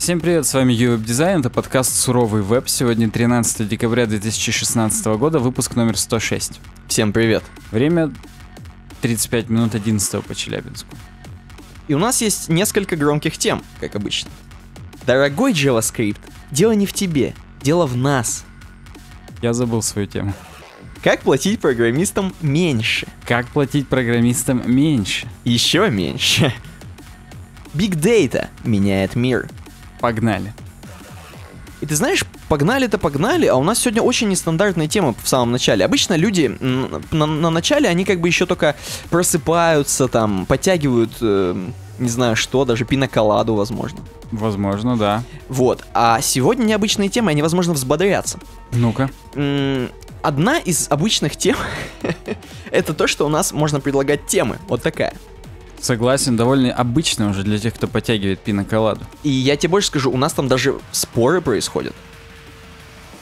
Всем привет, с вами Ювеб Дизайн, это подкаст «Суровый веб». Сегодня 13 декабря 2016 года, выпуск номер 106. Всем привет. Время 35 минут 11 по Челябинску. И у нас есть несколько громких тем, как обычно. Дорогой JavaScript, дело не в тебе, дело в нас. Я забыл свою тему. Как платить программистам меньше? Как платить программистам меньше? Еще меньше. Big Data меняет мир. Погнали. И ты знаешь, погнали-то погнали, а у нас сегодня очень нестандартная тема в самом начале. Обычно люди на, на начале, они как бы еще только просыпаются, там, подтягивают, э, не знаю что, даже пиноколаду, возможно. Возможно, да. Вот. А сегодня необычные темы, они, возможно, взбодрятся. Ну-ка. Одна из обычных тем это то, что у нас можно предлагать темы. Вот такая. Согласен, довольно обычно уже для тех, кто подтягивает пиноколаду. И я тебе больше скажу, у нас там даже споры происходят.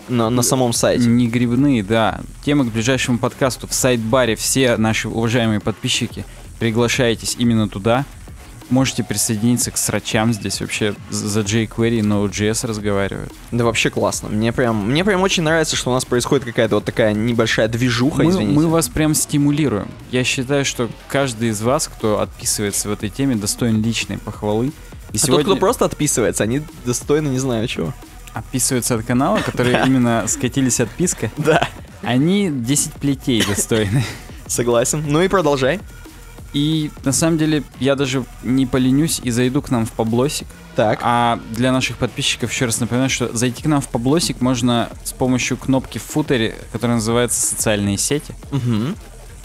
На, на самом сайте. Не грибные, да. Темы к ближайшему подкасту в сайт-баре. Все наши уважаемые подписчики, приглашайтесь именно туда. Можете присоединиться к срачам. Здесь вообще за jQuery и Node.js разговаривают. Да вообще классно. Мне прям, мне прям очень нравится, что у нас происходит какая-то вот такая небольшая движуха, Мы, извините. мы вас прям стимулируем. Я считаю, что каждый из вас, кто отписывается в этой теме, достоин личной похвалы. И А тот, кто просто отписывается, они достойны не знаю чего. отписываются от канала, которые именно скатились отписка, Да. они 10 плетей достойны. Согласен. Ну и продолжай. И на самом деле я даже не поленюсь и зайду к нам в паблосик. Так. А для наших подписчиков еще раз напоминаю, что зайти к нам в паблосик можно с помощью кнопки в футере, которая называется «Социальные сети». Мгм.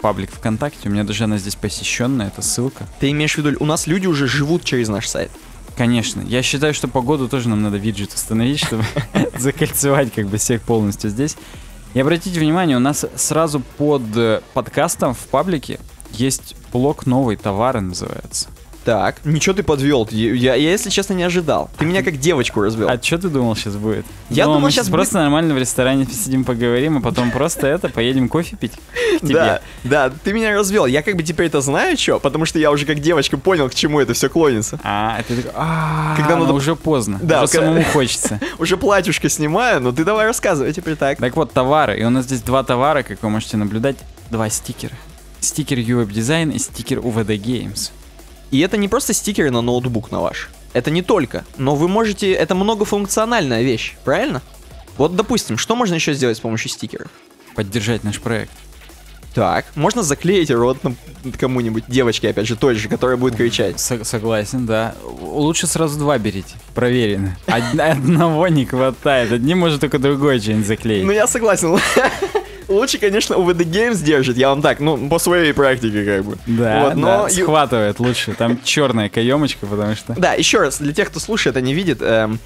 Паблик ВКонтакте. У меня даже она здесь посещенная, это ссылка. Ты имеешь в виду, у нас люди уже живут через наш сайт. Конечно. Я считаю, что по году тоже нам надо виджет установить, чтобы закольцевать как бы всех полностью здесь. И обратите внимание, у нас сразу под э, подкастом в паблике есть блок «Новые товары» называется. Так, ничего ты подвел. Я, я, я, если честно, не ожидал. Ты меня как девочку развел. А что ты думал сейчас будет? Я думал, мы щас щас просто нормально в ресторане сидим поговорим, а потом просто это, поедем кофе пить. Да, да, ты меня развел. Я как бы теперь это знаю, что, потому что я уже как девочка понял, к чему это все клонится. А, это такой, а, Когда ну надо- уже поздно, Да, уже самому хочется. Уже платьюшко снимаю, но ты давай рассказывай теперь так. Так вот, товары. И у нас здесь два товара, как вы можете наблюдать, два стикера. Стикер UWeb Design и стикер UVD Games. И это не просто стикеры на ноутбук на ваш. Это не только. Но вы можете... Это многофункциональная вещь, правильно? Вот, допустим, что можно еще сделать с помощью стикеров? Поддержать наш проект. Так, можно заклеить рот кому-нибудь, девочке, опять же, той же, которая будет кричать. Со- согласен, да. Лучше сразу два берите. Проверено. Од- Одного не хватает. Одним может только другой что-нибудь заклеить. Ну, я согласен. Лучше, конечно, UVD Games держит, я вам так, ну, по своей практике, как бы. Да, Вот, да, но ю- схватывает лучше. Там черная каемочка, потому что... Да, еще раз, для тех, кто слушает, а не видит, эм,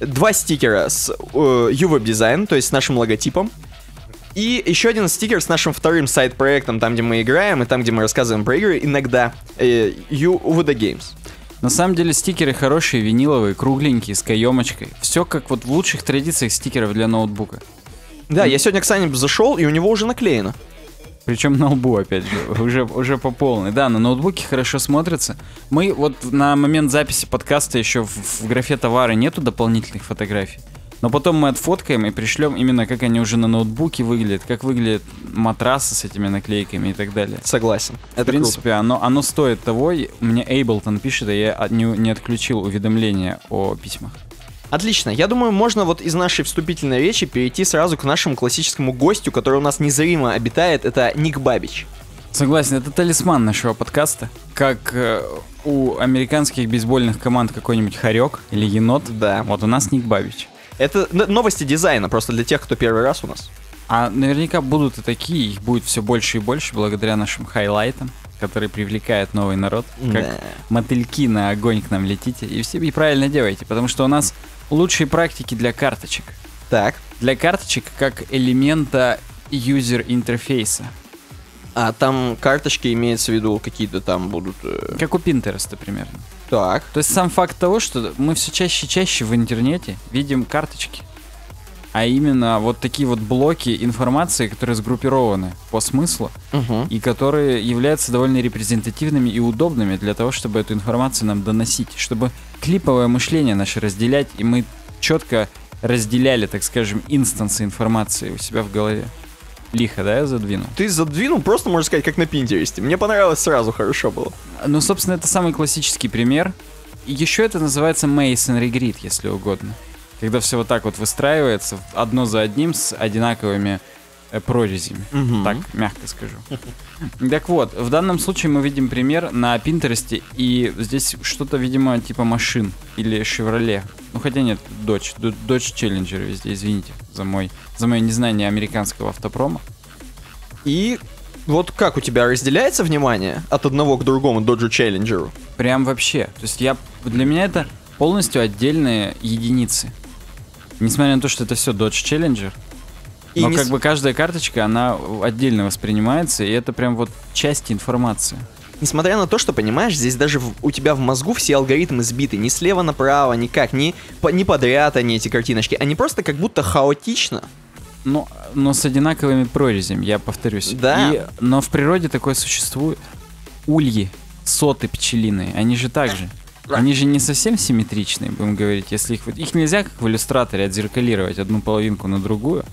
два стикера с э, UWeb Design, то есть с нашим логотипом. И еще один стикер с нашим вторым сайт-проектом, там, где мы играем, и там, где мы рассказываем про игры, иногда э, UVD Games. На самом деле стикеры хорошие, виниловые, кругленькие, с каемочкой. Все как вот в лучших традициях стикеров для ноутбука. Да, я сегодня к Сане зашел, и у него уже наклеено. Причем на лбу, опять же, уже, уже по полной. Да, на ноутбуке хорошо смотрится. Мы вот на момент записи подкаста еще в, в графе товары нету дополнительных фотографий. Но потом мы отфоткаем и пришлем именно как они уже на ноутбуке выглядят, как выглядят матрасы с этими наклейками и так далее. Согласен. Это в принципе, оно, оно стоит того. Мне Ableton пишет, а я не, не отключил уведомления о письмах. Отлично. Я думаю, можно вот из нашей вступительной речи перейти сразу к нашему классическому гостю, который у нас незримо обитает. Это Ник Бабич. Согласен, это талисман нашего подкаста. Как э, у американских бейсбольных команд какой-нибудь хорек или енот. Да. Вот у нас Ник Бабич. Это новости дизайна, просто для тех, кто первый раз у нас. А наверняка будут и такие, их будет все больше и больше благодаря нашим хайлайтам, которые привлекают новый народ. Как Да. мотыльки на огонь к нам летите. И все и правильно делаете, потому что у нас лучшие практики для карточек. Так. Для карточек как элемента юзер интерфейса. А там карточки имеется в виду какие-то там будут. э, Как у Pinterest, примерно. Так. То есть сам факт того, что мы все чаще и чаще в интернете видим карточки. А именно вот такие вот блоки информации, которые сгруппированы по смыслу Мгм. и которые являются довольно репрезентативными и удобными для того, чтобы эту информацию нам доносить, чтобы клиповое мышление наше разделять, и мы четко разделяли, так скажем, инстансы информации у себя в голове. Лихо, да, я задвинул? Ты задвинул, просто, можно сказать, как на Пинтересте. Мне понравилось сразу, хорошо было. Ну, собственно, это самый классический пример. Еще это называется Masonry Grid, если угодно. Когда все вот так вот выстраивается одно за одним с одинаковыми э, прорезями. Мгм. Так, мягко скажу. Так вот, в данном случае мы видим пример на Пинтересте, и здесь что-то, видимо, типа машин или Chevrolet. Ну, хотя нет, Dodge. Dodge Challenger везде, извините за мой за мое незнание американского автопрома. И вот как у тебя разделяется внимание от одного к другому Dodge Challenger? Прям вообще. То есть я для меня это полностью отдельные единицы. Несмотря на то, что это все Dodge Challenger, И но не как бы каждая карточка, она отдельно воспринимается, и это прям вот часть информации. Несмотря на то, что, понимаешь, здесь даже в- у тебя в мозгу все алгоритмы сбиты. Ни слева направо, никак, ни, по- ни подряд они, эти картиночки. Они просто как будто хаотично. Но, но с одинаковыми прорезями, я повторюсь. Да. И- но в природе такое существует. Ульи, соты пчелиные, они же так же. Они же не совсем симметричные, будем говорить. Если их, вот- их нельзя как в иллюстраторе отзеркалировать одну половинку на другую,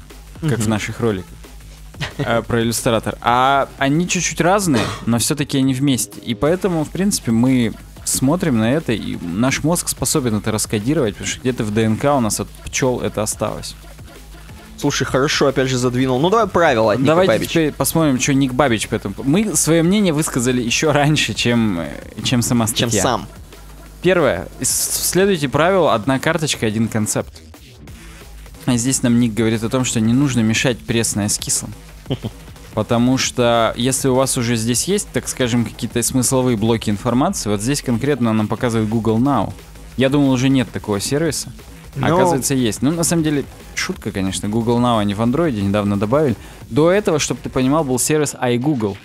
как в наших роликах э, про иллюстратор. А они чуть-чуть разные, но все-таки они вместе. И поэтому, в принципе, мы смотрим на это, и наш мозг способен это раскодировать, потому что где-то в ДНК у нас от пчел это осталось. Слушай, хорошо, опять же задвинул. Ну давай правила от Ника Давайте Бабича. теперь посмотрим, что Ник Бабич по этому. Мы свое мнение высказали еще раньше, чем, э, чем сама статья. Чем сам. Первое. Следуйте правилу «одна карточка, один концепт». А здесь нам Ник говорит о том, что не нужно мешать пресное с кислым. Потому что если у вас уже здесь есть, так скажем, какие-то смысловые блоки информации, вот здесь конкретно нам показывает Google Now. Я думал, уже нет такого сервиса. Но- Оказывается, есть. Ну, на самом деле, шутка, конечно. Google Now они в Android недавно добавили. До этого, чтобы ты понимал, был сервис iGoogle.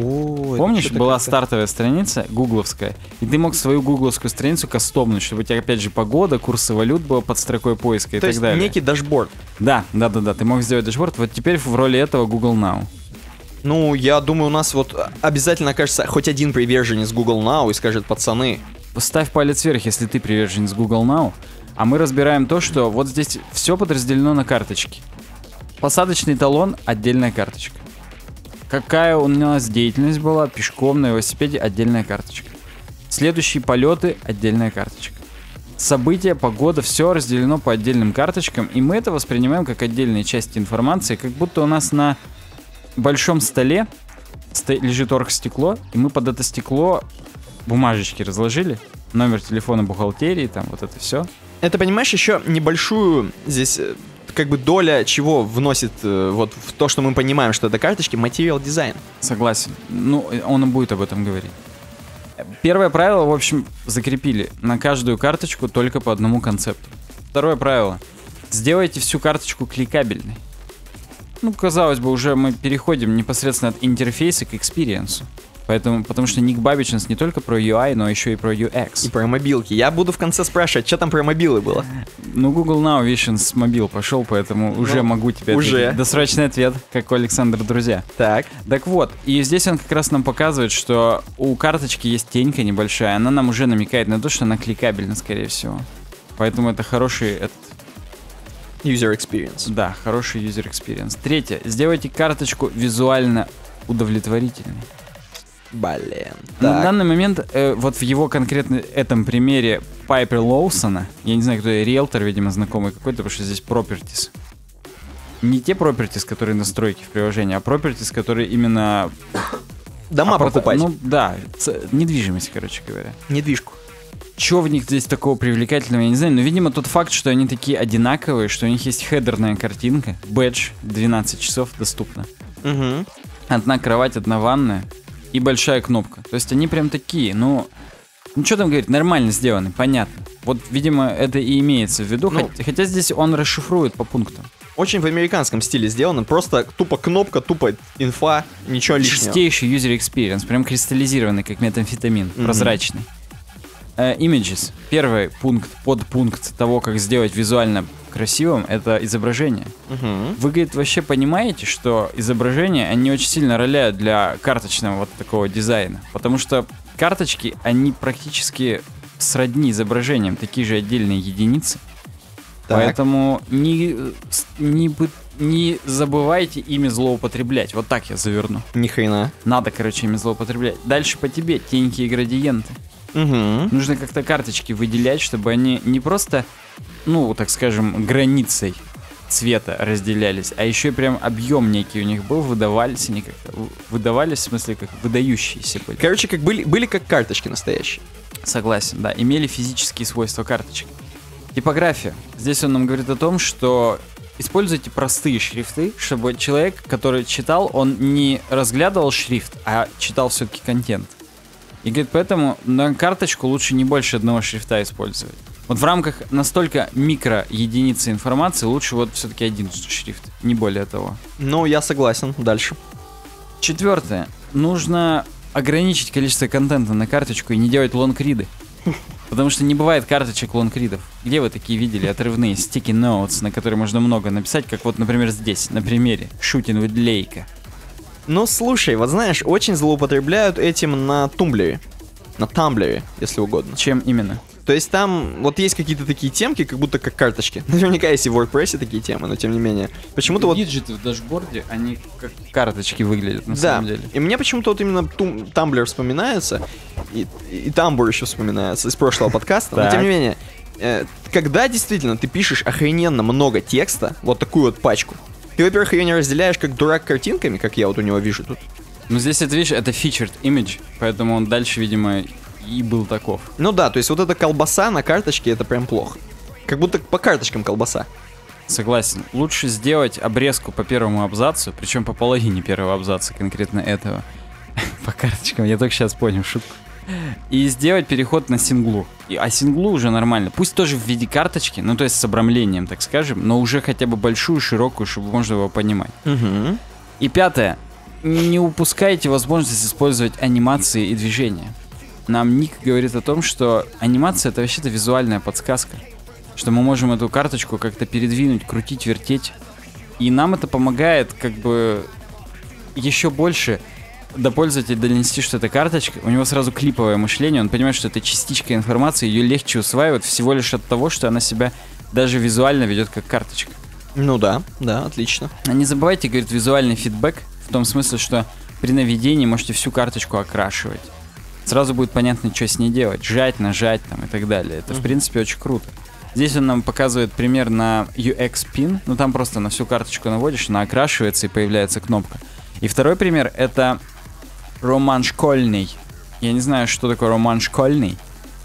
О, Помнишь, была как-то- стартовая страница гугловская, и ты мог свою гугловскую страницу кастомнуть, чтобы у тебя опять же погода, курсы валют было под строкой поиска и То так есть далее. некий дашборд. Да, да, да, да, ты мог сделать дашборд. Вот теперь в роли этого Google Now. Ну, я думаю, у нас вот обязательно окажется хоть один приверженец Google Now и скажет, пацаны, Ставь палец вверх, если ты приверженец Google Now. А мы разбираем то, что вот здесь все подразделено на карточки. Посадочный талон — отдельная карточка. Какая у нас деятельность была, пешком, на велосипеде — отдельная карточка. Следующие полеты — отдельная карточка. События, погода, все разделено по отдельным карточкам, и мы это воспринимаем как отдельные части информации, как будто у нас на большом столе сто- лежит оргстекло, и мы под это стекло бумажечки разложили, номер телефона бухгалтерии, там вот это все. Это, понимаешь, еще небольшую здесь э, как бы доля чего вносит э, вот в то, что мы понимаем, что это карточки, материал дизайн. Согласен. Ну, э, он и будет об этом говорить. Первое правило, в общем, закрепили. На каждую карточку только по одному концепту. Второе правило. Сделайте всю карточку кликабельной. Ну, казалось бы, уже мы переходим непосредственно от интерфейса к экспириенсу. Поэтому, потому что Ник Бабич не только про UI, но еще и про UX. И про мобилки. Я буду в конце спрашивать, что там про мобилы было. Ну, Google Now, он с мобил пошел, поэтому уже Ну, могу тебе уже. ответить. Досрочный ответ, как у Александра Друзья. Так. Так вот, и здесь он как раз нам показывает, что у карточки есть тенька небольшая, она нам уже намекает на то, что она кликабельна, скорее всего. Поэтому это хороший, этот, User experience. да, хороший user experience. Третье, сделайте карточку визуально удовлетворительной. Блин. На данный момент, э, вот в его конкретно этом примере Пайпер Лоусона, я не знаю, кто я, риэлтор, видимо, знакомый какой-то, потому что здесь properties. Не те properties, которые настройки в приложении, а properties, которые именно... Дома апарта- покупать. Ну, да, ц- недвижимость, короче говоря. Недвижку. Чего в них здесь такого привлекательного, я не знаю, но, видимо, тот факт, что они такие одинаковые, что у них есть хедерная картинка, бэдж, 12 часов доступно. Угу. Одна кровать, одна ванная и большая кнопка. То есть они прям такие, ну... Ну что там говорить, нормально сделаны, понятно. Вот, видимо, это и имеется в виду, Ну. хот- хотя здесь он расшифрует по пунктам. Очень в американском стиле сделано. Просто тупо кнопка, тупо инфа, ничего лишнего. Чистейший user experience, прям кристаллизированный, как метамфетамин, Мгм. прозрачный. Э, images. Первый пункт, подпункт того, как сделать визуально красивым, это изображение. Мгм. Вы, говорит, вообще понимаете, что изображения, они очень сильно роляют для карточного вот такого дизайна? Потому что карточки, они практически сродни изображениям, такие же отдельные единицы. Так. Поэтому не, не, не забывайте ими злоупотреблять. Вот так я заверну. Ни хрена. Надо, короче, ими злоупотреблять. Дальше по тебе, тенькие градиенты. Мгм. Нужно как-то карточки выделять, чтобы они не просто, ну, так скажем, границей цвета разделялись, а еще и прям объем некий у них был, выдавались они как-то. Выдавались, в смысле, как выдающиеся были. Короче, как были, были как карточки настоящие. Согласен, да. Имели физические свойства карточек. Типография. Здесь он нам говорит о том, что используйте простые шрифты, чтобы человек, который читал, он не разглядывал шрифт, а читал все-таки контент. И говорит, поэтому на карточку лучше не больше одного шрифта использовать. Вот в рамках настолько микро единицы информации лучше вот все-таки один шрифт, не более того. Ну, я согласен. Дальше. Четвертое. Нужно ограничить количество контента на карточку и не делать лонгриды. Потому что не бывает карточек лонгридов. Где вы такие видели отрывные sticky notes, на которые можно много написать, как вот, например, здесь, на примере with Leica. Ну, слушай, вот знаешь, очень злоупотребляют этим на тумблере. На тамблере, если угодно. Чем именно? То есть там вот есть какие-то такие темки, как будто как карточки. Наверняка есть и в WordPress такие темы, но тем не менее. Почему-то вот... Виджеты в дашборде, они как карточки выглядят на да, самом деле. и мне почему-то вот именно тум- Tumblr вспоминается, и, и Тамбур еще вспоминается из прошлого подкаста, но тем не менее, э, когда действительно ты пишешь охрененно много текста, вот такую вот пачку, ты, во-первых, ее не разделяешь как дурак картинками, как я вот у него вижу тут. Ну здесь это, видишь, это featured image, поэтому он дальше, видимо, и был таков. Ну да, то есть вот эта колбаса на карточке, это прям плохо. Как будто по карточкам колбаса. Согласен. Лучше сделать обрезку по первому абзацу, причем по половине первого абзаца конкретно этого. По карточкам, я только сейчас понял шутку. И сделать переход на синглу. И- А синглу уже нормально. Пусть тоже в виде карточки, ну то есть с обрамлением, так скажем, но уже хотя бы большую, широкую, чтобы можно его понимать. Угу. И пятое. Не упускайте возможность использовать анимации и движения. Нам Ник говорит о том, что анимация это вообще-то визуальная подсказка. Что мы можем эту карточку как-то передвинуть, крутить, вертеть. И нам это помогает как бы еще больше до пользователя донести, что это карточка. У него сразу клиповое мышление, он понимает, что это частичка информации, ее легче усваивать всего лишь от того, что она себя даже визуально ведет как карточка. Ну да, да, отлично. А Не забывайте, говорит, визуальный фидбэк, в том смысле, что при наведении можете всю карточку окрашивать. Сразу будет понятно, что с ней делать. Жать, нажать там и так далее. Это, в Мгм. принципе, очень круто. Здесь он нам показывает пример на UX Pin. Ну, там просто на всю карточку наводишь, она окрашивается и появляется кнопка. И второй пример — это роман школьный. Я не знаю, что такое роман школьный.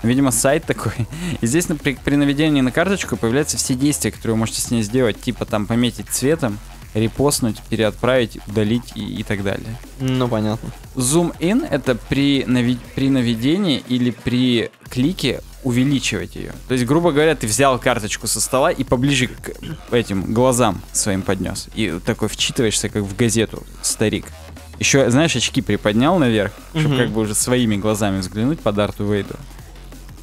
Видимо, сайт такой. И здесь при, при наведении на карточку появляются все действия, которые вы можете с ней сделать. Типа там пометить цветом, репостнуть, переотправить, удалить и, и так далее. Ну понятно. Zoom-in — это при, нави- при наведении или при клике увеличивать ее. То есть, грубо говоря, ты взял карточку со стола и поближе к этим глазам своим поднес. И такой вчитываешься, как в газету, старик. Еще, знаешь, очки приподнял наверх, чтобы Мгм. как бы уже своими глазами взглянуть по Дарту Вейду.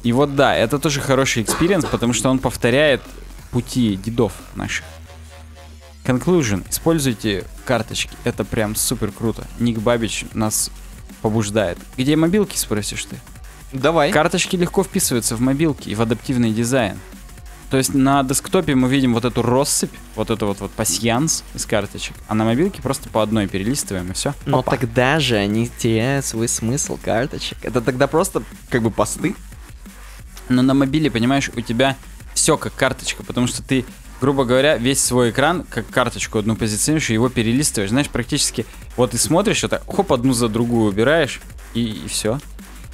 И вот да, это тоже хороший experience, потому что он повторяет пути дедов наших. Conclusion. Используйте карточки. Это прям супер круто. Ник Бабич нас побуждает. Где мобилки, спросишь ты? Давай. Карточки легко вписываются в мобилки и в адаптивный дизайн. То есть на десктопе мы видим вот эту россыпь, вот эту вот, вот пасьянс из карточек, а на мобилке просто по одной перелистываем и все. Но тогда же они теряют свой смысл карточек. Это тогда просто как бы посты. Но на мобиле, понимаешь, у тебя все как карточка, потому что ты, грубо говоря, весь свой экран как карточку одну позиционируешь и его перелистываешь. Знаешь, практически вот ты смотришь это, хоп, одну за другую убираешь, и, все.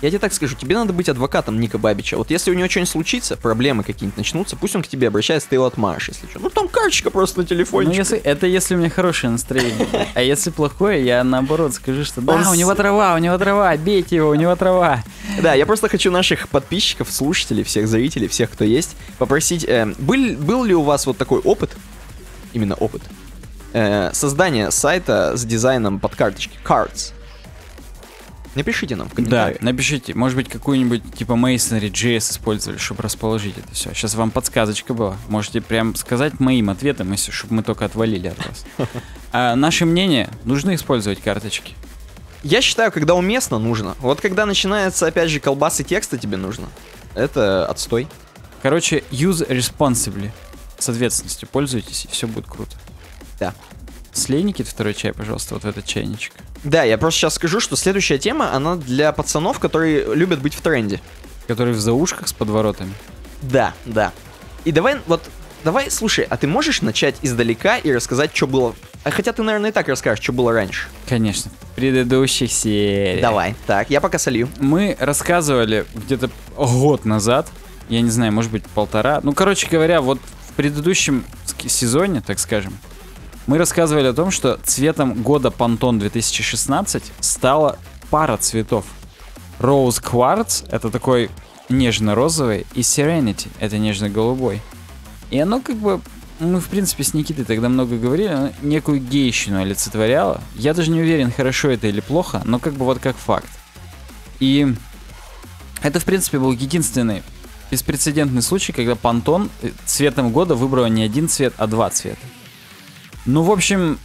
Я тебе так скажу, тебе надо быть адвокатом Ника Бабича. Вот если у него что-нибудь случится, проблемы какие-нибудь начнутся, пусть он к тебе обращается, ты его отмажешь, если что. Ну там карточка просто на Ну, телефоне. если, это если у меня хорошее настроение. А если плохое, я наоборот скажу, что да, у него трава, у него трава, бейте его, у него трава. Да, я просто хочу наших подписчиков, слушателей, всех зрителей, всех, кто есть, попросить, э, был, был ли у вас вот такой опыт, именно опыт, э, создания сайта с дизайном под карточки, cards. Напишите нам в Да, комментариях. напишите, может быть, какую-нибудь типа Masonry JS использовали, чтобы расположить это все. Сейчас вам подсказочка была. Можете прям сказать моим ответом, если чтобы мы только отвалили от вас. А наше мнение, нужно использовать карточки. Я считаю, когда уместно, нужно. Вот когда начинается, опять же, колбасы текста тебе нужно. Это отстой. Короче, use responsibly. С ответственностью пользуйтесь, и все будет круто. Да. Слей, Никит, второй чай, пожалуйста, вот в этот чайничек. Да, я просто сейчас скажу, что следующая тема, она для пацанов, которые любят быть в тренде. Который в заушках с подворотами. Да, да. И давай, вот, давай, слушай, а ты можешь начать издалека и рассказать, что было... А хотя ты, наверное, и так расскажешь, что было раньше. Конечно, в предыдущих сериях. Давай. Так, я пока солью. Мы рассказывали где-то год назад, я не знаю, может быть, полтора. Ну, короче говоря, вот в предыдущем сезоне, так скажем, мы рассказывали о том, что цветом года Pantone 2016 стала пара цветов. Rose Quartz — это такой нежно-розовый, и Serenity — это нежно-голубой. И оно как бы, мы в принципе с Никитой тогда много говорили, оно некую гейщину олицетворяло. Я даже не уверен, хорошо это или плохо, но как бы вот как факт. И это, в принципе, был единственный беспрецедентный случай, когда Pantone э, цветом года выбрала не один цвет, а два цвета. Ну, в общем,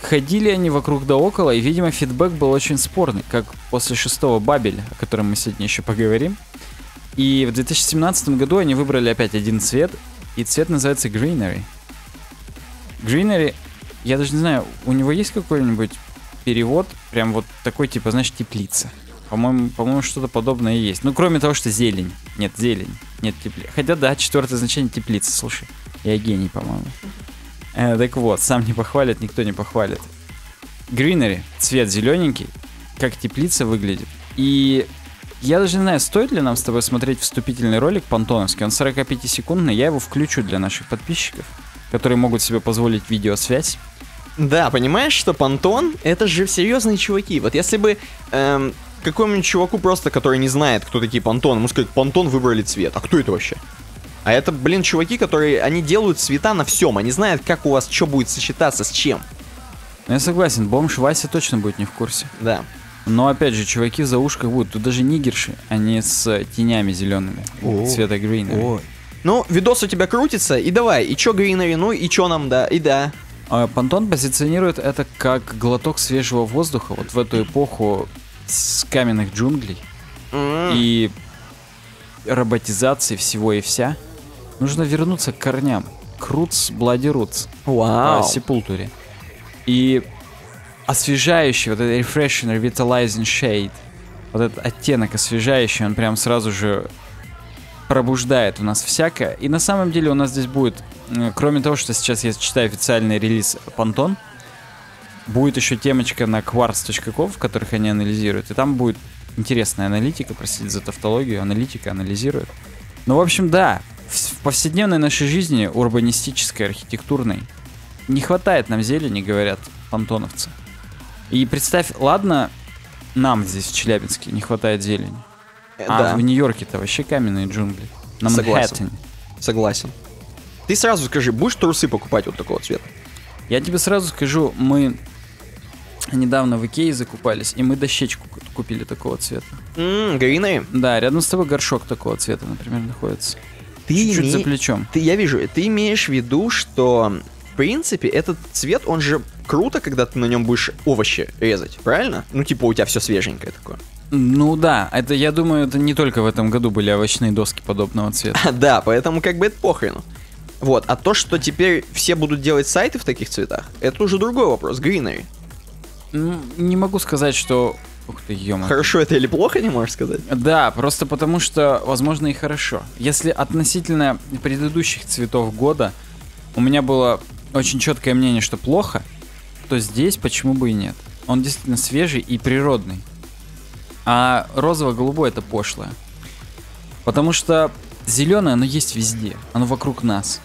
ходили они вокруг да около, и, видимо, фидбэк был очень спорный, как после шестого Бабеля, о котором мы сегодня еще поговорим. И в 2017 году они выбрали опять один цвет, и цвет называется Greenery. Greenery, я даже не знаю, у него есть какой-нибудь перевод, прям вот такой, типа, знаешь, теплица. По-моему, по-моему, что-то подобное есть. Ну, кроме того, что зелень. Нет, зелень. Нет теплицы. Хотя, да, четвертое значение теплица, слушай. Я гений, по-моему. Э, так вот, сам не похвалит, никто не похвалит. Greenery, цвет зелененький, как теплица выглядит. И я даже не знаю, стоит ли нам с тобой смотреть вступительный ролик понтоновский. Он 45-секундный, я его включу для наших подписчиков, которые могут себе позволить видеосвязь. Да, понимаешь, что Пантон это же серьезные чуваки. Вот если бы эм, какому-нибудь чуваку просто, который не знает, кто такие Пантон, ему сказать, Пантон выбрали цвет. А кто это вообще? А это, блин, чуваки, которые, они делают цвета на всем. Они знают, как у вас что будет сочетаться с чем. Ну, Я согласен, бомж Вася точно будет не в курсе. Да. Но опять же, чуваки за ушко будут. Тут даже нигерши, они с тенями зелеными. О. Цвета Greenery. Ну, видос у тебя крутится, и давай, и чё Гринери, ну и чё нам, да, и да. А Пантон позиционирует это как глоток свежего воздуха вот в эту эпоху с каменных джунглей М, и роботизации всего и вся. Нужно вернуться к корням. К roots, bloody roots. Вау. о Сепультуре. И освежающий, вот этот refreshing, revitalizing shade, вот этот оттенок освежающий, он прям сразу же пробуждает у нас всякое. И на самом деле у нас здесь будет, э, кроме того, что сейчас я читаю официальный релиз Pantone, будет еще темочка на quartz.com, в которых они анализируют. И там будет интересная аналитика, простите за тавтологию, аналитика анализирует. Ну, в общем, да, в повседневной нашей жизни, урбанистической, архитектурной, не хватает нам зелени, говорят понтоновцы. И представь, ладно, нам здесь в Челябинске не хватает зелени. Э, А да, в Нью-Йорке-то вообще каменные джунгли. На Согласен. Манхэттене. согласен. Ты сразу скажи, будешь трусы покупать вот такого цвета? Я тебе сразу скажу, мы недавно в Икее закупались, и мы дощечку ку- купили такого цвета. Ммм, Гринери, Да, рядом с тобой горшок такого цвета, например, находится. Ты, Чуть-чуть за плечом. ты, я вижу, ты имеешь в виду, что в принципе этот цвет, он же круто, когда ты на нем будешь овощи резать, правильно? Ну, типа у тебя все свеженькое такое. Ну да, это, я думаю, это не только в этом году были овощные доски подобного цвета. Да, поэтому как бы это похрену. Вот, а то, что теперь все будут делать сайты в таких цветах, это уже другой вопрос, Greenery. Ну, Не могу сказать, что... Ух ты, ё Хорошо это или плохо, не можешь сказать? Да, просто потому что, возможно, и хорошо. Если относительно предыдущих цветов года у меня было очень четкое мнение, что плохо, то здесь почему бы и нет. Он действительно свежий и природный. А розово-голубой это пошлое. Потому что зеленое, оно есть везде. Оно вокруг нас.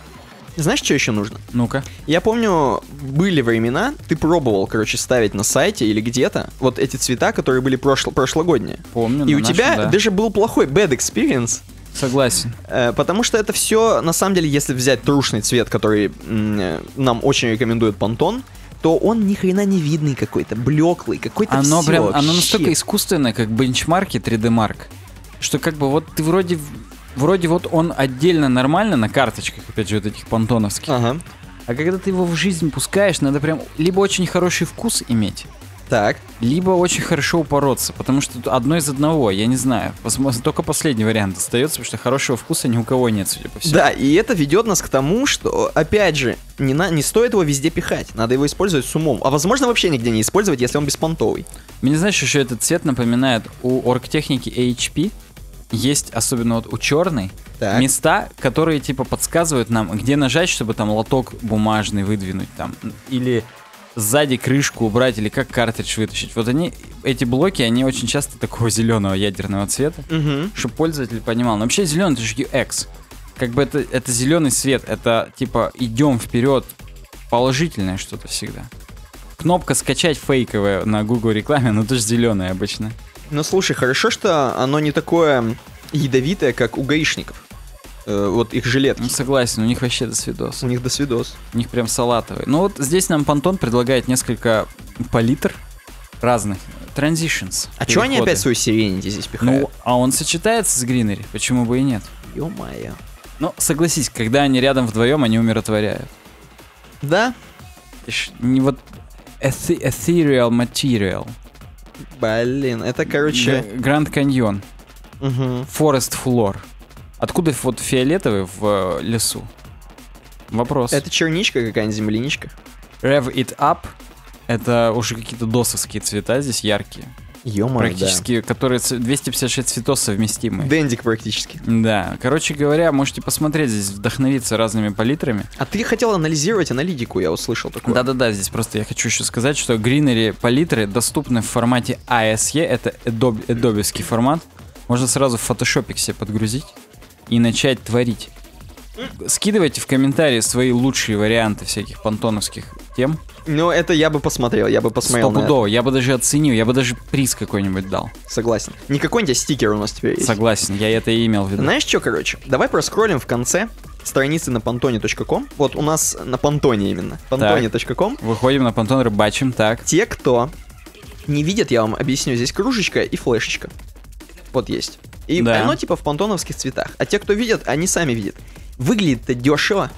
Знаешь, что еще нужно? Ну-ка. Я помню, были времена, ты пробовал, короче, ставить на сайте или где-то вот эти цвета, которые были прошло- прошлогодние. Помню. И у нашем, тебя да. даже был плохой bad experience, Согласен. э, потому что это все, на самом деле, если взять трушный цвет, который э, нам очень рекомендует Пантон, то он ни хрена не видный какой-то, блеклый, какой-то Оно всё прям, оно вообще. настолько искусственное, как бенчмарки 3D Mark, что как бы вот ты вроде, вроде вот он отдельно нормально на карточках, опять же, вот этих понтоновских, Ага. а когда ты его в жизнь пускаешь, надо прям либо очень хороший вкус иметь, Так. либо очень хорошо упороться, потому что одно из одного, я не знаю. Возможно, только последний вариант остается, потому что хорошего вкуса ни у кого нет, судя по всему. Да, и это ведет нас к тому, что, опять же, не, на, не стоит его везде пихать. Надо его использовать с умом. А возможно вообще нигде не использовать, если он беспонтовый. Мне знаешь, еще этот цвет напоминает у оргтехники HP есть, особенно вот у черной, Так. места, которые типа подсказывают нам, где нажать, чтобы там лоток бумажный выдвинуть там, или сзади крышку убрать, или как картридж вытащить. Вот они, эти блоки, они очень часто такого зеленого ядерного цвета, Угу. чтобы пользователь понимал. Но вообще зеленый это же UX. Как бы это, это зеленый свет, это типа идем вперед, положительное что-то всегда. Кнопка скачать фейковая на Google рекламе, но тоже зеленая обычно. Ну слушай, хорошо, что оно не такое ядовитое, как у гаишников. Э, вот их жилетки. Ну согласен, у них вообще до свидос. У них до свидос. У них прям салатовый. Ну вот здесь нам Пантон предлагает несколько палитр разных. Transitions. А чё они опять свою Serenity здесь пихают? Ну, а он сочетается с Greenery, почему бы и нет? Ё-моё. Ну, согласись, когда они рядом вдвоем, они умиротворяют. Да? Не вот ethi- ethereal material. Блин, это, короче... Гранд Каньон. Forest Floor. Откуда вот фиолетовый в э, лесу? Вопрос. Это черничка какая-нибудь, земляничка. Rev It Up. Это уже какие-то досовские цвета здесь яркие. Ё-моё, Практически, которые ц- 256 цветов да. совместимые. Дендик практически. Да, короче говоря, можете посмотреть здесь, вдохновиться разными палитрами. А ты хотел анализировать аналитику, я услышал такое. Да-да-да, здесь просто я хочу еще сказать, что Greenery палитры доступны в формате ASE, это Adobe, Adobe формат. Можно сразу в фотошопик себе подгрузить и начать творить. Скидывайте в комментарии свои лучшие варианты всяких понтоновских тем. Ну, это я бы посмотрел, я бы посмотрел. Стопудово, я бы даже оценил, я бы даже приз какой-нибудь дал. Согласен. Не какой-нибудь а стикер у нас теперь есть. Согласен, я это и имел в виду. Знаешь что, короче? Давай проскроллим в конце страницы на pontoне.com. Вот у нас на понтоне именно. pontoне.com. Выходим на понтон, рыбачим, так. Те, кто не видит, я вам объясню. Здесь кружечка и флешечка. Вот есть. И Да. оно типа в понтоновских цветах. А те, кто видят, они сами видят. Выглядит-то дешево.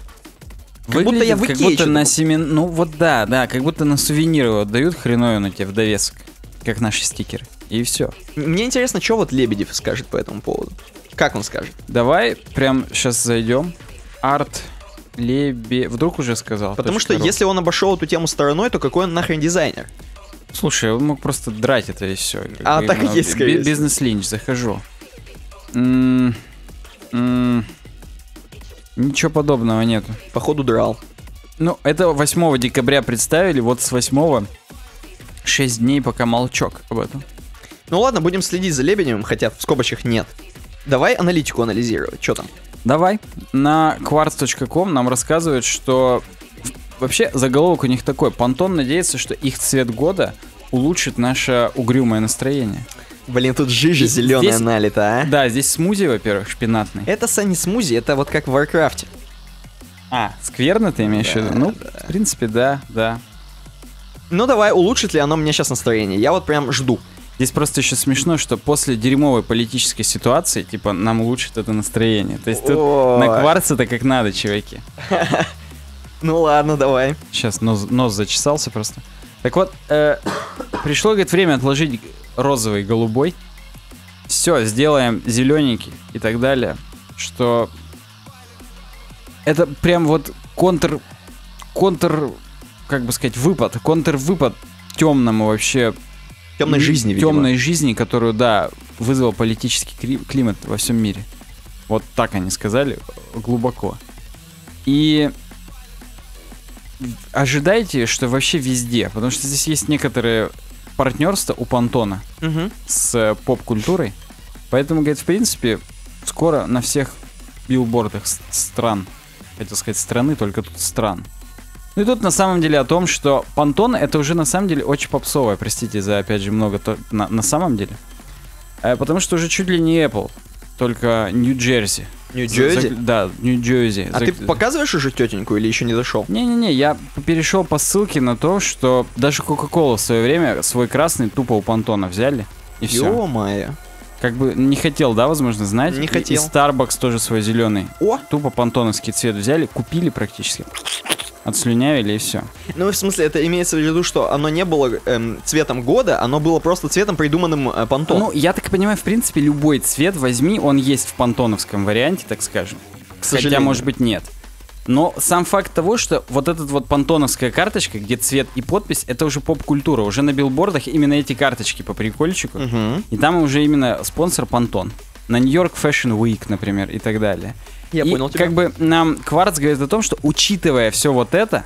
Как будто я в Выглядит, как Икее будто на семен... Ну вот да, да, как будто на сувениры вот дают хреновину тебе в довесок, как наши стикеры. И все. Мне интересно, что вот Лебедев скажет по этому поводу. Как он скажет? Давай прям сейчас зайдем. Арт Лебе... Вдруг уже сказал? Потому что .ру. если он обошел эту тему стороной, то какой он нахрен дизайнер? Слушай, он мог просто драть это и все. А, так и есть, скорее всего. Бизнес-линч, захожу. М, м, Ничего подобного нету. Походу драл. Ну, это 8 декабря представили, вот с 8 6 дней пока молчок об этом. Ну ладно, будем следить за Лебедевым, хотя в скобочках нет. Давай аналитику анализировать. Что там? Давай. На quartz.com нам рассказывают, что вообще заголовок у них такой. Pantone надеется, что их цвет года улучшит наше угрюмое настроение. Блин, тут жижа зеленая здесь- налита, а? Да, здесь смузи, во-первых, шпинатный. Это Сани смузи, это вот как в Варкрафте. А, скверну ты имеешь в виду? Ну, в принципе, да, да. Ну давай, улучшит ли оно мне сейчас настроение? Я вот прям жду. Здесь просто еще смешно, что после дерьмовой политической ситуации, типа, нам улучшит это настроение. То есть тут на кварц это как надо, чуваки. Ну ладно, давай. Сейчас нос, нос зачесался просто. Так вот, э, пришло, говорит, время отложить розовый, голубой. Все, сделаем зелененький и так далее. Что это прям вот контр, контр, как бы сказать, выпад, контр-выпад темному вообще Темной жизни, видимо. темной жизни, которую, да, вызвал политический кли- климат во всем мире. Вот так они сказали, глубоко. И ожидайте, что вообще везде, потому что здесь есть некоторые партнерства у Пантона Мгм. с э, поп-культурой. Поэтому, говорит, в принципе, скоро на всех билбордах стран, хотел сказать страны, только тут стран. Ну и тут на самом деле о том, что Пантон это уже на самом деле очень попсовое, простите за опять же много то, на, на самом деле. Э, потому что уже чуть ли не Apple, только Нью-Джерси Нью-Джерси? Да, Нью-Джерси. А За- ты показываешь уже тетеньку или еще не зашел? Не-не-не, я перешел по ссылке на то, что даже Кока-Кола в свое время свой красный тупо у Пантона взяли. И все. Ё-моё. Как бы не хотел, да, возможно, знать. Не хотел. И Starbucks тоже свой зеленый. О! Тупо пантоновский цвет взяли, купили практически. Отслюнявили и все. Ну, в смысле, это имеется в виду, что оно не было эм, цветом года, оно было просто цветом, придуманным э, понтон. Ну, я так понимаю, в принципе, любой цвет возьми, он есть в пантоновском варианте, так скажем. К Хотя, сожалению. может быть, нет. Но сам факт того, что вот эта вот пантоновская карточка, где цвет и подпись, это уже поп-культура. Уже на билбордах именно эти карточки по прикольчику. Мгм. И там уже именно спонсор Пантон. На Нью-Йорк Fashion Week, например, и так далее. Я и понял тебя. как бы нам Кварц говорит о том, что учитывая все вот это,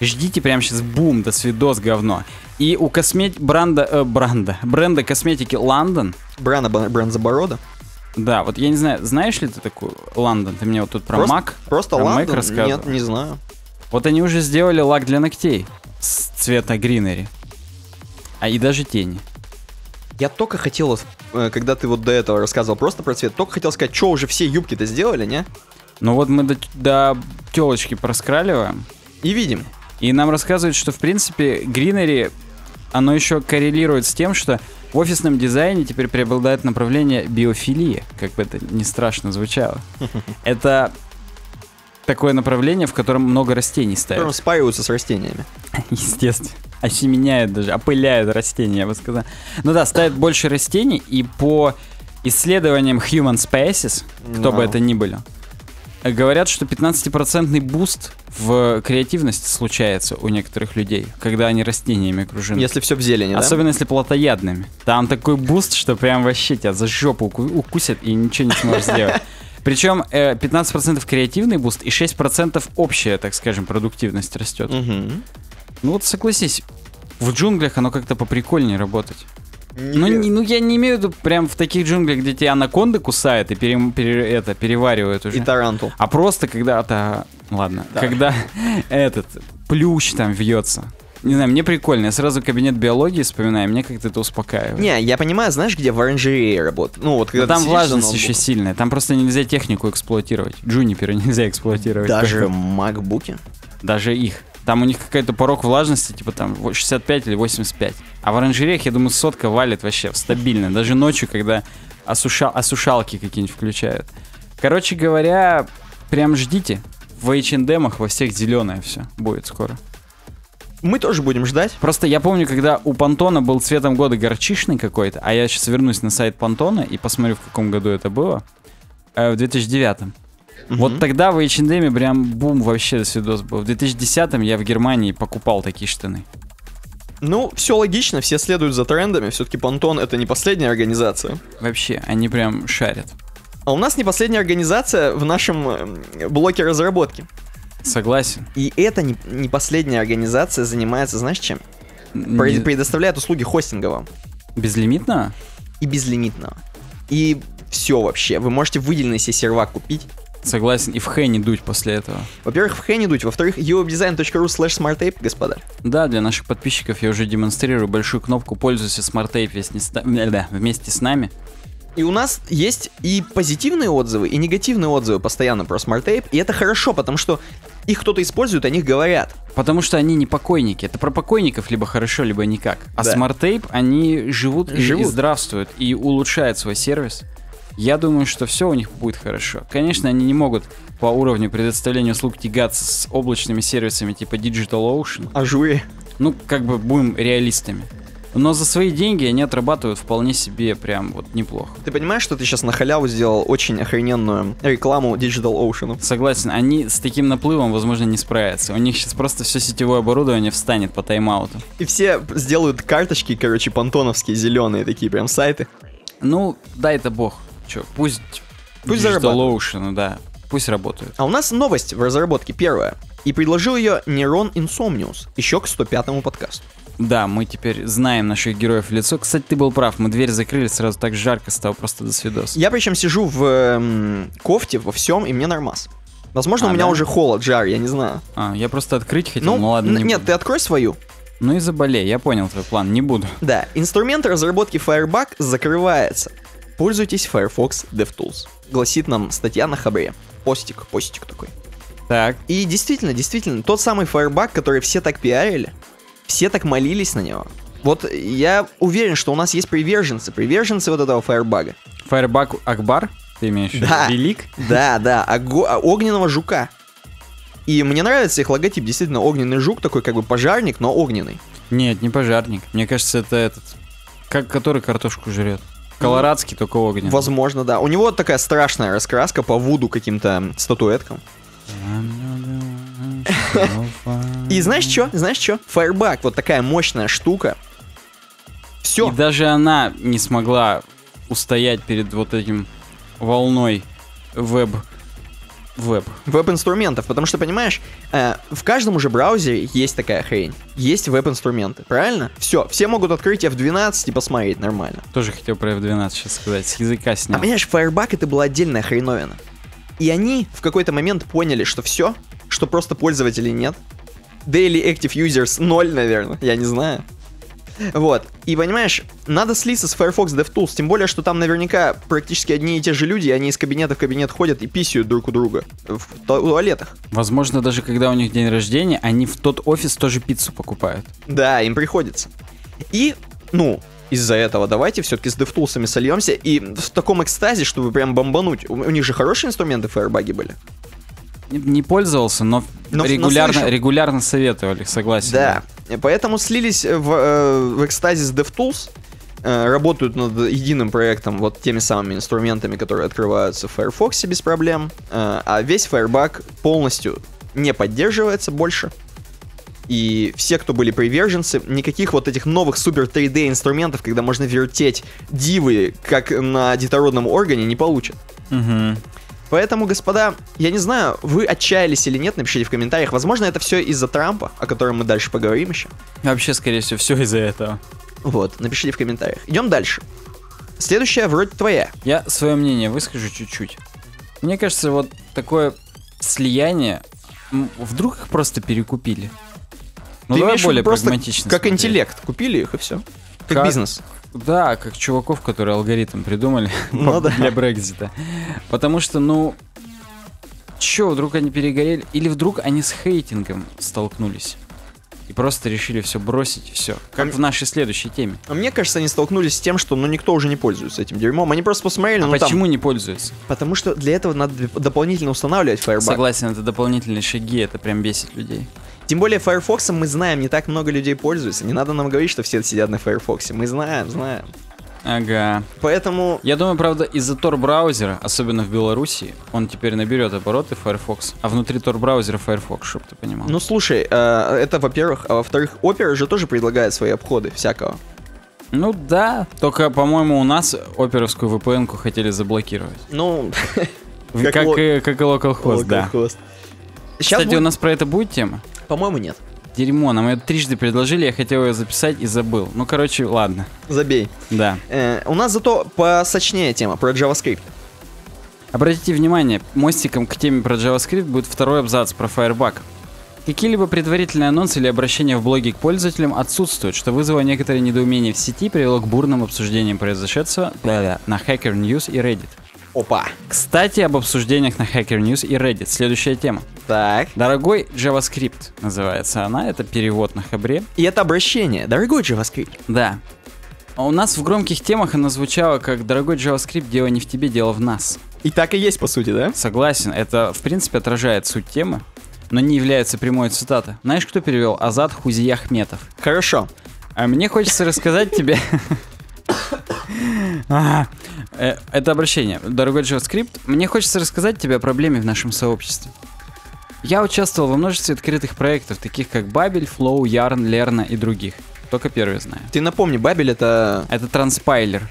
ждите прямо сейчас бум, до свидос говно. И у космет... бренда, э, бренда, бренда косметики Лондон, Брана Ба- бренд Заборода. да, вот я не знаю, знаешь ли ты такую Лондон? Ты мне вот тут про Просто- Мак, Просто про Лондон? рассказывал. Нет, не знаю. Вот они уже сделали лак для ногтей с цвета гринери. А и даже тени. Я только хотел, когда ты вот до этого рассказывал просто про цвет, только хотел сказать, что уже все юбки-то сделали, не? Ну вот мы до, до телочки проскраливаем, И видим. и нам рассказывают, что в принципе гринери, оно еще коррелирует с тем, что в офисном дизайне теперь преобладает направление биофилия, как бы это не страшно звучало. Это такое направление, в котором много растений ставят. Прям спариваются с растениями. Естественно. Осеменяют даже, опыляют растения, я бы сказал. Ну да, ставят больше растений, и по исследованиям Human Spaces, кто бы Ну. это ни были, э, говорят, что 15% boost в креативности случается у некоторых людей, когда они растениями окружены. Если все в зелени, да? Особенно если плотоядными. Там такой boost, что прям вообще тебя за жопу уку- укусят и ничего не сможешь сделать. Причем э, 15% креативный boost и 6% общая, так скажем, продуктивность растет. Мгм. Ну вот согласись, в джунглях оно как-то поприкольнее работать. Не- Ну, не- ну я не имею в виду прям в таких джунглях, где тебя анаконды кусают и пере- пере- это, переваривают уже. И тарантул. А просто когда-то... Ладно. Да. Когда этот плющ там вьется. Не знаю, мне прикольно. Я сразу кабинет биологии вспоминаю, мне как-то это успокаивает. Не, я понимаю, знаешь, где в оранжерее работает? Ну вот, когда там влажность еще сильная. Там просто нельзя технику эксплуатировать. Джунипера нельзя эксплуатировать. Даже макбуки? Даже их. Там у них какой-то порог влажности, типа там во- 65 или 85. А в оранжереях, я думаю, сотка валит вообще стабильно. Даже ночью, когда осуша- осушалки какие-нибудь включают. Короче говоря, прям ждите. В H&M во всех зеленое все будет скоро. Мы тоже будем ждать. Просто я помню, когда у Пантона был цветом года горчишный какой-то, а я сейчас вернусь на сайт Пантона и посмотрю, в каком году это было. Э, в 2009. Вот Мгм. тогда в H&M прям бум вообще до свидос был. В 2010 я в Германии покупал такие штаны. Ну, все логично, все следуют за трендами. Все-таки Пантон это не последняя организация. Вообще, они прям шарят. А у нас не последняя организация в нашем эм, блоке разработки. Согласен. И это не, не последняя организация занимается, знаешь чем? Не- Предоставляет услуги хостинга вам. Безлимитно? И безлимитного. И все вообще. Вы можете выделенный себе сервак купить. Согласен. И в Хэ не дуть после этого. Во-первых, в Хэ дуть. Во-вторых, uwebdesign.ru slash smarttape, господа. Да, для наших подписчиков я уже демонстрирую большую кнопку «Пользуйся SmartTape вместе с, на- да, вместе с нами». И у нас есть и позитивные отзывы, и негативные отзывы постоянно про SmartTape. И это хорошо, потому что их кто-то использует, о них говорят. Потому что они не покойники. Это про покойников либо хорошо, либо никак. А Да. Tape, они живут, и- И, Живут. здравствуют и улучшают свой сервис. Я думаю, что все у них будет хорошо. Конечно, они не могут по уровню предоставления услуг тягаться с облачными сервисами типа DigitalOcean. Ажуре. Ну, как бы будем реалистами. Но за свои деньги они отрабатывают вполне себе прям вот неплохо. Ты понимаешь, что ты сейчас на халяву сделал очень охрененную рекламу Digital Ocean? Согласен, они с таким наплывом, возможно, не справятся. У них сейчас просто все сетевое оборудование встанет по тайм-ауту. И все сделают карточки, короче, понтоновские, зеленые такие прям сайты. Ну, дай-то бог. Че, пусть... Пусть зарабатывают. Ocean, да, пусть работают. А у нас новость в разработке первая. И предложил ее Нейрон Insomnius, еще к 105-му подкасту. Да, мы теперь знаем наших героев в лицо. Кстати, ты был прав, мы дверь закрыли, сразу так жарко стало, просто до свидос. Я причем сижу в эм, кофте, во всем, и мне нормас. Возможно, А, у меня да? уже холод, жар, я не знаю. А, я просто открыть хотел, ну, ладно, н- не нет, буду. ты открой свою. Ну и заболей, я понял твой план, не буду. Да, инструмент разработки Firebug закрывается. Пользуйтесь Firefox DevTools. гласит нам статья на Хабре. Постик, постик такой. Так. И действительно, действительно, тот самый Firebug, который все так пиарили, все так молились на него. Вот я уверен, что у нас есть приверженцы, приверженцы вот этого Firebug. Firebug Акбар, ты имеешь в виду? Да. Велик? Да, да, ого- а, огненного жука. И мне нравится их логотип, действительно, огненный жук, такой как бы пожарник, но огненный. Нет, не пожарник. Мне кажется, это этот, как который картошку жрет. Колорадский, только огненный. Возможно, да. У него такая страшная раскраска по вуду каким-то статуэткам. И знаешь что? Знаешь что? Firebug, вот такая мощная штука. Все. И даже она не смогла устоять перед вот этим волной веб. Веб. Веб-инструментов, потому что, понимаешь, э, в каждом уже браузере есть такая хрень. Есть веб-инструменты, правильно? Все, все могут открыть F12 и посмотреть нормально. Тоже хотел про F12 сейчас сказать. С языка А снял. понимаешь, Firebug это была отдельная хреновина. И они в какой-то момент поняли, что все, что просто пользователей нет. Daily Active Users 0, наверное, я не знаю. Вот. И понимаешь, надо слиться с Firefox DevTools, тем более, что там наверняка практически одни и те же люди, они из кабинета в кабинет ходят и писают друг у друга в ту- туалетах. Возможно, даже когда у них день рождения, они в тот офис тоже пиццу покупают. Да, им приходится. И, ну, из-за этого давайте все-таки с DevTools сольемся и в таком экстазе, чтобы прям бомбануть. У, у них же хорошие инструменты Firebug были. Не, пользовался, но, Но- но регулярно, регулярно советовали, согласен. Да. Поэтому слились в, э, в экстазе с DevTools, э, работают над единым проектом, вот теми самыми инструментами, которые открываются в Firefox без проблем, э, а весь Firebug полностью не поддерживается больше. И все, кто были приверженцы, никаких вот этих новых супер 3D инструментов, когда можно вертеть дивы, как на детородном органе, не получат. Мгм. Поэтому, господа, я не знаю, вы отчаялись или нет, напишите в комментариях. Возможно, это все из-за Трампа, о котором мы дальше поговорим еще. Вообще, скорее всего, все из-за этого. Вот, напишите в комментариях. Идем дальше. Следующая вроде твоя. Я свое мнение выскажу чуть-чуть. Мне кажется, вот такое слияние, вдруг их просто перекупили. Ну, Ты давай более просто прагматично Как смотреть. интеллект. Купили их и все. Как, Как? бизнес. Да, как чуваков, которые алгоритм придумали Ну да. для Брекзита. Потому что, ну, чё, вдруг они перегорели? Или вдруг они с хейтингом столкнулись? И просто решили все бросить, все. Как А в нашей следующей теме. А мне кажется, они столкнулись с тем, что ну никто уже не пользуется этим дерьмом. Они просто посмотрели, А ну там- почему не пользуются? Потому что для этого надо доп- дополнительно устанавливать Firebug. Согласен, это дополнительные шаги, это прям бесит людей. Тем более Firefox мы знаем, не так много людей пользуются. Не надо нам говорить, что все сидят на Firefox. Мы знаем, знаем. Ага. Поэтому Я думаю, правда, из-за Tor-браузера, особенно в Беларуси, он теперь наберет обороты Firefox. А внутри Tor-браузера Firefox, чтоб ты понимал. Ну слушай, э, это во-первых, а во-вторых, Opera же тоже предлагает свои обходы всякого. Ну да, только, по-моему, у нас оперовскую VPN-ку хотели заблокировать. Ну, Как, Как и, как и localhost, да. Сейчас Кстати, у нас про это будет тема? по-моему, нет. Дерьмо, нам ее трижды предложили, я хотел ее записать и забыл. Ну, короче, ладно. Забей. Да. Э, у нас зато посочнее тема про JavaScript. Обратите внимание, мостиком к теме про JavaScript будет второй абзац про Firebug. Какие-либо предварительные анонсы или обращения в блоге к пользователям отсутствуют, что вызвало некоторое недоумение в сети и привело к бурным обсуждениям произошедшего на Hacker News и Reddit. Опа. Кстати, об обсуждениях на Hacker News и Reddit. Следующая тема. Так. Дорогой JavaScript называется она, это перевод на хабре. И это обращение. Дорогой JavaScript. Да. А у нас в громких темах она звучала как «Дорогой JavaScript, дело не в тебе, дело в нас». И так и есть, по сути, да? Согласен, это в принципе отражает суть темы, но не является прямой цитатой. Знаешь, кто перевел? Азат Хузияхметов. Хорошо. А мне хочется рассказать тебе... А, э, Это обращение. Дорогой JavaScript, мне хочется рассказать тебе о проблеме в нашем сообществе. Я участвовал во множестве открытых проектов, таких как Babel, Flow, Yarn, Lerna и других. Только первый знаю. Ты напомни, Бабель это... Это транспайлер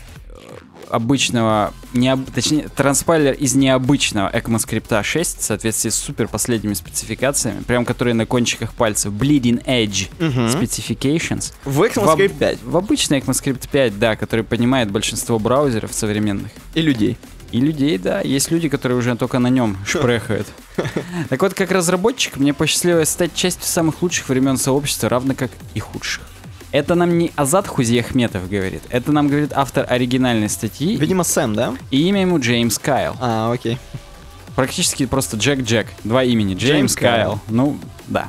обычного, необ- точнее, транспайлер из необычного ECMAScript 6 в соответствии с супер последними спецификациями, прям которые на кончиках пальцев, Bleeding Edge Мгм. Specifications. В В, ECMAScript об- 5. в обычный ECMAScript 5, да, который понимает большинство браузеров современных. И людей. И людей, да, есть люди, которые уже только на нем шпрехают. Так вот, как разработчик, мне посчастливилось стать частью самых лучших времен сообщества, равно как и худших. Это нам не Азат Хузи Ахметов говорит, это нам говорит автор оригинальной статьи, Видимо, Сэм, да? и имя ему Джеймс Кайл. А, окей. Практически просто Джек Джек. Два имени. Джеймс, Джеймс Кайл. Кайл. Ну, да.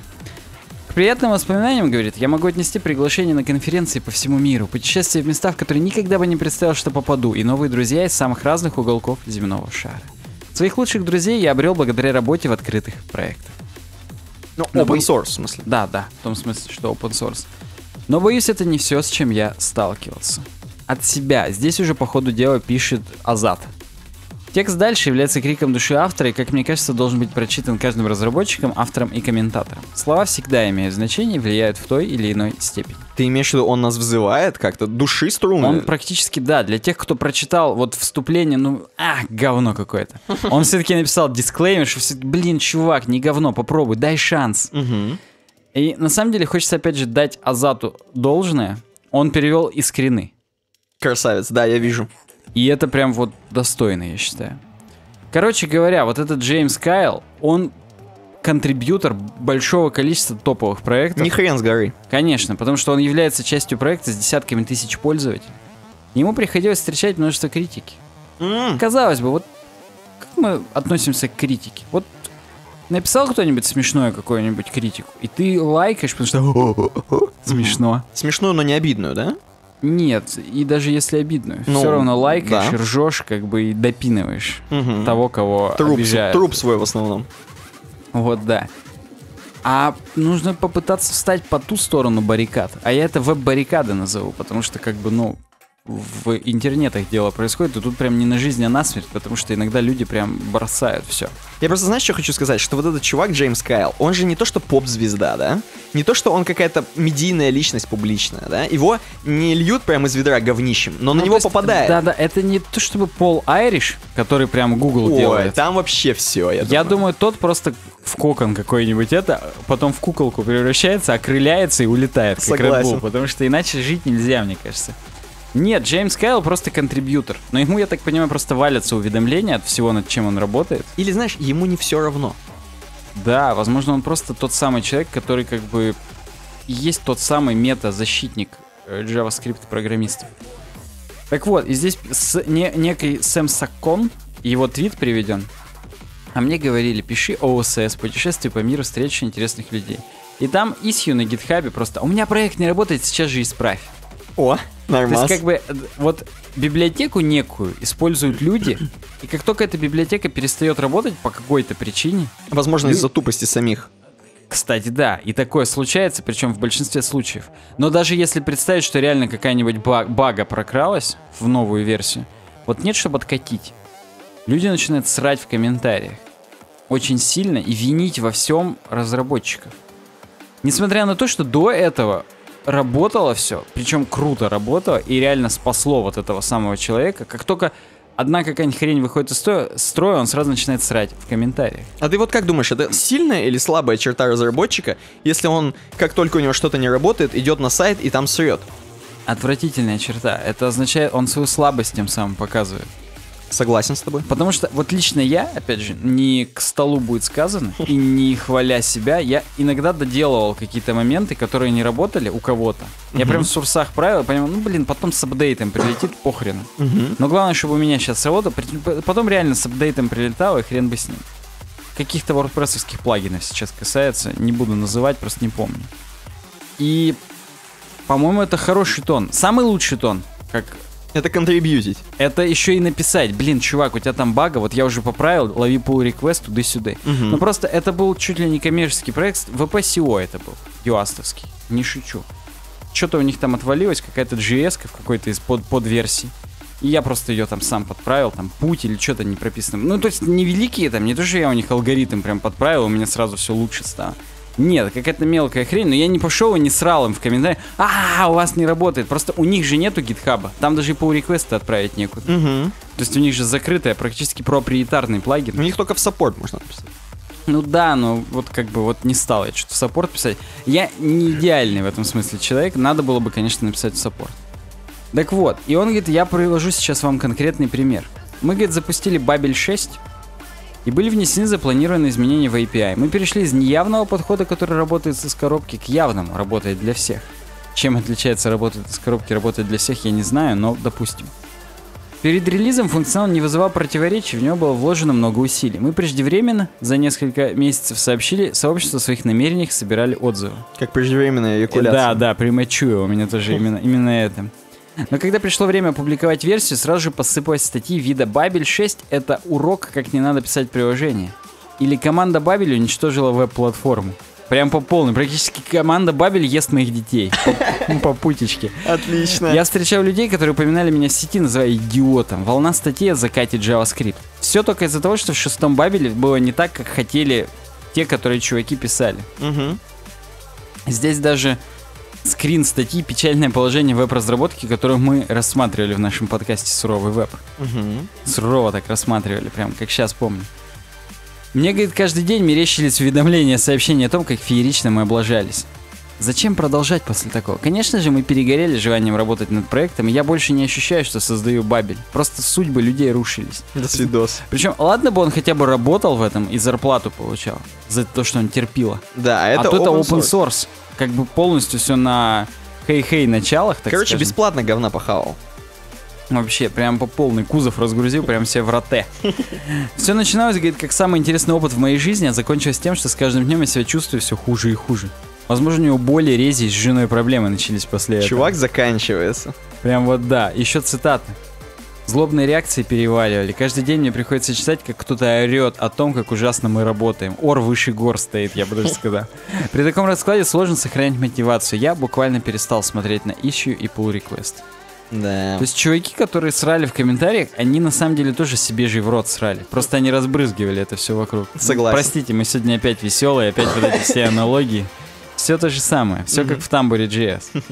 К приятным воспоминаниям, говорит, я могу отнести приглашение на конференции по всему миру, путешествия в места, в которые никогда бы не представил, что попаду, и новые друзья из самых разных уголков земного шара. Своих лучших друзей я обрел благодаря работе в открытых проектах. Ну, open source, в смысле. Да, да, в том смысле, что open source. Но боюсь, это не все, с чем я сталкивался. От себя. Здесь уже по ходу дела пишет Азат. Текст дальше является криком души автора и, как мне кажется, должен быть прочитан каждым разработчиком, автором и комментатором. Слова всегда имеют значение и влияют в той или иной степени. Ты имеешь в виду, он нас взывает как-то? Души струны? Он практически, да, для тех, кто прочитал вот вступление, ну, а, говно какое-то. Он все-таки написал дисклеймер, что, блин, чувак, не говно, попробуй, дай шанс. Мгм. И на самом деле хочется опять же дать Азату должное. Он перевел из скрины. Красавец, да, я вижу. И это прям вот достойно, я считаю. Короче говоря, вот этот Джеймс Кайл, он контрибьютор большого количества топовых проектов. Ни хрен с горы. Конечно, потому что он является частью проекта с десятками тысяч пользователей. Ему приходилось встречать множество критики. М, Казалось бы, вот как мы относимся к критике? Вот написал кто-нибудь смешное какую-нибудь критику, и ты лайкаешь, потому что смешно. Смешную, но не обидную, да? Нет, и даже если обидно, Ну, все равно лайкаешь, да. ржешь, как бы и допинываешь Мгм. того, кого Труп, обижают. труп свой в основном. Вот, да. А нужно попытаться встать по ту сторону баррикад. А я это веб-баррикады назову, потому что, как бы, ну, в интернетах дело происходит, и тут прям не на жизнь, а на смерть, потому что иногда люди прям бросают все. Я просто, знаешь, что хочу сказать? Что вот этот чувак, Джеймс Кайл, он же не то, что поп-звезда, да? Не то, что он какая-то медийная личность публичная, да? Его не льют прямо из ведра говнищем, но на него попадает. Да-да, это не то чтобы Пол Айриш, который прям Google Ой, делает. там вообще все, я, Я думаю, тот просто в кокон какой-нибудь это, потом в куколку превращается, окрыляется и улетает, как Red Согласен. Bull, потому что иначе жить нельзя, мне кажется. Нет, Джеймс Кайл просто контрибьютор. Но ему, я так понимаю, просто валятся уведомления от всего, над чем он работает. Или, знаешь, ему не все равно. Да, возможно, он просто тот самый человек, который как бы и есть тот самый мета-защитник э, JavaScript-программистов. Так вот, и здесь с, не- некий Сэм Саккон, его твит приведен. А мне говорили, пиши OSS, путешествие по миру, встречи интересных людей. И там issue на гитхабе просто, у меня проект не работает, сейчас же исправь. О, То нормально. есть, как бы, вот библиотеку некую используют люди, и как только эта библиотека перестает работать по какой-то причине, Возможно, из-за тупости самих. Кстати, да, и такое случается, причем в большинстве случаев. Но даже если представить, что реально какая-нибудь ба- бага прокралась в новую версию, вот нет, чтобы откатить. Люди начинают срать в комментариях. Очень сильно и винить во всем разработчиков. Несмотря на то, что до этого работало все, причем круто работало, и реально спасло вот этого самого человека, как только одна какая-нибудь хрень выходит из строя, строя, он сразу начинает срать в комментариях. А ты вот как думаешь, это сильная или слабая черта разработчика, если он, как только у него что-то не работает, идет на сайт и там срет? Отвратительная черта. Это означает, он свою слабость тем самым показывает. Согласен с тобой. Потому что вот лично я, опять же, не к столу будет сказано, и не хваля себя, я иногда доделывал какие-то моменты, которые не работали у кого-то. Я прям в сурсах правил, понимаю, ну блин, потом с апдейтом прилетит, похрен. Но главное, чтобы у меня сейчас сработало, потом реально с апдейтом прилетало, и хрен бы с ним. Каких-то wordpress плагинов сейчас касается, не буду называть, просто не помню. И, по-моему, это хороший тон. Самый лучший тон, как Это контрибьютить. это еще и написать, блин, чувак, у тебя там бага, вот я уже поправил, лови pull request туда-сюда. Мгм. Ну просто это был чуть ли не коммерческий проект, VPCO это был, юастовский, не шучу. Что-то у них там отвалилось, какая-то JS в какой-то из под, подверсий. И я просто ее там сам подправил, там путь или что-то не прописано. Ну, то есть невеликие там, не то, что я у них алгоритм прям подправил, у меня сразу все лучше стало. Нет, какая-то мелкая хрень, но я не пошел и не срал им в комментариях. А, у вас не работает. Просто у них же нету гитхаба. Там даже и pull реквесты отправить некуда. Угу. То есть у них же закрытая, практически проприетарный плагин. У них только в саппорт можно написать. Ну да, но вот как бы вот не стал я что-то в support писать. Я не идеальный в этом смысле человек, надо было бы, конечно, написать в support. Так вот, и он говорит, я привожу сейчас вам конкретный пример. Мы, говорит, запустили Babel 6, и были внесены запланированные изменения в API. Мы перешли из неявного подхода, который работает из коробки, к явному, работает для всех. Чем отличается работать из коробки, работать для всех, я не знаю, но допустим. Перед релизом функционал не вызывал противоречий, в него было вложено много усилий. Мы преждевременно за несколько месяцев сообщили сообществу о своих намерениях, собирали отзывы. Как преждевременная эякуляция. Да, да, плюсую, у меня тоже именно, именно это. Но когда пришло время опубликовать версию, сразу же посыпалась статьи вида «Бабель 6 — это урок, как не надо писать приложение». Или команда Бабель уничтожила веб-платформу. Прям по полной. Практически команда Бабель ест моих детей. По, по путечке. Отлично. Я встречал людей, которые упоминали меня в сети, называя идиотом. Волна статей о закате JavaScript. Все только из-за того, что в шестом Бабеле было не так, как хотели те, которые чуваки писали. Здесь даже скрин статьи «Печальное положение веб-разработки», которую мы рассматривали в нашем подкасте «Суровый веб». Мгм. Сурово так рассматривали, прям как сейчас помню. Мне, говорит, каждый день мерещились уведомления, сообщения о том, как феерично мы облажались. Зачем продолжать после такого? Конечно же, мы перегорели желанием работать над проектом, и я больше не ощущаю, что создаю бабель. Просто судьбы людей рушились. До свидос. Причем, ладно бы он хотя бы работал в этом и зарплату получал за то, что он терпило. Да, это а то это open source. source. Как бы полностью все на хей-хей началах, так Короче, скажем. бесплатно говна похавал. Вообще, прям по полный кузов разгрузил, прям себе в роте. Все начиналось, говорит, как самый интересный опыт в моей жизни, а закончилось тем, что с каждым днем я себя чувствую все хуже и хуже. Возможно, у него боли, рези с женой проблемы начались после этого. Чувак заканчивается. Прям вот да. Еще цитаты. Злобные реакции переваливали. Каждый день мне приходится читать, как кто-то орет о том, как ужасно мы работаем. Ор выше гор стоит, я бы даже сказал. При таком раскладе сложно сохранять мотивацию. Я буквально перестал смотреть на issue и pull request. Да. То есть чуваки, которые срали в комментариях, они на самом деле тоже себе же в рот срали. Просто они разбрызгивали это все вокруг. Согласен. Простите, мы сегодня опять веселые, опять вот эти все аналогии. Все то же самое, все как в тамбуре JS.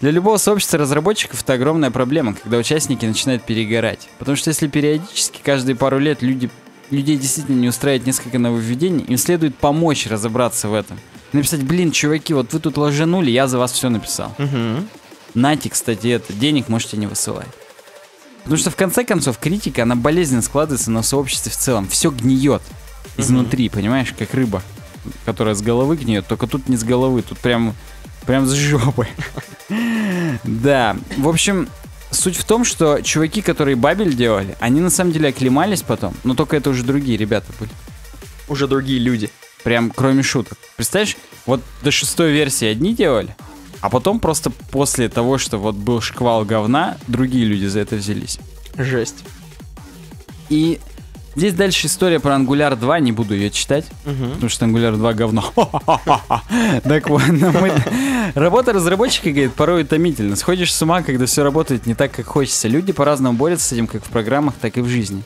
Для любого сообщества разработчиков это огромная проблема, когда участники начинают перегорать. Потому что если периодически, каждые пару лет люди, людей действительно не устраивает несколько нововведений, им следует помочь разобраться в этом. Написать, блин, чуваки, вот вы тут ложанули, я за вас все написал. Мгм. Нате, кстати, это, денег можете не высылать. Потому что в конце концов критика, она болезненно складывается на сообществе в целом. Все гниет изнутри, понимаешь, как рыба, которая с головы гниет, только тут не с головы, тут прям, прям с жопы. Да, в общем, суть в том, что чуваки, которые бабель делали, они на самом деле оклемались потом, но только это уже другие ребята были. Уже другие люди. Прям кроме шуток. Представляешь, вот до шестой версии одни делали, а потом просто после того, что вот был шквал говна, другие люди за это взялись. Жесть. И здесь дальше история про Angular 2, не буду ее читать, Мгм. потому что Angular 2 говно. Так вот, мы- работа разработчика, говорит, порой утомительна. Сходишь с ума, когда все работает не так, как хочется. Люди по-разному борются с этим, как в программах, так и в жизни.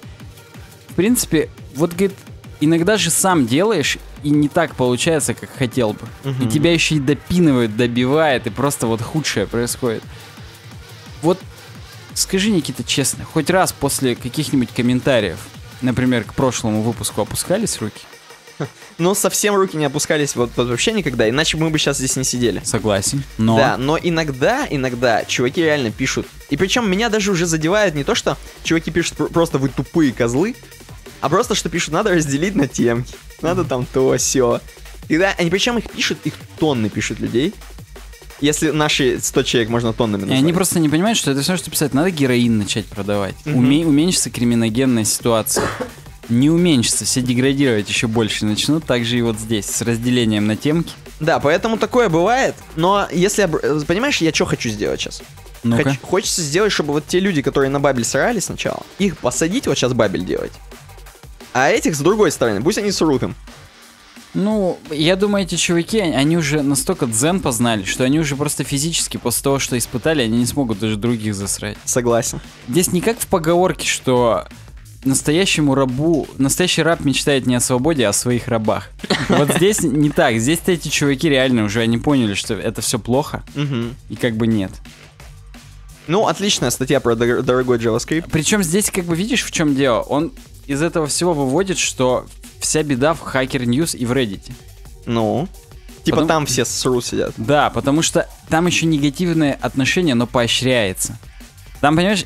В принципе, вот, говорит, иногда же сам делаешь, и не так получается, как хотел бы. И тебя еще и допинывают, добивают, и просто вот худшее происходит. Вот скажи, Никита, честно, хоть раз после каких-нибудь комментариев, например, к прошлому выпуску опускались руки? Но совсем руки не опускались вот, вот вообще никогда, иначе мы бы сейчас здесь не сидели. Согласен. Но Да, но иногда, иногда чуваки реально пишут. И причем меня даже уже задевает не то, что чуваки пишут пр- просто вы тупые козлы, а просто что пишут, надо разделить на темки. Надо там то, все. И да, они причем их пишут, их тонны пишут людей. Если наши 100 человек можно тоннами И назвать. они просто не понимают, что это все, что писать. Надо героин начать продавать. Мгм. Уме- уменьшится криминогенная ситуация. Не уменьшится, все деградировать еще больше начнут. Так же и вот здесь, с разделением на темки. Да, поэтому такое бывает. Но если... Понимаешь, я что хочу сделать сейчас? Ну-ка. Хоч- хочется сделать, чтобы вот те люди, которые на Бабель срали сначала, их посадить вот сейчас Бабель делать. А этих с другой стороны, пусть они срут им. Ну, я думаю, эти чуваки, они- уже настолько дзен познали, что они уже просто физически после того, что испытали, они не смогут даже других засрать. Согласен. Здесь не как в поговорке, что настоящему рабу, настоящий раб мечтает не о свободе, а о своих рабах. Вот здесь не так. Здесь эти чуваки реально уже они поняли, что это все плохо, и как бы нет. Ну, отличная статья про дор- дорогой JavaScript. Причем здесь как бы видишь, в чем дело? Он из этого всего выводит, что вся беда в Hacker News и в Reddit. Ну. Типа Потом- там все сру сидят. Да, потому что там еще негативное отношение, но поощряется. Там, понимаешь,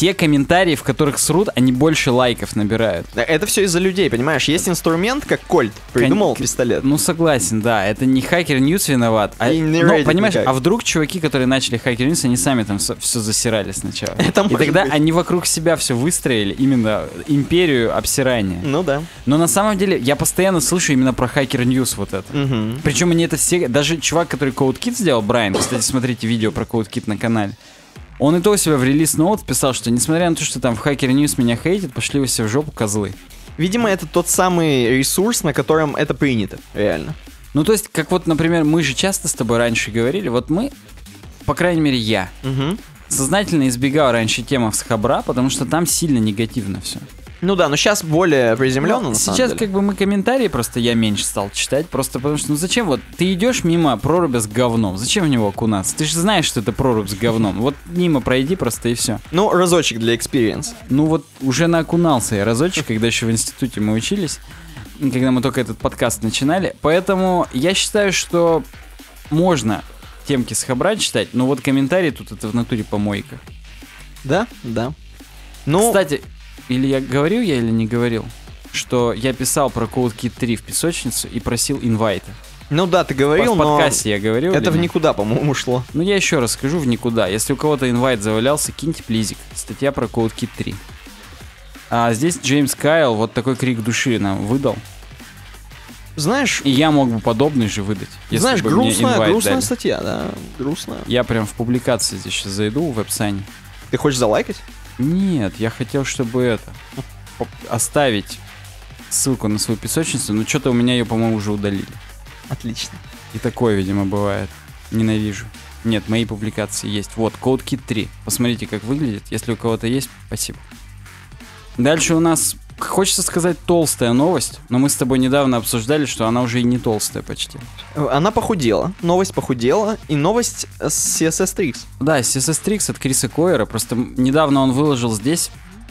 те комментарии, в которых срут, они больше лайков набирают. Это все из-за людей, понимаешь? Есть инструмент, как Кольт придумал Кон- пистолет. Ну, согласен, да. Это не Hacker News виноват. А, Reddit понимаешь, никак. а вдруг чуваки, которые начали Hacker News, они сами там все засирали сначала. Это И тогда быть. они вокруг себя все выстроили, именно империю обсирания. Ну да. Но на самом деле я постоянно слышу именно про Hacker News вот это. Мгм. Причем мне это все... Даже чувак, который CodeKit сделал, Брайан, кстати, смотрите видео про CodeKit на канале. Он и то у себя в release note писал, что несмотря на то, что там в Hacker News меня хейтят, пошли вы все в жопу, козлы. Видимо, это тот самый ресурс, на котором это принято, реально. Ну, то есть, как вот, например, мы же часто с тобой раньше говорили, вот мы, по крайней мере, я, Мгм. сознательно избегал раньше темов с Хабра, потому что там сильно негативно все. Ну да, но сейчас более приземленно, самом Сейчас деле. как бы мы комментарии просто я меньше стал читать, просто потому что, ну зачем вот, ты идешь мимо проруби с говном, зачем в него окунаться? Ты же знаешь, что это прорубь с говном, вот мимо пройди просто и все. Ну, разочек для experience. Ну вот уже наокунался я разочек, когда еще в институте мы учились, когда мы только этот подкаст начинали. Поэтому я считаю, что можно темки с Хабра читать, но вот комментарии тут это в натуре помойка. Да, да. Ну, Кстати, или я говорил я или не говорил, что я писал про Code Kit 3 в песочницу и просил инвайта. ну да, ты В говорил, но подкасте я говорил. это в никуда, по-моему, шло. Ну я еще раз скажу в никуда. Если у кого-то инвайт завалялся, киньте плизик. Статья про Code Kit 3. А здесь Джеймс Кайл вот такой крик души нам выдал. Знаешь, И я мог бы подобный же выдать. если знаешь, бы мне грустная, инвайт грустная дали. статья, да, грустная. Я прям в публикации здесь сейчас зайду в веб-сане. Ты хочешь залайкать? Нет, я хотел, чтобы это оставить ссылку на свою песочницу, но что-то у меня ее, по-моему, уже удалили. Отлично. И такое, видимо, бывает. Ненавижу. Нет, мои публикации есть. Вот, CodeKit 3. Посмотрите, как выглядит. Если у кого-то есть, спасибо. Дальше у нас, хочется сказать, толстая новость, но мы с тобой недавно обсуждали, что она уже и не толстая почти. Она похудела, новость похудела, и новость с CSS Tricks. Да, CSS Tricks от Криса Койера, просто недавно он выложил здесь.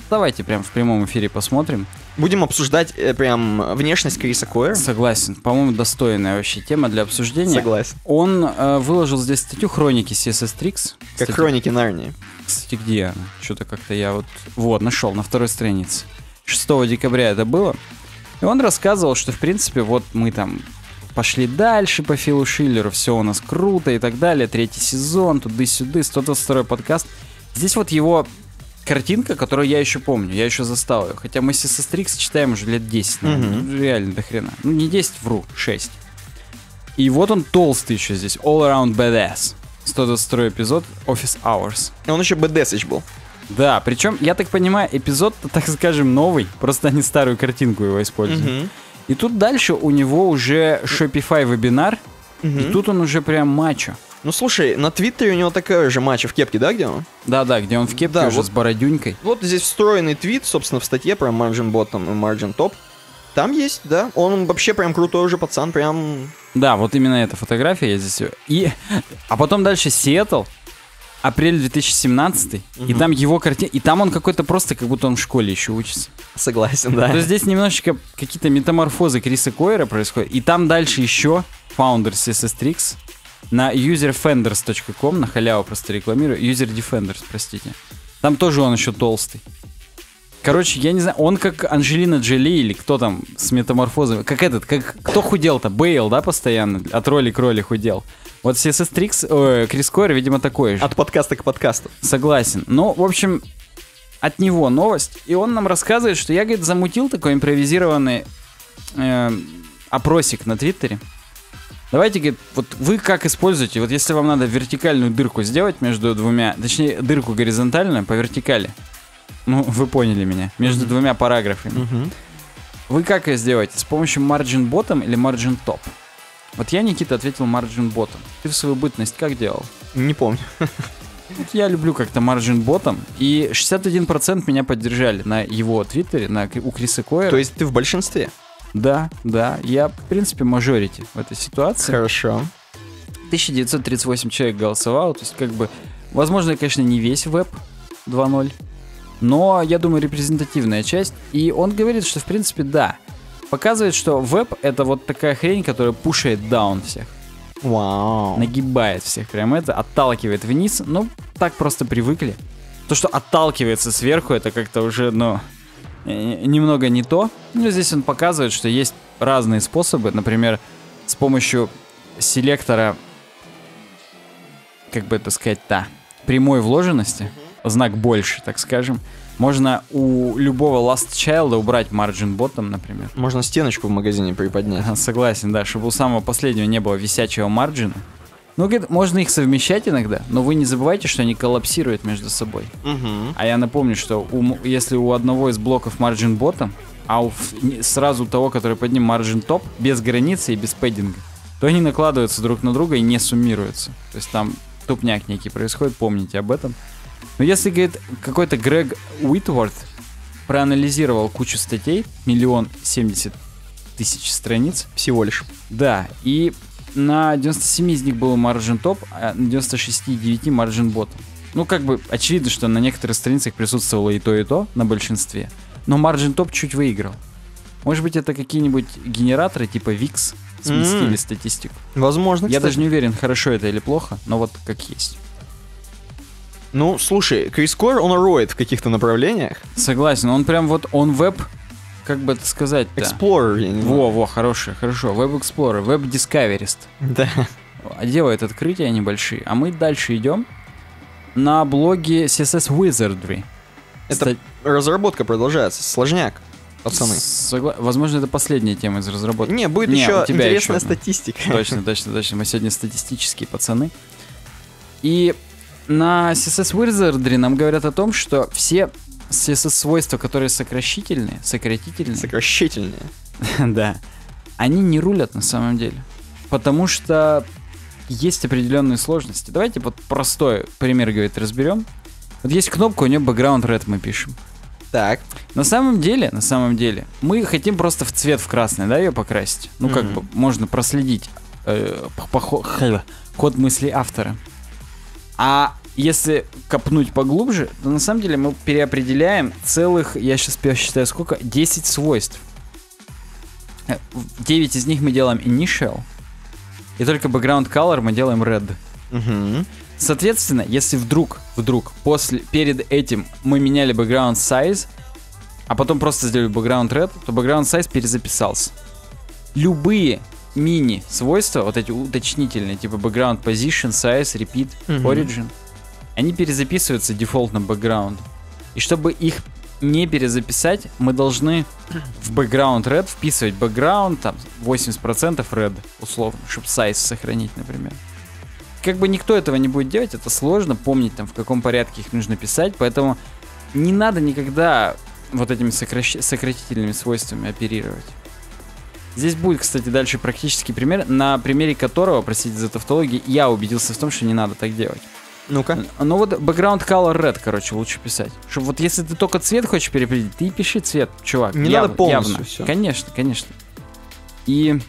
Давайте прям в прямом эфире посмотрим. Будем обсуждать э, прям внешность Криса Койера. Согласен, по-моему, достойная вообще тема для обсуждения. Согласен. Он э, выложил здесь статью хроники CSS Tricks. Как Кстати, хроники Нарнии. Кстати, где она? Что-то как-то я вот... Вот, нашел, на второй странице. 6 декабря это было. И он рассказывал, что, в принципе, вот мы там пошли дальше по Филу Шиллеру, все у нас круто и так далее, третий сезон, туды-сюды, 122 подкаст. Здесь вот его картинка, которую я еще помню, я еще застал ее. Хотя мы CSS Tricks читаем уже лет 10, наверное. Мгм. Ну, реально до хрена. Ну, не 10, вру, 6. И вот он толстый еще здесь, All Around Badass. 122 эпизод, Office Hours. Он еще BDSH был. Да, причем, я так понимаю, эпизод, так скажем, новый, просто они старую картинку его используют. Мгм. И тут дальше у него уже Shopify вебинар, и Мгм. тут он уже прям мачо. Ну слушай, на Твиттере у него такая же матча в кепке, да, где он? Да-да, где он в кепке Да, уже вот- с бородюнькой. Вот здесь встроенный твит, собственно, в статье про Margin Bottom и Margin Top. Там есть, да. Он вообще прям крутой уже пацан, прям... Да, вот именно эта фотография я здесь... И... А потом дальше Сиэтл, апрель 2017, и Мгм. там его картина... И там он какой-то просто, как будто он в школе еще учится. Согласен, То да. есть здесь немножечко какие-то метаморфозы Криса Койера происходят. И там дальше еще фаундер CSS на userdefenders.com, на халяву просто рекламирую, userdefenders, простите. Там тоже он еще толстый. Короче, я не знаю, он как Анджелина Джоли или кто там с метаморфозами, как этот, как кто худел-то, Бейл, да, постоянно, от роли к роли худел. Вот CSS ой, Крис Койер, видимо, такой же. От подкаста к подкасту. Согласен. Ну, в общем, от него новость. И он нам рассказывает, что я, говорит, замутил такой импровизированный э, опросик на Твиттере. Давайте, говорит, вот вы как используете, вот если вам надо вертикальную дырку сделать между двумя, точнее, дырку горизонтальную по вертикали. Ну, вы поняли меня. Между двумя параграфами. Вы как ее сделаете? С помощью margin bottom или margin top? Вот я, Никита, ответил margin bottom. Ты в свою бытность как делал? Не помню. Вот я люблю как-то Margin Bottom, и 61% меня поддержали на его твиттере, на, у Криса Койера. То есть ты в большинстве? Да, да, я, в принципе, мажорити в этой ситуации. Хорошо. 1938 человек голосовало, то есть, как бы, возможно, конечно, не весь веб 2.0, но, я думаю, репрезентативная часть. И он говорит, что, в принципе, да, показывает, что веб — это вот такая хрень, которая пушает даун всех. Вау. нагибает всех прям это, отталкивает вниз. Ну, так просто привыкли. То, что отталкивается сверху, это как-то уже, ну, э, немного не то. Но здесь он показывает, что есть разные способы. Например, с помощью селектора, как бы это сказать-то, прямой вложенности, знак больше, так скажем, можно у любого Last Child убрать margin bottom, например. Можно стеночку в магазине приподнять. Согласен, да, чтобы у самого последнего не было висячего марджина. Ну, говорит, можно их совмещать иногда, но вы не забывайте, что они коллапсируют между собой. Угу. А я напомню, что у если у одного из блоков margin bottom, а у сразу у того, который под ним margin топ, без границы и без пэддинга, то они накладываются друг на друга и не суммируются. То есть там тупняк некий происходит, помните об этом. Но если, говорит, какой-то Грег Уитворд проанализировал кучу статей, миллион семьдесят тысяч страниц, Всего лишь. да, и на 97 из них был margin топ, а на 96,9 margin bottom. Ну, как бы очевидно, что на некоторых страницах присутствовало и то, и то, на большинстве. Но margin топ чуть выиграл. Может быть, это какие-нибудь генераторы типа VIX сместили М. статистику. Возможно, Я кстати. даже не уверен, хорошо это или плохо, но вот как есть. Ну, слушай, Крис Кор, он роет в каких-то направлениях. Согласен, он прям вот, он веб, как бы это сказать-то? Explorer, я не знаю. Во, во, хороший, хорошо. Web Discoverist. Да. делает открытия небольшие. А мы дальше идем на блоге CSS Wizardry. Это Ста- разработка продолжается. Сложняк, пацаны. согла- Возможно, это последняя тема из разработки. Не, будет Не, еще интересная еще статистика. Точно, точно, точно. Мы сегодня статистические пацаны. И на CSS Wizardry нам говорят о том, что все CSS-свойства, которые сокращительные, сократительные, Сокращительнее. да, они не рулят на самом деле. Потому что есть определенные сложности. Давайте вот простой пример, говорит, разберем. Вот есть кнопка, у нее background red мы пишем. Так. На самом деле, на самом деле, мы хотим просто в цвет в красный, да, ее покрасить. Ну, как бы можно проследить э, по- по ход мысли автора. А если копнуть поглубже, то на самом деле мы переопределяем целых, я сейчас считаю, сколько? 10 свойств. 9 из них мы делаем initial, и только background color мы делаем red. Угу. Соответственно, если вдруг, вдруг, после, перед этим мы меняли background size, а потом просто сделали background red, то background size перезаписался. Любые мини свойства, вот эти уточнительные, типа background position, size, repeat, Мгм. origin, они перезаписываются дефолтным background. И чтобы их не перезаписать, мы должны в background red вписывать background, там, 80% red, условно, чтобы size сохранить, например. Как бы никто этого не будет делать, это сложно помнить, там, в каком порядке их нужно писать, поэтому не надо никогда вот этими сокращ- сократительными свойствами оперировать. Здесь будет, кстати, дальше практический пример, на примере которого, простите за тавтологию, я убедился в том, что не надо так делать. Ну-ка. Ну вот background color red, короче, лучше писать. Чтобы вот если ты только цвет хочешь переопределить, ты и пиши цвет, чувак. Не Яв- надо полностью явно. всё. Конечно, конечно. И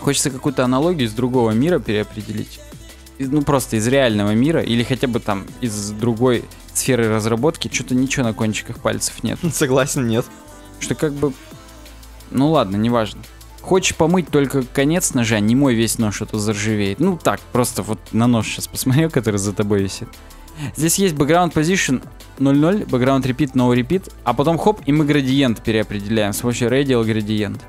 хочется какую-то аналогию из другого мира переопределить. Из- Ну просто из реального мира или хотя бы там из другой сферы разработки. Что-то ничего на кончиках пальцев нет. Согласен, нет. Что как бы... Ну ладно, неважно. Хочешь помыть только конец ножа, не мой весь нож, а то заржавеет. Ну так, просто вот на нож сейчас посмотрел, который за тобой висит. Здесь есть background position 0.0, background repeat, no repeat, а потом хоп, и мы градиент переопределяем с помощью radial градиент.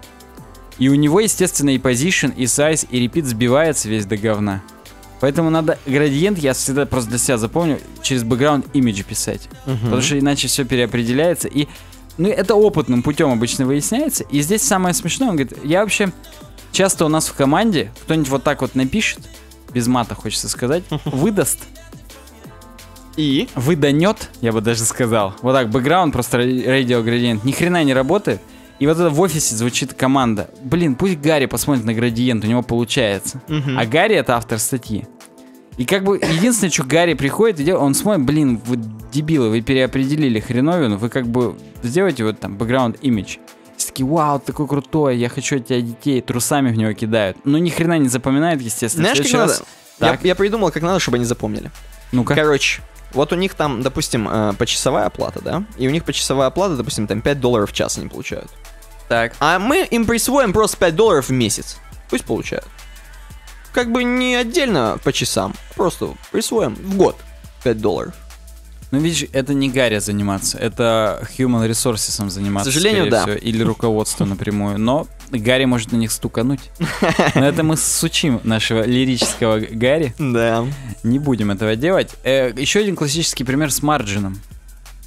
И у него, естественно, и position, и size, и repeat сбивается весь до говна. Поэтому надо градиент, я всегда просто для себя запомню, через background image писать. Потому что иначе все переопределяется. И ну, это опытным путем обычно выясняется. И здесь самое смешное, он говорит, я вообще часто у нас в команде кто-нибудь вот так вот напишет, без мата хочется сказать, выдаст, И? выданет, я бы даже сказал. Вот так, бэкграунд, просто радио градиент, ни хрена не работает. И вот это в офисе звучит команда. Блин, пусть Гарри посмотрит на градиент, у него получается. Мгм. А Гарри это автор статьи. И как бы единственное, что Гарри приходит и делает, он смотрит, блин, вы дебилы, вы переопределили хреновину, вы как бы сделайте вот там background image. Все такие, вау, такой крутой, я хочу от тебя детей, трусами в него кидают. Ну ни хрена не запоминает, естественно. Знаешь, как следующий надо? раз- Я, Так. я придумал, как надо, чтобы они запомнили. Ну-ка. Короче, вот у них там, допустим, э, почасовая оплата, да? И у них почасовая оплата, допустим, там 5 долларов в час они получают. Так. А мы им присвоим просто 5 долларов в месяц. Пусть получают. Как бы не отдельно по часам, просто присвоим в год 5 долларов. Ну, видишь, это не Гарри заниматься, это Human Resources заниматься. К сожалению, да. всего, или руководство напрямую. Но Гарри может на них стукануть. Но это мы сучим нашего лирического Гарри. Да. Не будем этого делать. Э, еще один классический пример с марджином.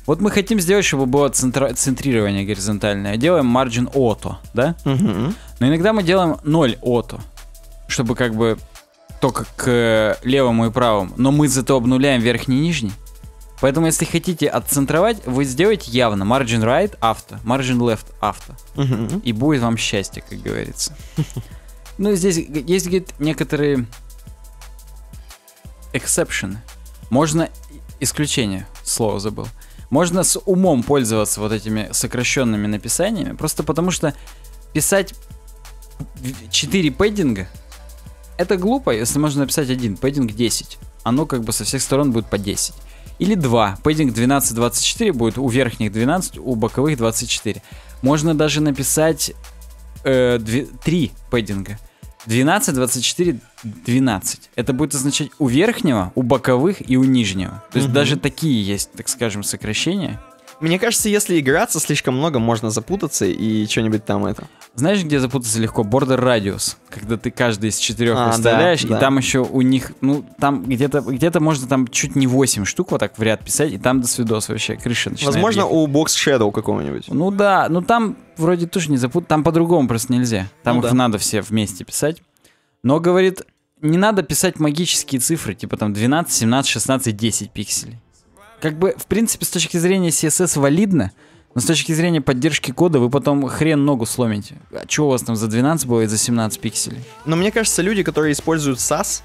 Вот мы хотим сделать, чтобы было центра- центрирование горизонтальное. Делаем марджин ото, да? Мгм. Но иногда мы делаем 0 ото, чтобы как бы только к э, левому и правому. Но мы зато обнуляем верхний и нижний. Поэтому, если хотите отцентровать, вы сделаете явно margin right авто, margin left авто. Мгм. И будет вам счастье, как говорится. Ну, здесь есть говорит, некоторые exception. Можно исключение, слово забыл. Можно с умом пользоваться вот этими сокращенными написаниями, просто потому что писать 4 пэддинга это глупо, если можно написать один, пэддинг 10. Оно как бы со всех сторон будет по 10. Или 2, пэддинг 12-24 будет у верхних 12, у боковых 24. Можно даже написать э, 3 пэддинга. 12, 24, 12. Это будет означать у верхнего, у боковых и у нижнего. То есть Мгм. даже такие есть, так скажем, сокращения. Мне кажется, если играться слишком много, можно запутаться и что-нибудь там это. Знаешь, где запутаться легко? Border Radius. Когда ты каждый из четырех А, да, выставляешь, да. и там еще у них, ну, там где-то где можно там чуть не 8 штук вот так в ряд писать, и там до свидос вообще крыша начинает Возможно, ехать. у Box Shadow какого-нибудь. Ну да, ну там вроде тоже не запутать, там по-другому просто нельзя. Там Ну их да. надо все вместе писать. Но, говорит, не надо писать магические цифры, типа там 12, 17, 16, 10 пикселей. Как бы, в принципе, с точки зрения CSS валидно, но с точки зрения поддержки кода вы потом хрен ногу сломите. А что у вас там за 12 было и за 17 пикселей? Но мне кажется, люди, которые используют SAS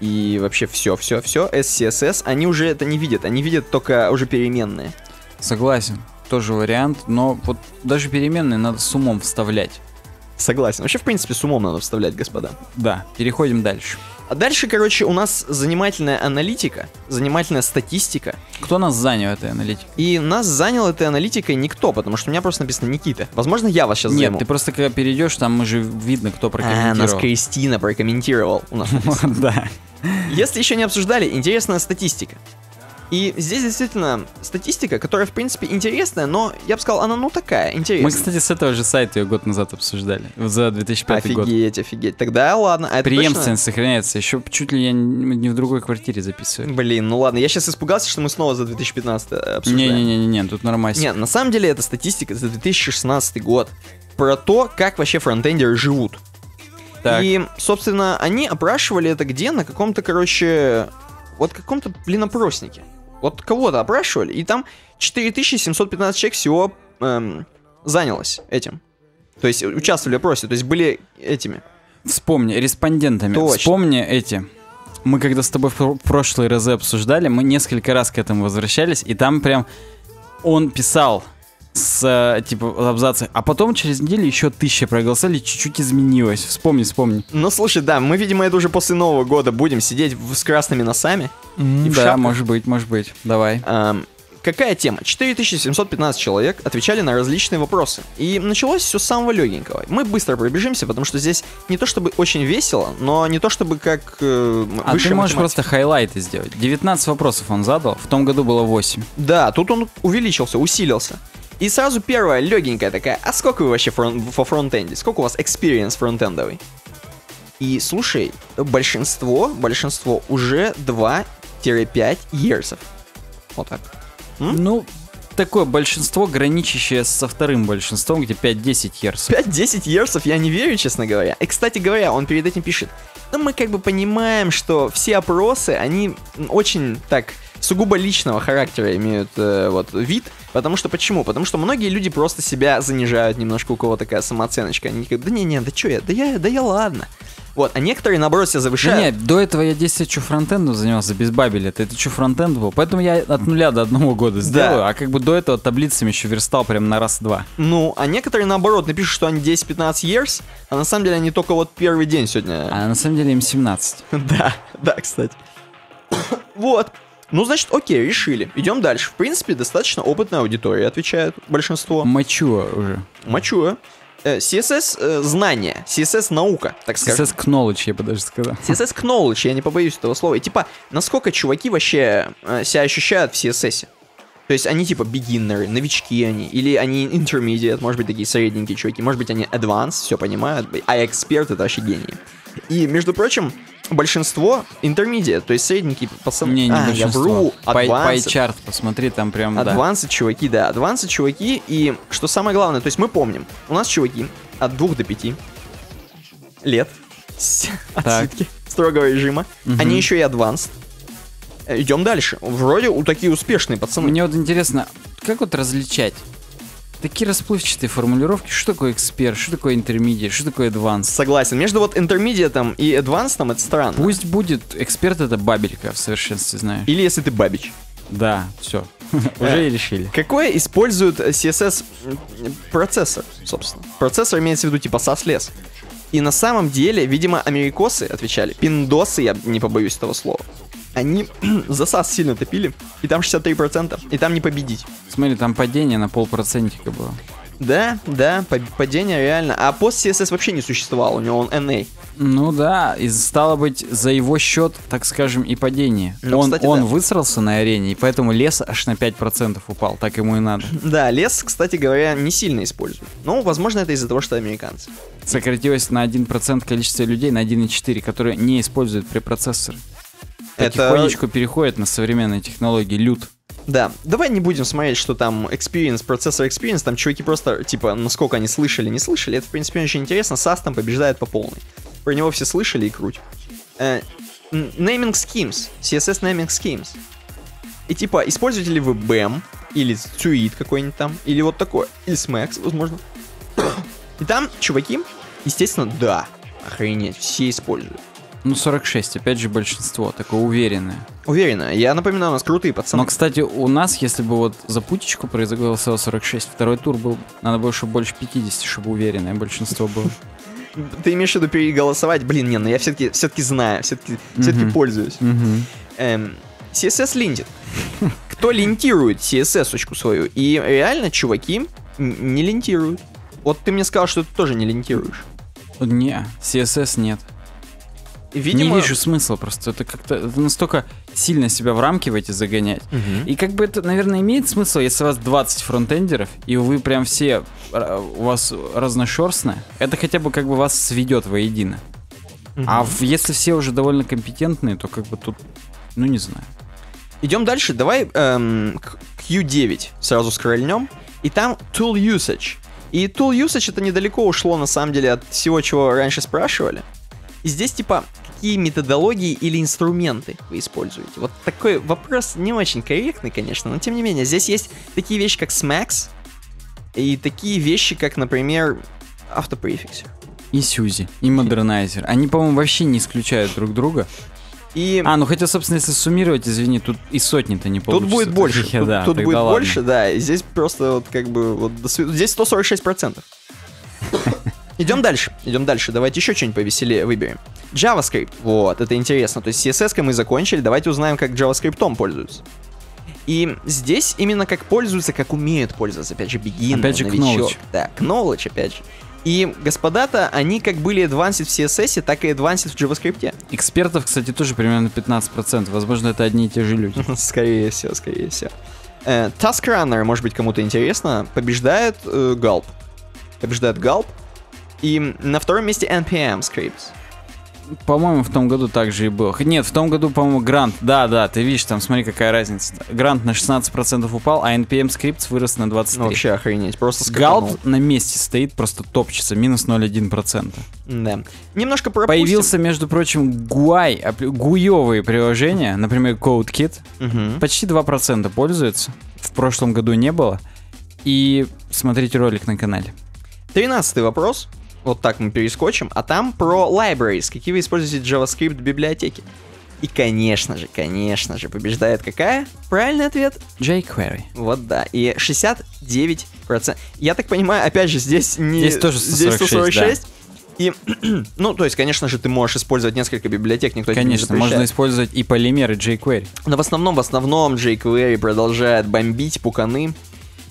и вообще все, все, все, SCSS, они уже это не видят. Они видят только уже переменные. Согласен, тоже вариант, но вот даже переменные надо с умом вставлять. Согласен. Вообще, в принципе, с умом надо вставлять, господа. Да, переходим дальше. А дальше, короче, у нас занимательная аналитика, занимательная статистика. Кто нас занял этой аналитикой? И нас занял этой аналитикой никто, потому что у меня просто написано Никита. Возможно, я вас сейчас Нет, займу. ты просто когда перейдешь, там уже видно, кто А, нас прокомментировал. Кристина прокомментировал. У нас. Да. Если еще не обсуждали, интересная статистика. И здесь действительно статистика, которая, в принципе, интересная, но я бы сказал, она ну такая, интересная. Мы, кстати, с этого же сайта ее год назад обсуждали. За 2005 год. Офигеть, офигеть. Тогда ладно. А Преемственность сохраняется. Еще чуть ли я не в другой квартире записываю. точно? Блин, ну ладно, я сейчас испугался, что мы снова за 2015 обсуждаем. Не-не-не, тут нормально. Нет, на самом деле это статистика за 2016 год. Про то, как вообще фронтендеры живут. Так, И, собственно, они опрашивали это где? На каком-то, короче, вот каком-то, блин, опроснике. Вот кого-то опрашивали, и там 4715 человек всего эм, занялось этим. То есть участвовали в опросе, то есть были этими. вспомни, респондентами. Точно. Вспомни эти. Мы когда с тобой в пр- прошлый РЗ обсуждали, мы несколько раз к этому возвращались, и там прям он писал с э, типа абзаца, а потом через неделю еще тысяча проголосовали, чуть-чуть изменилось. Вспомни, вспомни. Ну, слушай, да, мы, видимо, это уже после Нового года будем сидеть с красными носами. И в да, шапках. может быть, может быть. Давай. Эм, какая тема? 4715 человек отвечали на различные вопросы. И началось все с самого легенького. Мы быстро пробежимся, потому что здесь не то чтобы очень весело, но не то чтобы как э, А ты можешь математика. просто хайлайты сделать. 19 вопросов он задал, в том году было 8. Да, тут он увеличился, усилился. И сразу первая легенькая такая, а сколько вы вообще фрон- во фронтенде? Сколько у вас experience фронтендовый? И слушай, большинство, большинство уже 2-5 years. Вот так. М? Ну, такое большинство, граничащее со вторым большинством, где 5-10 ерсов. 5-10 years я не верю, честно говоря. И, кстати говоря, он перед этим пишет, ну, мы как бы понимаем, что все опросы, они очень так сугубо личного характера имеют э, вот вид, потому что почему? Потому что многие люди просто себя занижают немножко, у кого такая самооценочка. Они такие, да не-не, да чё я, да я, да я ладно. Вот, а некоторые, наоборот, себя Да завышают. нет, до этого я 10 лет что фронтендом занимался, без бабеля. Это, это что фронтенд был? Поэтому я от нуля до одного года сделаю, а как бы до этого таблицами еще верстал прям на раз-два. Ну, а некоторые, наоборот, напишут, что они 10-15 years, а на самом деле они только вот первый день сегодня А на самом деле им 17. Да, да, кстати. Вот. Ну, значит, окей, решили. Идем дальше. В принципе, достаточно опытная аудитория, отвечает большинство. Мачуа уже. Мачуа. Э, CSS э, знания, CSS наука, так скажем. CSS knowledge, я бы даже сказал. CSS knowledge, я не побоюсь этого слова. И типа, насколько чуваки вообще э, себя ощущают в CSS? То есть они типа beginner, новички они, или они intermediate, может быть такие средненькие чуваки, может быть они advanced, все понимают, а эксперт это вообще гении. И, между прочим, большинство intermediate, то есть средненькие пацаны. Не, не а, я большинство. вру, Пай- advanced. Пайчарт, посмотри, там прям, да. Advanced чуваки, да, advanced чуваки, и что самое главное, то есть мы помним, у нас чуваки от 2 до 5 лет отсидки строгого режима, Мгм. они еще и. Э, Идем дальше. Вроде у такие успешные пацаны. Мне вот интересно, как вот различать? Такие расплывчатые формулировки, что такое эксперт, что такое интермедиат, что такое advanced? Согласен. Между вот intermediate и advanced это странно. Пусть будет эксперт это бабелька в совершенстве, знаешь. Или если ты бабич. Да, все. Уже и решили. Какое использует э, CSS процессор, собственно? Процессор имеется в виду типа SAS-лес. И на самом деле, видимо, америкосы отвечали, пиндосы, я не побоюсь этого слова, они за SAS сильно топили, и там 63%, и там не победить. Смотри, там падение на полпроцентика было. Да, да, па- падение реально. А пост CSS вообще не существовал, у него он NA. Ну да, и стало быть, за его счет, так скажем, и падение. Ну, он кстати, он да. высрался на арене, и поэтому лес аж на 5% упал, так ему и надо. Да, лес, кстати говоря, не сильно используют. Ну, возможно, это из-за того, что американцы. Сократилось на 1% количество людей, на 1,4, которые не используют препроцессоры. Это- Потихонечку переходят на современные технологии, лют. Да, давай не будем смотреть, что там experience, процессор experience, там чуваки просто, типа, насколько они слышали, не слышали, это, в принципе, очень интересно, SAS там побеждает по полной. Про него все слышали и круть. Э, naming schemes, CSS naming schemes. И типа, используете ли вы BAM, или Suite какой-нибудь там, или вот такой, или SMAX, возможно. И там чуваки, естественно, да, охренеть, все используют. Ну, 46, опять же, большинство, такое уверенное. Уверенно, я напоминаю, у нас крутые пацаны. Но, кстати, у нас, если бы вот за путечку произошло 46, второй тур был, надо было, чтобы больше 50, чтобы уверенное большинство было. Ты имеешь в виду переголосовать? Блин, не, ну я все-таки все-таки знаю, все-таки Мгм. пользуюсь. Мгм. Эм, CSS линтит. Кто линтирует CSS-очку свою? И реально, чуваки не линтируют. Вот ты мне сказал, что ты тоже не линтируешь. Не, CSS нет. Видимо... Не вижу смысла просто. Это как-то это настолько сильно себя в рамки в эти загонять. Мгм. И как бы это, наверное, имеет смысл, если у вас 20 фронтендеров, и вы прям все, э, у вас разношерстно, это хотя бы как бы вас сведет воедино. Мгм. А в- если все уже довольно компетентные, то как бы тут, ну не знаю. Идем дальше. Давай эм, к Q9 сразу скрольнем. И там tool usage. И tool usage это недалеко ушло на самом деле от всего, чего раньше спрашивали. И здесь типа какие методологии или инструменты вы используете? Вот такой вопрос не очень корректный, конечно, но тем не менее здесь есть такие вещи, как SMAX и такие вещи, как, например, автопрефиксер. И Сьюзи, и Модернайзер. Они, по-моему, вообще не исключают друг друга. И А, ну хотя, собственно, если суммировать, извини, тут и сотни-то не Тут получится. будет больше. Тут, да, тут будет ладно. больше, да. И здесь просто вот как бы вот здесь 146%. Идем дальше. Идем дальше. Давайте еще что-нибудь повеселее выберем. JavaScript. Вот, это интересно. То есть CSS мы закончили. Давайте узнаем, как JavaScript пользуются. И здесь именно как пользуются, как умеют пользоваться. Опять же, beginner, Опять же, новичок. knowledge. Да, knowledge, опять же. И господа-то, они как были advanced в CSS, так и advanced в JavaScript. Экспертов, кстати, тоже примерно 15%. Возможно, это одни и те же люди. Скорее всего, скорее всего. Э, Task Runner, может быть, кому-то интересно, побеждает э, Gulp. Побеждает Gulp. И на втором месте NPM Scripts. По-моему, в том году также и было. Нет, в том году, по-моему, Грант. Да, да, ты видишь, там смотри, какая разница. Грант на 16% упал, а NPM Scripts вырос на 23%. Ну, вообще охренеть, просто скаканул. На месте стоит, просто топчется, минус 0,1%. Да. Немножко пропустим. Появился, между прочим, гуай, гуевые приложения, например, CodeKit. Мгм. Почти 2% пользуются. В прошлом году не было. И смотрите ролик на канале. Тринадцатый вопрос. Вот так мы перескочим. А там про libraries. Какие вы используете JavaScript библиотеки. И, конечно же, конечно же, побеждает какая? Правильный ответ jQuery. Вот да. И 69%. Я так понимаю, опять же, здесь не... Здесь тоже 146, 146. И, ну, то есть, конечно же, ты можешь использовать несколько библиотек, никто тебе не Конечно, можно использовать и полимер, и jQuery. Но в основном, в основном jQuery продолжает бомбить пуканы.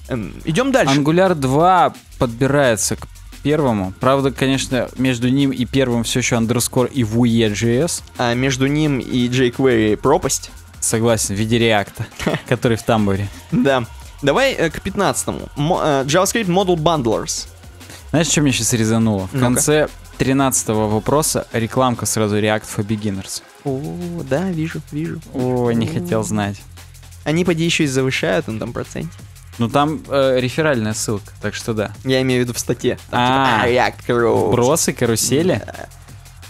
Эм, идем дальше. Angular 2 подбирается к первому. Правда, конечно, между ним и первым все еще underscore и Vue.js. А между ним и jQuery пропасть. Согласен, в виде реакта, который в тамбуре. Да. Давай э, к 15-му. Мо- э, JavaScript Model Bundlers. Знаешь, что мне сейчас резануло? В конце 13 вопроса рекламка сразу React for Beginners. О, да, вижу, вижу. О, не хотел знать. Они, поди, еще и завышают на там процент. Ну там э, реферальная ссылка, так что да. Я имею в виду в статье. Там, А, типа, React Growth. Вбросы, карусели?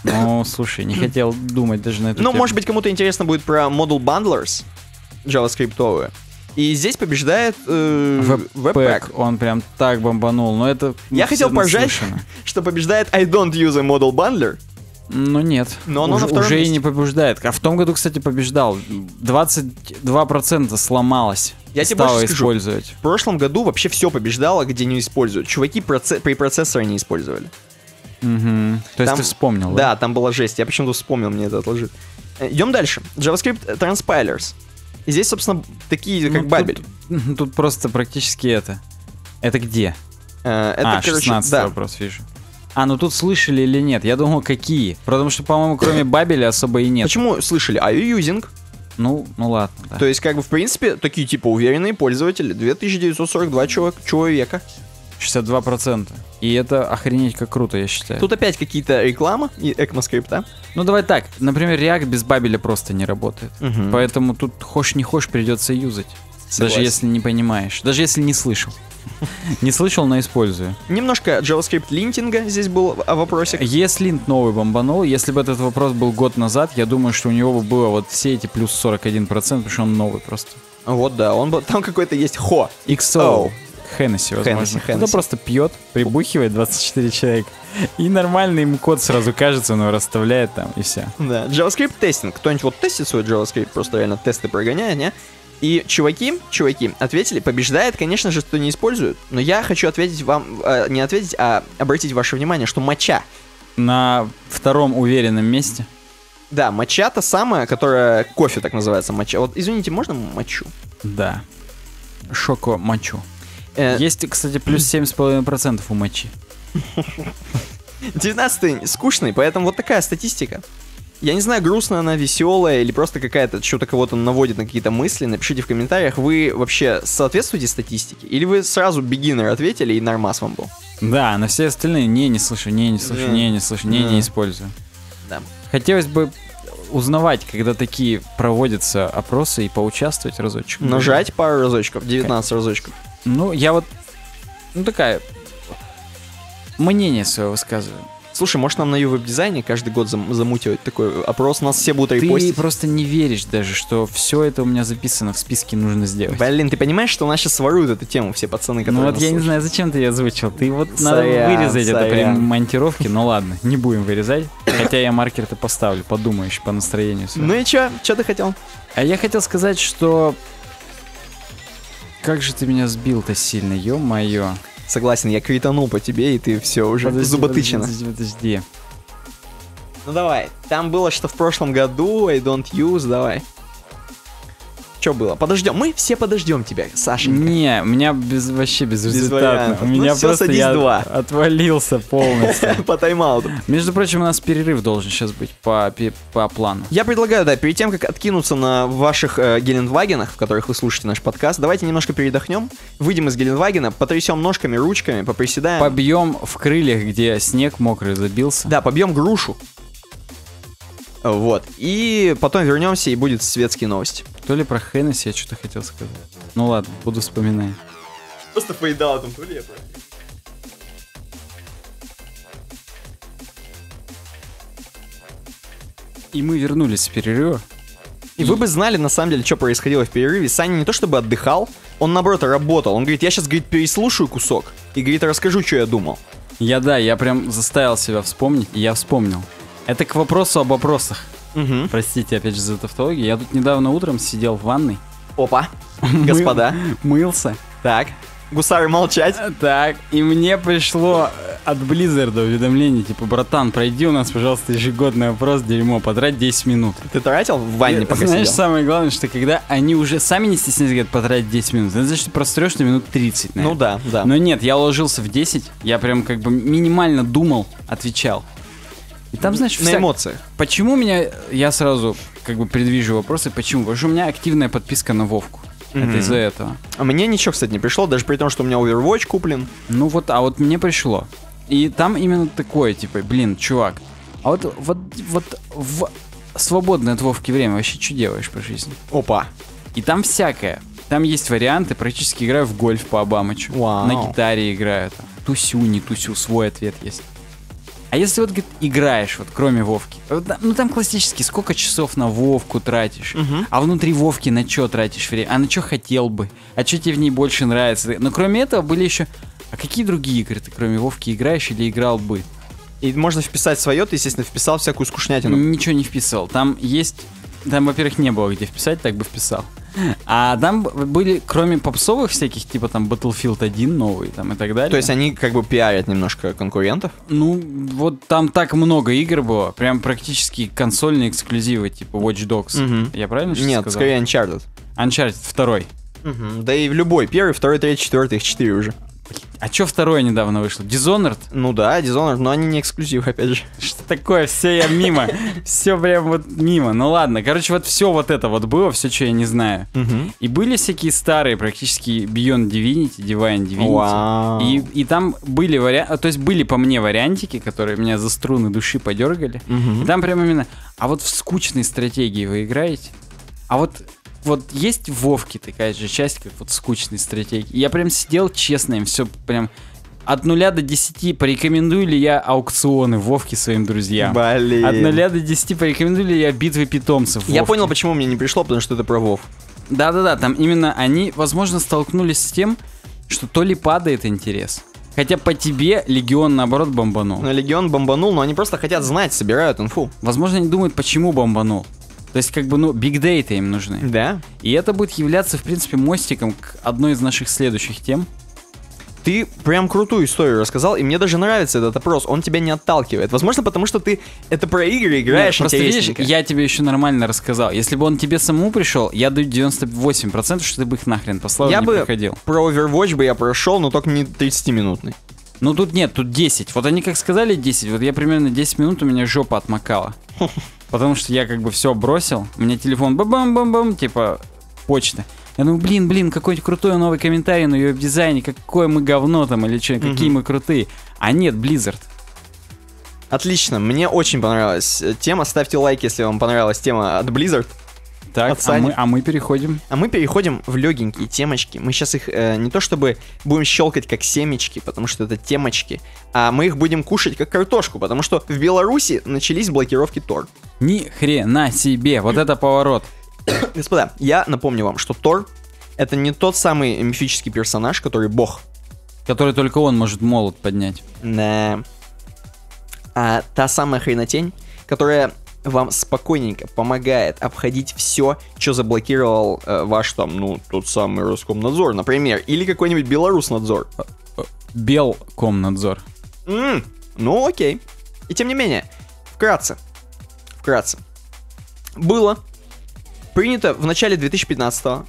Ну, слушай, не хотел думать даже на эту Ну, тему. может быть, кому-то интересно будет про Model Bundlers JavaScript. И здесь побеждает э, Webpack, он прям так бомбанул. Но это... Я хотел поржать. что побеждает I don't use a Model Bundler. Ну нет. Но оно уже, на втором уже и месте. не побеждает. А в том году, кстати, побеждал. 22% сломалось. Я тебе Стало больше скажу. использовать. В прошлом году вообще все побеждало, где не используют. Чуваки проце- препроцессоры не использовали. Мгм. То есть Там- ты вспомнил, Да, там была жесть. Я почему-то вспомнил, мне это отложит. Э, Идем дальше. JavaScript Transpilers. И здесь, собственно, такие, как Ну, Бабель. Тут, тут просто практически это. Это где? Э, Это, а, короче, 16 да. вопрос вижу. А, ну тут слышали или нет? Я думал, какие. Потому что, по-моему, кроме Бабеля особо и нет. Почему слышали? Are you using? Ну, ну ладно, да. То есть, как бы, в принципе, такие, типа, уверенные пользователи. 2942 человек, человека. 62%. И это охренеть как круто, я считаю. Тут опять какие-то реклама и ECMAScript, Ну давай так, например, React без Бабеля просто не работает. Мгм. Поэтому тут хошь не хошь придется юзать. Согласен. Даже если не понимаешь. Даже если не слышал. Не слышал, но использую. Немножко JavaScript линтинга здесь был а, вопросик. Если новый бомбанул, если бы этот вопрос был год назад, я думаю, что у него бы было вот все эти плюс 41%, потому что он новый просто. Вот, да, он был, там какой-то есть хо. XO. Хеннесси, возможно. Хеннесси, Кто просто пьет, прибухивает 24 человека. И нормальный ему код сразу кажется, его расставляет там, и все. Да, JavaScript тестинг. Кто-нибудь вот тестит свой JavaScript, просто реально тесты прогоняет, не? И чуваки, чуваки, ответили, побеждает, конечно же, что не используют. Но я хочу ответить вам, э, не ответить, а обратить ваше внимание, что моча. На втором уверенном месте. Да, моча та самая, которая кофе так называется, моча. Вот, извините, можно мочу? Да. Шоко мочу. Э, Есть, кстати, плюс 7,5% у мочи. 19 скучный, поэтому вот такая статистика. Я не знаю, грустная она, веселая или просто какая-то что-то кого-то наводит на какие-то мысли. Напишите в комментариях, вы вообще соответствуете статистике? Или вы сразу beginner ответили и нормас вам был? Да, на все остальные не, не слышу, не, не слышу, не, не слышу, не, не использую. Да. Хотелось бы узнавать, когда такие проводятся опросы и поучаствовать разочек. Нажать пару разочков, 19 разочков. Ну, я вот, ну такая, мнение свое высказываю. Слушай, может нам на веб-дизайне каждый год зам- замутивать такой опрос, нас все будут Ты репостить? просто не веришь даже, что все это у меня записано в списке нужно сделать. Блин, ты понимаешь, что у нас сейчас своруют эту тему все пацаны, которые Ну вот я не слушают? знаю, зачем ты ее озвучил. Ты вот надо Сорян, вырезать это при сорян. монтировке. Ну ладно, не будем вырезать. Хотя я маркер-то поставлю, подумаешь по настроению своему. Ну и чё? Чё ты хотел? А я хотел сказать, что... Как же ты меня сбил-то сильно, ё-моё. Согласен, я кританул по тебе, и ты все уже Подожди, зуботычина. Подожди, подожди. Ну давай, там было, что в прошлом году, I don't use, давай. Что было? Подождем, мы все подождем тебя, Сашенька. Не, у меня без, вообще безрезультатно. вариантов. У Ну меня всё, просто я два. отвалился полностью. По тайм-ауту. Между прочим, у нас перерыв должен сейчас быть по, по плану. Я предлагаю, да, перед тем, как откинуться на ваших э, Гелендвагенах, в которых вы слушаете наш подкаст, давайте немножко передохнем, выйдем из Гелендвагена, потрясем ножками, ручками, поприседаем. Побьем в крыльях, где снег мокрый забился. Да, побьем грушу. Вот. И потом вернемся, и будет светские новости. То ли про Хеннесси я что-то хотел сказать. Ну ладно, буду вспоминать. Просто фейдаутом, то ли я И мы вернулись с перерыва. И вы бы знали, на самом деле, что происходило в перерыве. Саня не то чтобы отдыхал, он, наоборот, работал. Он говорит, я сейчас, говорит, переслушаю кусок. И, говорит, расскажу, что я думал. Я, да, я прям заставил себя вспомнить, и я вспомнил. Это к вопросу об вопросах. Угу. Простите, опять же, за тавтологию. Я тут недавно утром сидел в ванной. Опа. Господа. Мылся. Так. Гусары молчать. Так, и мне пришло э, от Близзарда уведомление, типа, братан, пройди у нас, пожалуйста, ежегодный опрос, дерьмо, потрать 10 минут. Ты тратил в ванне, И, пока Знаешь, сидел? самое главное, что когда они уже сами не стесняются, говорят, потратить 10 минут, это значит, ты прострешь на минут 30, наверное. Ну да, да. Но нет, я уложился в 10, я прям как бы минимально думал, отвечал. И там, знаешь, на вся- эмоциях. Почему меня... Я сразу как бы предвижу вопросы, почему? Потому что у меня активная подписка на Вовку. Мгм. Это из-за этого. А мне ничего, кстати, не пришло, даже при том, что у меня Overwatch куплен. Ну вот, а вот мне пришло. И там именно такое, типа, блин, чувак, а вот, вот, вот в свободное от Вовки время вообще что делаешь по жизни? Опа. И там всякое. Там есть варианты, практически играю в гольф по Обамычу. Вау. На гитаре играю. Там. Тусю, не тусю, свой ответ есть. А если вот говорит, играешь, вот кроме Вовки, вот, ну там классически, сколько часов на Вовку тратишь, Мгм. а внутри Вовки на что тратишь время, а на что хотел бы, а что тебе в ней больше нравится. Но кроме этого были еще, а какие другие игры ты кроме Вовки играешь или играл бы? И можно вписать свое, ты, естественно, вписал всякую скучнятину. Ничего не вписал. Там есть... Там, во-первых, не было где вписать, так бы вписал. А там были, кроме попсовых всяких, типа там Battlefield 1 новый там и так далее. То есть они как бы пиарят немножко конкурентов. Ну, вот там так много игр было, прям практически консольные эксклюзивы, типа Watch Dogs. Мгм. Я правильно сейчас Нет, сказал? скорее Uncharted. Uncharted 2. Мгм. Да и в любой. Первый, второй, третий, четвертый, их четыре уже. А что второе недавно вышло? Dishonored? Ну да, Dishonored, но они не эксклюзив, опять же. Что такое? Все я мимо. Все прям вот мимо. Ну ладно, короче, вот все вот это вот было, все, что я не знаю. И были всякие старые, практически Beyond Divinity, Divine Divinity. Вау. И, и там были варианты, то есть были по мне вариантики, которые меня за струны души подергали. И там прям именно, а вот в скучной стратегии вы играете? А вот вот есть в Вовке такая же часть, как вот скучной стратегии. Я прям сидел честно, им все прям от нуля до 10 порекомендую ли я аукционы в Вовке своим друзьям? Блин. От нуля до 10 порекомендую ли я битвы питомцев в Я понял, почему мне не пришло, потому что это про Вов. Да-да-да, там именно они, возможно, столкнулись с тем, что то ли падает интерес. Хотя по тебе Легион, наоборот, бомбанул. Но Легион бомбанул, но они просто хотят знать, собирают инфу. Возможно, они думают, почему бомбанул. То есть, как бы, ну, биг дейта им нужны. Да? И это будет являться, в принципе, мостиком к одной из наших следующих тем. Ты прям крутую историю рассказал, и мне даже нравится этот опрос. Он тебя не отталкивает. Возможно, потому что ты это про игры играешь Нет, просто видишь, я тебе еще нормально рассказал. Если бы он тебе самому пришел, я даю 98%, что ты бы их нахрен послал Я не бы проходил. про Overwatch бы я прошел, но только не 30-минутный. Ну тут нет, тут 10. Вот они как сказали 10, вот я примерно 10 минут у меня жопа отмокала. Потому что я как бы все бросил, у меня телефон бам-бам-бам-бам, типа почта. Я думаю, блин, блин, какой крутой новый комментарий на веб-дизайне, какое мы говно там или что, какие мы крутые. А нет, Blizzard. Отлично, мне очень понравилась э, тема. Ставьте лайк, если вам понравилась тема от Blizzard. Так, а мы, а мы переходим. А мы переходим в легенькие темочки. Мы сейчас их э, не то чтобы будем щелкать как семечки, потому что это темочки, а мы их будем кушать как картошку, потому что в Беларуси начались блокировки Тор. Ни хрена себе, вот это поворот. Господа, я напомню вам, что Тор это не тот самый мифический персонаж, который бог. Который только он может молот поднять. Да. А та самая хренотень, которая вам спокойненько помогает обходить все, что заблокировал э, ваш там, ну, тот самый Роскомнадзор, например, или какой-нибудь Беларуснадзор. Белкомнадзор. М, ну, окей. И тем не менее, вкратце, вкратце. Было принято в начале 2015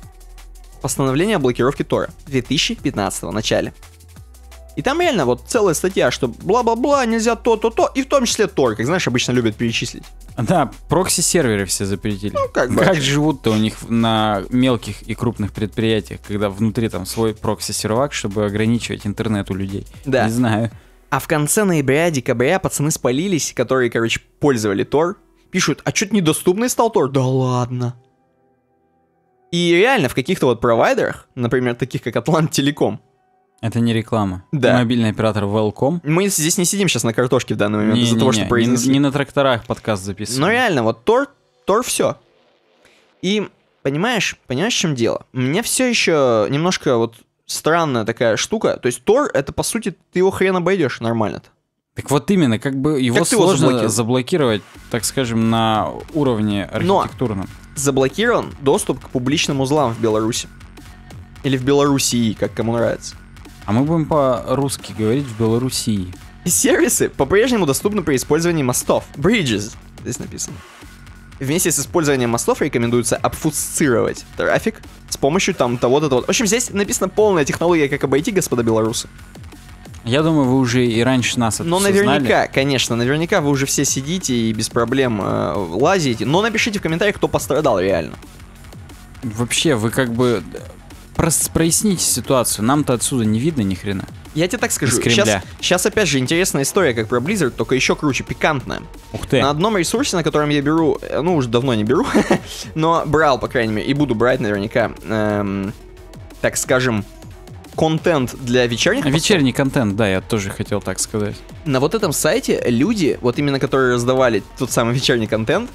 постановление о блокировке Тора. 2015 начале. И там реально вот целая статья, что бла-бла-бла, нельзя то-то-то, и в том числе Тор, как знаешь, обычно любят перечислить. Да, прокси-серверы все запретили. Ну, как бы. Как живут-то у них на мелких и крупных предприятиях, когда внутри там свой прокси-сервак, чтобы ограничивать интернет у людей? Да. Не знаю. А в конце ноября-декабря пацаны спалились, которые, короче, пользовали Тор. Пишут, а что-то недоступный стал Тор? Да ладно. И реально в каких-то вот провайдерах, например, таких как Атлант Телеком, Это не реклама. Да. Мобильный оператор Welcome. мы здесь не сидим сейчас на картошке в данный момент из-за того, что не- произнесли. Не, на тракторах подкаст записываем. Но реально, вот Тор, Тор все. И понимаешь, понимаешь, в чем дело? Мне все еще немножко вот странная такая штука. То есть Тор, это по сути, ты его хрен обойдешь нормально-то. Так вот именно, как бы его Как его сложно заблокировал? заблокировать, так скажем, на уровне Но- архитектурном. Заблокирован доступ к публичным узлам в Беларуси. Или в Белоруссии, как кому нравится. А мы будем по-русски говорить в Белоруссии. Сервисы по-прежнему доступны при использовании мостов. Bridges, здесь написано. Вместе с использованием мостов рекомендуется обфусцировать трафик с помощью там того-то, того. В общем, здесь написана полная технология, как обойти, господа белорусы. Я думаю, вы уже и раньше нас это Но наверняка, знали. конечно, наверняка вы уже все сидите и без проблем э, лазите. Но напишите в комментариях, кто пострадал реально. Вообще, вы как бы прос- проясните ситуацию. Нам-то отсюда не видно ни хрена. Я тебе так скажу. Кремля. Сейчас, опять же интересная история, как про Blizzard, только еще круче, пикантная. Ух ты. На одном ресурсе, на котором я беру, э, ну уже давно не беру, но брал, по крайней мере, и буду брать наверняка, эм, так скажем, контент для вечерних постов. Вечерний контент, да, я тоже хотел так сказать. На вот этом сайте люди, вот именно которые раздавали тот самый вечерний контент,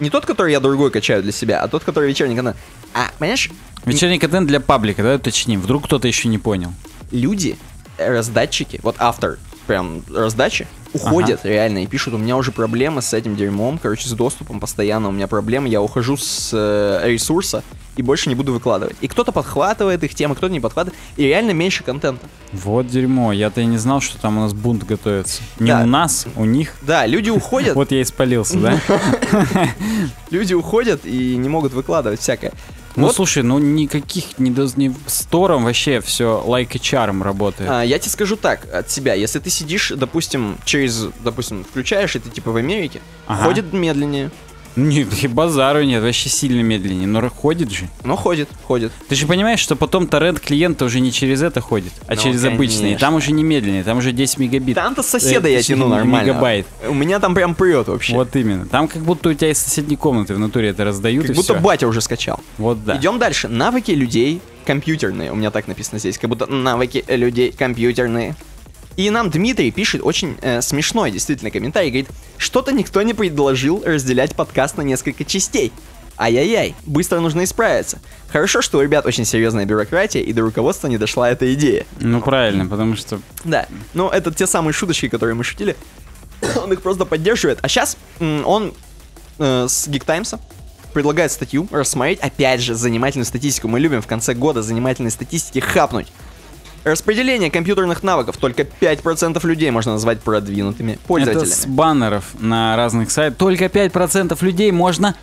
не тот, который я другой качаю для себя, а тот, который вечерний контент. А, понимаешь, Вечерний контент для паблика, да, уточним. Вдруг кто-то еще не понял. люди, э, раздатчики, вот автор прям раздачи, уходят реально и пишут, у меня уже проблемы с этим дерьмом, короче, с доступом постоянно, у меня проблемы, я ухожу с э, ресурса и больше не буду выкладывать. И кто-то подхватывает их темы, кто-то не подхватывает, и реально меньше контента. Вот дерьмо. Я-то и не знал, что там у нас бунт готовится. Не Да. у нас, у них. Да, люди уходят, Вот я и спалился, да? люди уходят и не могут выкладывать всякое. Ну Вот слушай, ну никаких не, доз- не с Тором вообще все лайк и чаром работает. А, я тебе скажу так, от себя, если ты сидишь, допустим, через, допустим, включаешь, и ты типа в Америке, Ага. ходит медленнее, Нет, и базару нет, вообще сильно медленнее. Но ходит же. но ходит, ходит. Ты же понимаешь, что потом торрент клиента уже не через это ходит, а Ну, через обычный. И там конечно. уже не медленнее, там уже 10 мегабит. Там-то соседа Э, я тяну нормально. Мегабайт. У меня там прям прет вообще. Вот именно. Там как будто у тебя из соседней комнаты в натуре это раздают как будто всё. батя уже скачал. Вот да. Идем дальше. Навыки людей компьютерные. У меня так написано здесь. Как будто навыки людей компьютерные. И нам Дмитрий пишет очень э, смешной, действительно, комментарий. Говорит, что-то никто не предложил разделять подкаст на несколько частей. Ай-яй-яй, быстро нужно исправиться. Хорошо, что у ребят очень серьезная бюрократия, и до руководства не дошла эта идея. Ну правильно, потому что Да, ну это те самые шуточки, которые мы шутили. Он их просто поддерживает. А сейчас он э, с Geek Times предлагает статью рассмотреть, опять же, занимательную статистику. Мы любим в конце года занимательные статистики хапнуть. Распределение компьютерных навыков. Только 5% людей можно назвать продвинутыми это с пользователями. баннеров на разных сайтах. Только 5% людей можно...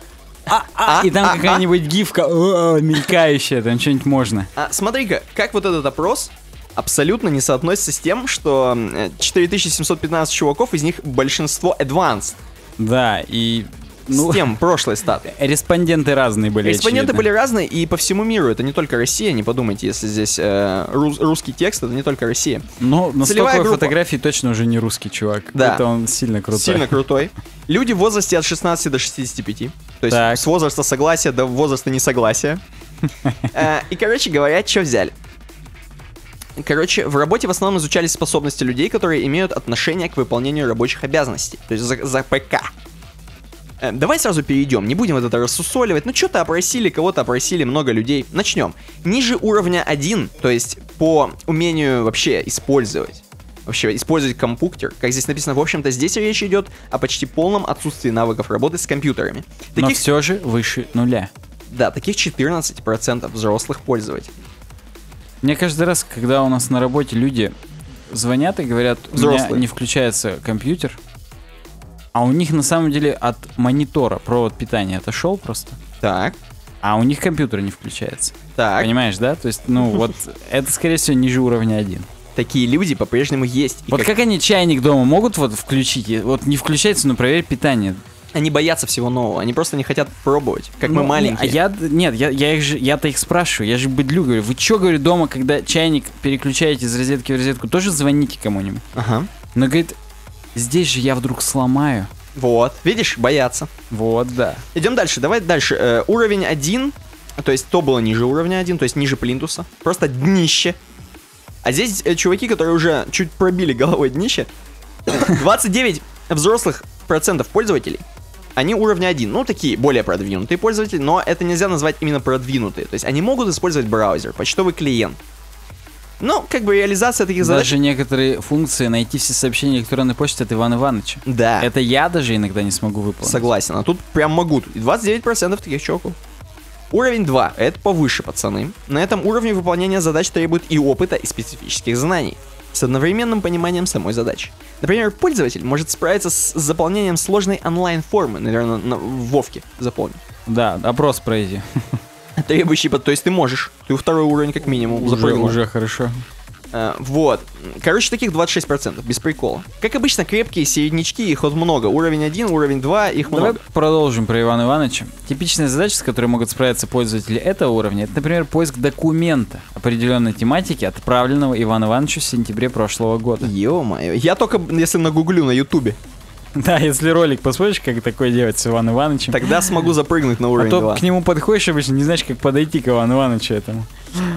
А, а, А, и там а, какая-нибудь гифка э, мелькающая, там что-нибудь можно. А смотри-ка, как вот этот опрос абсолютно не соотносится с тем, что э, 4715 чуваков, из них большинство advanced. Да, и... Ну, С тем прошлой статы. респонденты разные были, Респонденты очевидно. были разные и по всему миру. Это не только Россия, не подумайте, если здесь э, рус- русский текст, это не только Россия. Ну, на стоковой фотографии точно уже не русский чувак. Да. Это он сильно крутой. Сильно крутой. Люди в возрасте от 16 до 65. То есть Так. с возраста согласия до возраста несогласия. Э, И, короче говоря, что взяли? Короче, в работе в основном изучались способности людей, которые имеют отношение к выполнению рабочих обязанностей. То есть за, за ПК. Э, Давай сразу перейдем, не будем вот это рассусоливать. Ну, что-то опросили, кого-то опросили, много людей. Начнем. Ниже уровня 1, то есть по умению вообще использовать. Вообще, использовать компьютер. Как здесь написано, в общем-то, здесь речь идет о почти полном отсутствии навыков работы с компьютерами. Но Таких, все же выше нуля. да, таких 14% взрослых пользователей. Мне каждый раз, когда у нас на работе люди звонят и говорят, у меня Взрослые. не включается компьютер, а у них на самом деле от монитора провод питания отошел просто, Так, а у них компьютер не включается. так. Понимаешь, да? То есть, ну вот, это, скорее всего, ниже уровня один. Такие люди по-прежнему есть. И Вот как- как они чайник дома могут вот включить? Вот не включается, но проверь питание. Они боятся всего нового, они просто не хотят пробовать, как мы Ну, маленькие. А я, нет, я, я их же, я-то их спрашиваю, я же быдлю, говорю, вы чё, говорю, дома, когда чайник переключаете из розетки в розетку, тоже звоните кому-нибудь? Ага. Но, говорит, здесь же я вдруг сломаю. Вот, видишь, боятся. Вот, да. Идем дальше, давай дальше. Э, уровень 1, то есть то было ниже уровня 1, то есть ниже плинтуса. Просто днище. А здесь э, чуваки, которые уже чуть пробили головой днище. 29 взрослых процентов пользователей. Они уровня 1, ну такие более продвинутые пользователи, но это нельзя назвать именно продвинутые. То есть они могут использовать браузер, почтовый клиент. Ну, как бы реализация таких задач... Даже некоторые функции найти все сообщения электронной почты от Ивана Ивановича. Да, Это я даже иногда не смогу выполнить. согласен. А тут прям могут. И 29% таких чуваков. Уровень 2. Это повыше, пацаны. На этом уровне выполнение задач требует и опыта, и специфических знаний. С одновременным пониманием самой задачи. Например, пользователь может справиться с заполнением сложной онлайн-формы, наверное, на, Вовке заполнить. Да, опрос пройти. Требующий, под- то есть ты можешь. Ты второй уровень как минимум Уже, запрыгнул. уже хорошо. Э, вот. Короче, таких 26%, без прикола. Как обычно, крепкие середнячки, их вот много. Уровень 1, уровень 2, их Давай много. продолжим про Ивана Ивановича. Типичная задача, с которой могут справиться пользователи этого уровня, это, например, поиск документа определенной тематики, отправленного Ивану Ивановичу в сентябре прошлого года. Ё-моё. Я только, если нагуглю на ютубе, Да, если ролик посмотришь, как такое делать с Иваном Ивановичем, тогда смогу запрыгнуть на а уровень то 2. к нему подходишь обычно, не знаешь, как подойти к Ивану Ивановичу этому.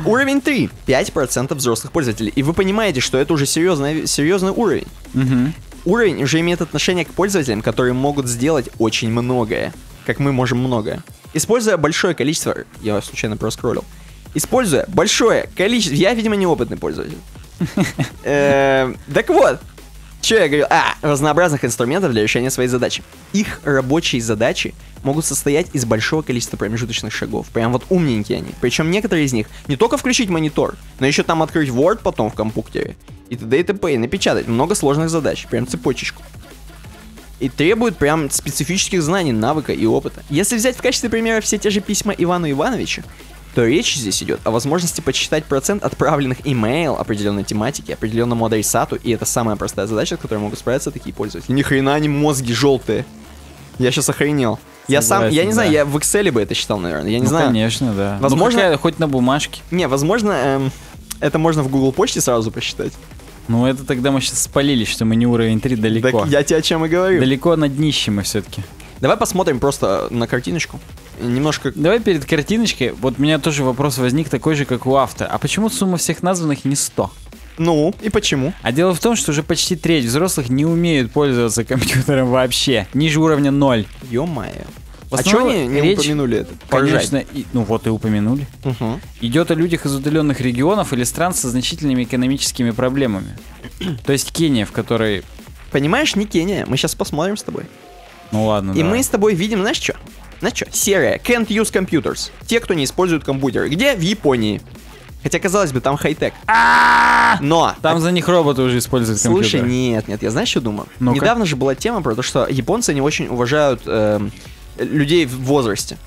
Уровень 3. 5% взрослых пользователей. И вы понимаете, что это уже серьезный, серьезный уровень. Мгм. Уровень уже имеет отношение к пользователям, которые могут сделать очень многое. Как мы можем многое. Используя большое количество... Я случайно проскроллил. Используя большое количество... Я, видимо, неопытный пользователь. Э, Так вот, что я говорю? А, разнообразных инструментов для решения своей задачи. Их рабочие задачи могут состоять из большого количества промежуточных шагов. Прям вот умненькие они. Причем некоторые из них не только включить монитор, но еще там открыть Word потом в компьютере и т.д. и т.п. и напечатать много сложных задач, прям цепочечку. И требует прям специфических знаний, навыка и опыта. Если взять в качестве примера все те же письма Ивану Ивановичу, то речь здесь идет о возможности подсчитать процент отправленных имейл определенной тематики, определенному адресату, и это самая простая задача, с которой могут справиться такие пользователи. Ни хрена они мозги желтые. Я сейчас охренел. Я сам, я не Согласен, знаю, да. я в Excel бы это считал, наверное. Я не ну, знаю. конечно, да. Возможно- Ну, какая- хоть на бумажке. Не, возможно, эм, это можно в Google почте сразу посчитать. Ну, это тогда мы сейчас спалились, что мы не уровень 3 далеко. Так я тебе о чем и говорю. Далеко на днище мы все-таки. Давай посмотрим просто на картиночку. Немножко... Давай перед картиночкой, вот у меня тоже вопрос возник такой же, как у автора. А почему сумма всех названных не 100? Ну, и почему? А дело в том, что уже почти треть взрослых не умеют пользоваться компьютером вообще. Ниже уровня 0. Ё-моё. В А что они не речь, упомянули это? Поржать. Конечно, и- ну вот и упомянули. Мгм. Идет о людях из удаленных регионов или стран со значительными экономическими проблемами. То есть Кения, в которой... Понимаешь, не Кения. Мы сейчас посмотрим с тобой. Ну ладно, И давай. мы с тобой видим, знаешь что? Знаешь что? Серия Can't use computers. Те, кто не используют компьютеры. Где? В Японии. Хотя, казалось бы, там хай-тек. Но... Там за них роботы уже используют Слушай, компьютер. нет, нет, я знаешь, что думаю? Ну-ка. Недавно же была тема про то, что японцы не очень уважают эм, людей в возрасте.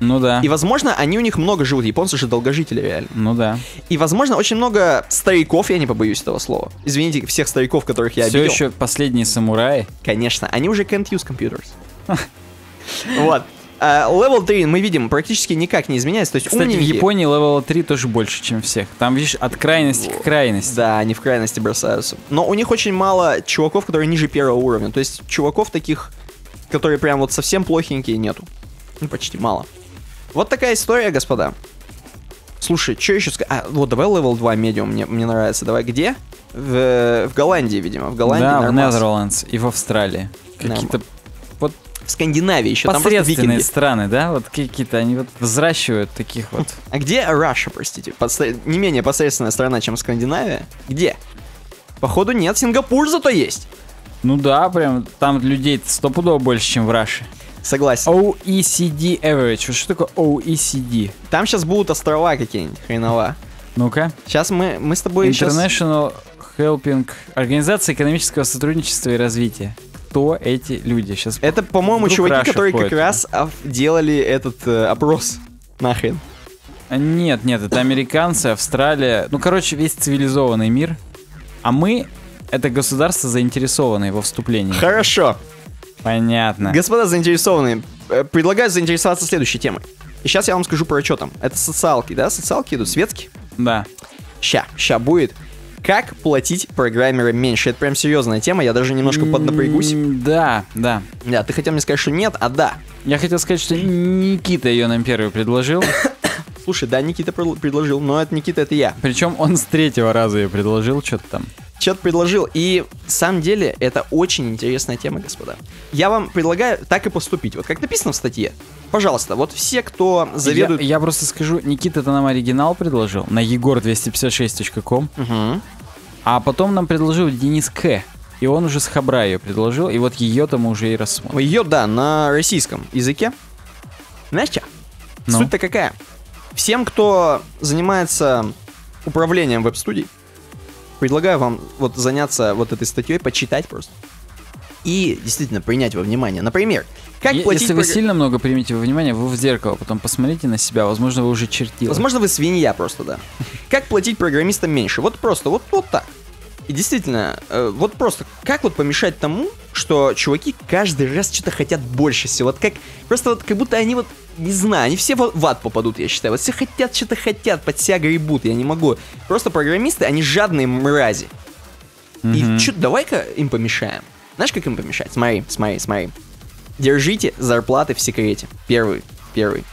Ну да. И, возможно, они у них много живут. Японцы же долгожители, реально. Ну да. И, возможно, очень много стариков, я не побоюсь этого слова. Извините, всех стариков, которых я Все обидел. еще последние самураи. Конечно, они уже can't use computers. Вот. А, Level 3 мы видим практически никак не изменяется. То есть Кстати, в умненькие- Японии level 3 тоже больше, чем всех. Там, видишь, от крайности к крайности. Да, они в крайности бросаются. Но у них очень мало чуваков, которые ниже первого уровня. То есть чуваков таких, которые прям вот совсем плохенькие, нету. Ну, почти мало. Вот такая история, господа. Слушай, что еще сказать? А, вот давай level 2 медиум, мне, мне нравится. Давай где? В, в Голландии, видимо. В Голландии да, в нормас. Netherlands и в Австралии. Какие-то вот В Скандинавии еще, там просто страны, да? Вот какие-то, они вот взращивают таких вот. А где Раша, простите? Не менее посредственная страна, чем Скандинавия? Где? Походу нет, Сингапур зато есть. Ну да, прям там людей стопудово больше, чем в Раше. Согласен. OECD average. Что такое OECD? Там сейчас будут острова какие-нибудь, хренова. Ну-ка. Сейчас мы, мы с тобой International Helping. Организация экономического сотрудничества и развития. Кто эти люди? Сейчас Это, по-моему, чуваки, которые как входит. раз делали этот э, опрос. Нахрен. Нет, нет, это американцы, Австралия. Ну, короче, весь цивилизованный мир. А мы это государство заинтересованное во вступлении. Хорошо. Понятно. Господа заинтересованные, э, предлагаю заинтересоваться следующей темой. И сейчас я вам скажу про что там. Это социалки, да? Социалки идут светские. Да. Ща, ща будет. Как платить программерам меньше? Это прям серьезная тема, я даже немножко поднапрягусь. Да, да. Да, ты хотел мне сказать, что нет, а да. Я хотел сказать, что Никита ее нам первый предложил. Слушай, да, Никита пред- предложил, но это Никита, это я. Причем он с третьего раза ее предложил, что-то там. Что-то предложил, и в самом деле это очень интересная тема, господа. Я вам предлагаю так и поступить, вот как написано в статье. Пожалуйста, вот все, кто заведует... Я, я просто скажу, Никита-то нам оригинал предложил на egor256.com, Мгм. а потом нам предложил Денис К. И он уже с Хабра ее предложил, и вот ее-то мы уже и рассмотрим. Ее, да, на российском языке. Знаешь что? Ну? Суть-то какая? Всем, кто занимается управлением веб-студий, предлагаю вам вот заняться вот этой статьей, почитать просто. и действительно принять во внимание. Например, как Е- платить... Если вы сильно много примете во внимание, вы в зеркало потом посмотрите на себя, возможно, вы уже чертил. Возможно, вы свинья просто, да. Как платить программистам меньше? Вот просто, вот, вот так. И действительно, э, вот просто, как вот помешать тому, что чуваки каждый раз что-то хотят больше всего. Вот как, просто вот как будто они вот, не знаю, они все в ад попадут, я считаю. Вот все хотят, что-то хотят, под себя гребут, я не могу. Просто программисты, они жадные мрази. И Мгм. что, давай-ка им помешаем. Знаешь, как им помешать? Смотри, смотри, смотри. Держите зарплаты в секрете. Первый, первый.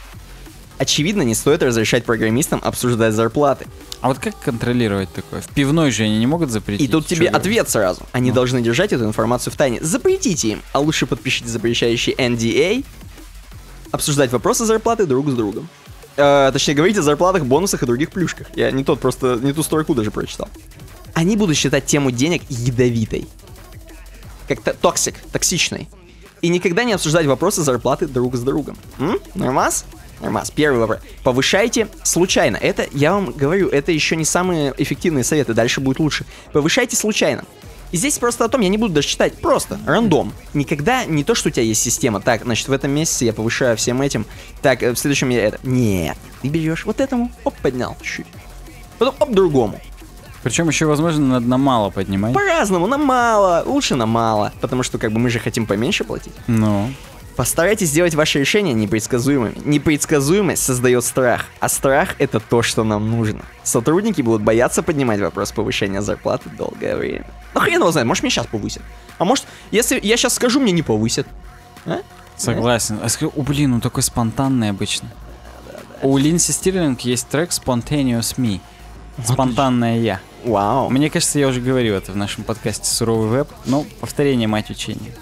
Очевидно, не стоит разрешать программистам обсуждать зарплаты. А вот как контролировать такое? В пивной же они не могут запретить. И тут тебе говорю? ответ сразу. Они Ну. должны держать эту информацию в тайне. Запретите им, а лучше подпишите запрещающий NDA, обсуждать вопросы зарплаты друг с другом. Э, точнее, говорить о зарплатах, бонусах и других плюшках. Я не тот, просто не ту строку даже прочитал. Они будут считать тему денег ядовитой. Как-то toxic, токсичной. И никогда не обсуждать вопросы зарплаты друг с другом. М? Нормас? Нормас. Первый вопрос. Повышайте случайно. Это, я вам говорю, это еще не самые эффективные советы. Дальше будет лучше. Повышайте случайно. И здесь просто о том, я не буду даже читать, просто рандом. Никогда не то, что у тебя есть система. Так, значит, в этом месяце я повышаю всем этим. Так, э, в следующем я это. Нет. Ты берешь вот этому, оп, поднял чуть. Потом оп, другому. Причем еще, возможно, надо на мало поднимать. По-разному, на мало, лучше на мало. Потому что как бы мы же хотим поменьше платить. Ну. Постарайтесь сделать ваши решения непредсказуемыми. Непредсказуемость создает страх, а страх это то, что нам нужно. Сотрудники будут бояться поднимать вопрос повышения зарплаты долгое время. Ну хрен его знает, может меня сейчас повысят. А может, если я сейчас скажу, мне не повысят. А? Согласен. А скажи, о, блин, он такой спонтанный обычно. У Линси Стирлинг есть трек Spontaneous Me. Спонтанное я. Вау. Мне кажется, я уже говорил это в нашем подкасте «Суровый веб», но повторение мать учения.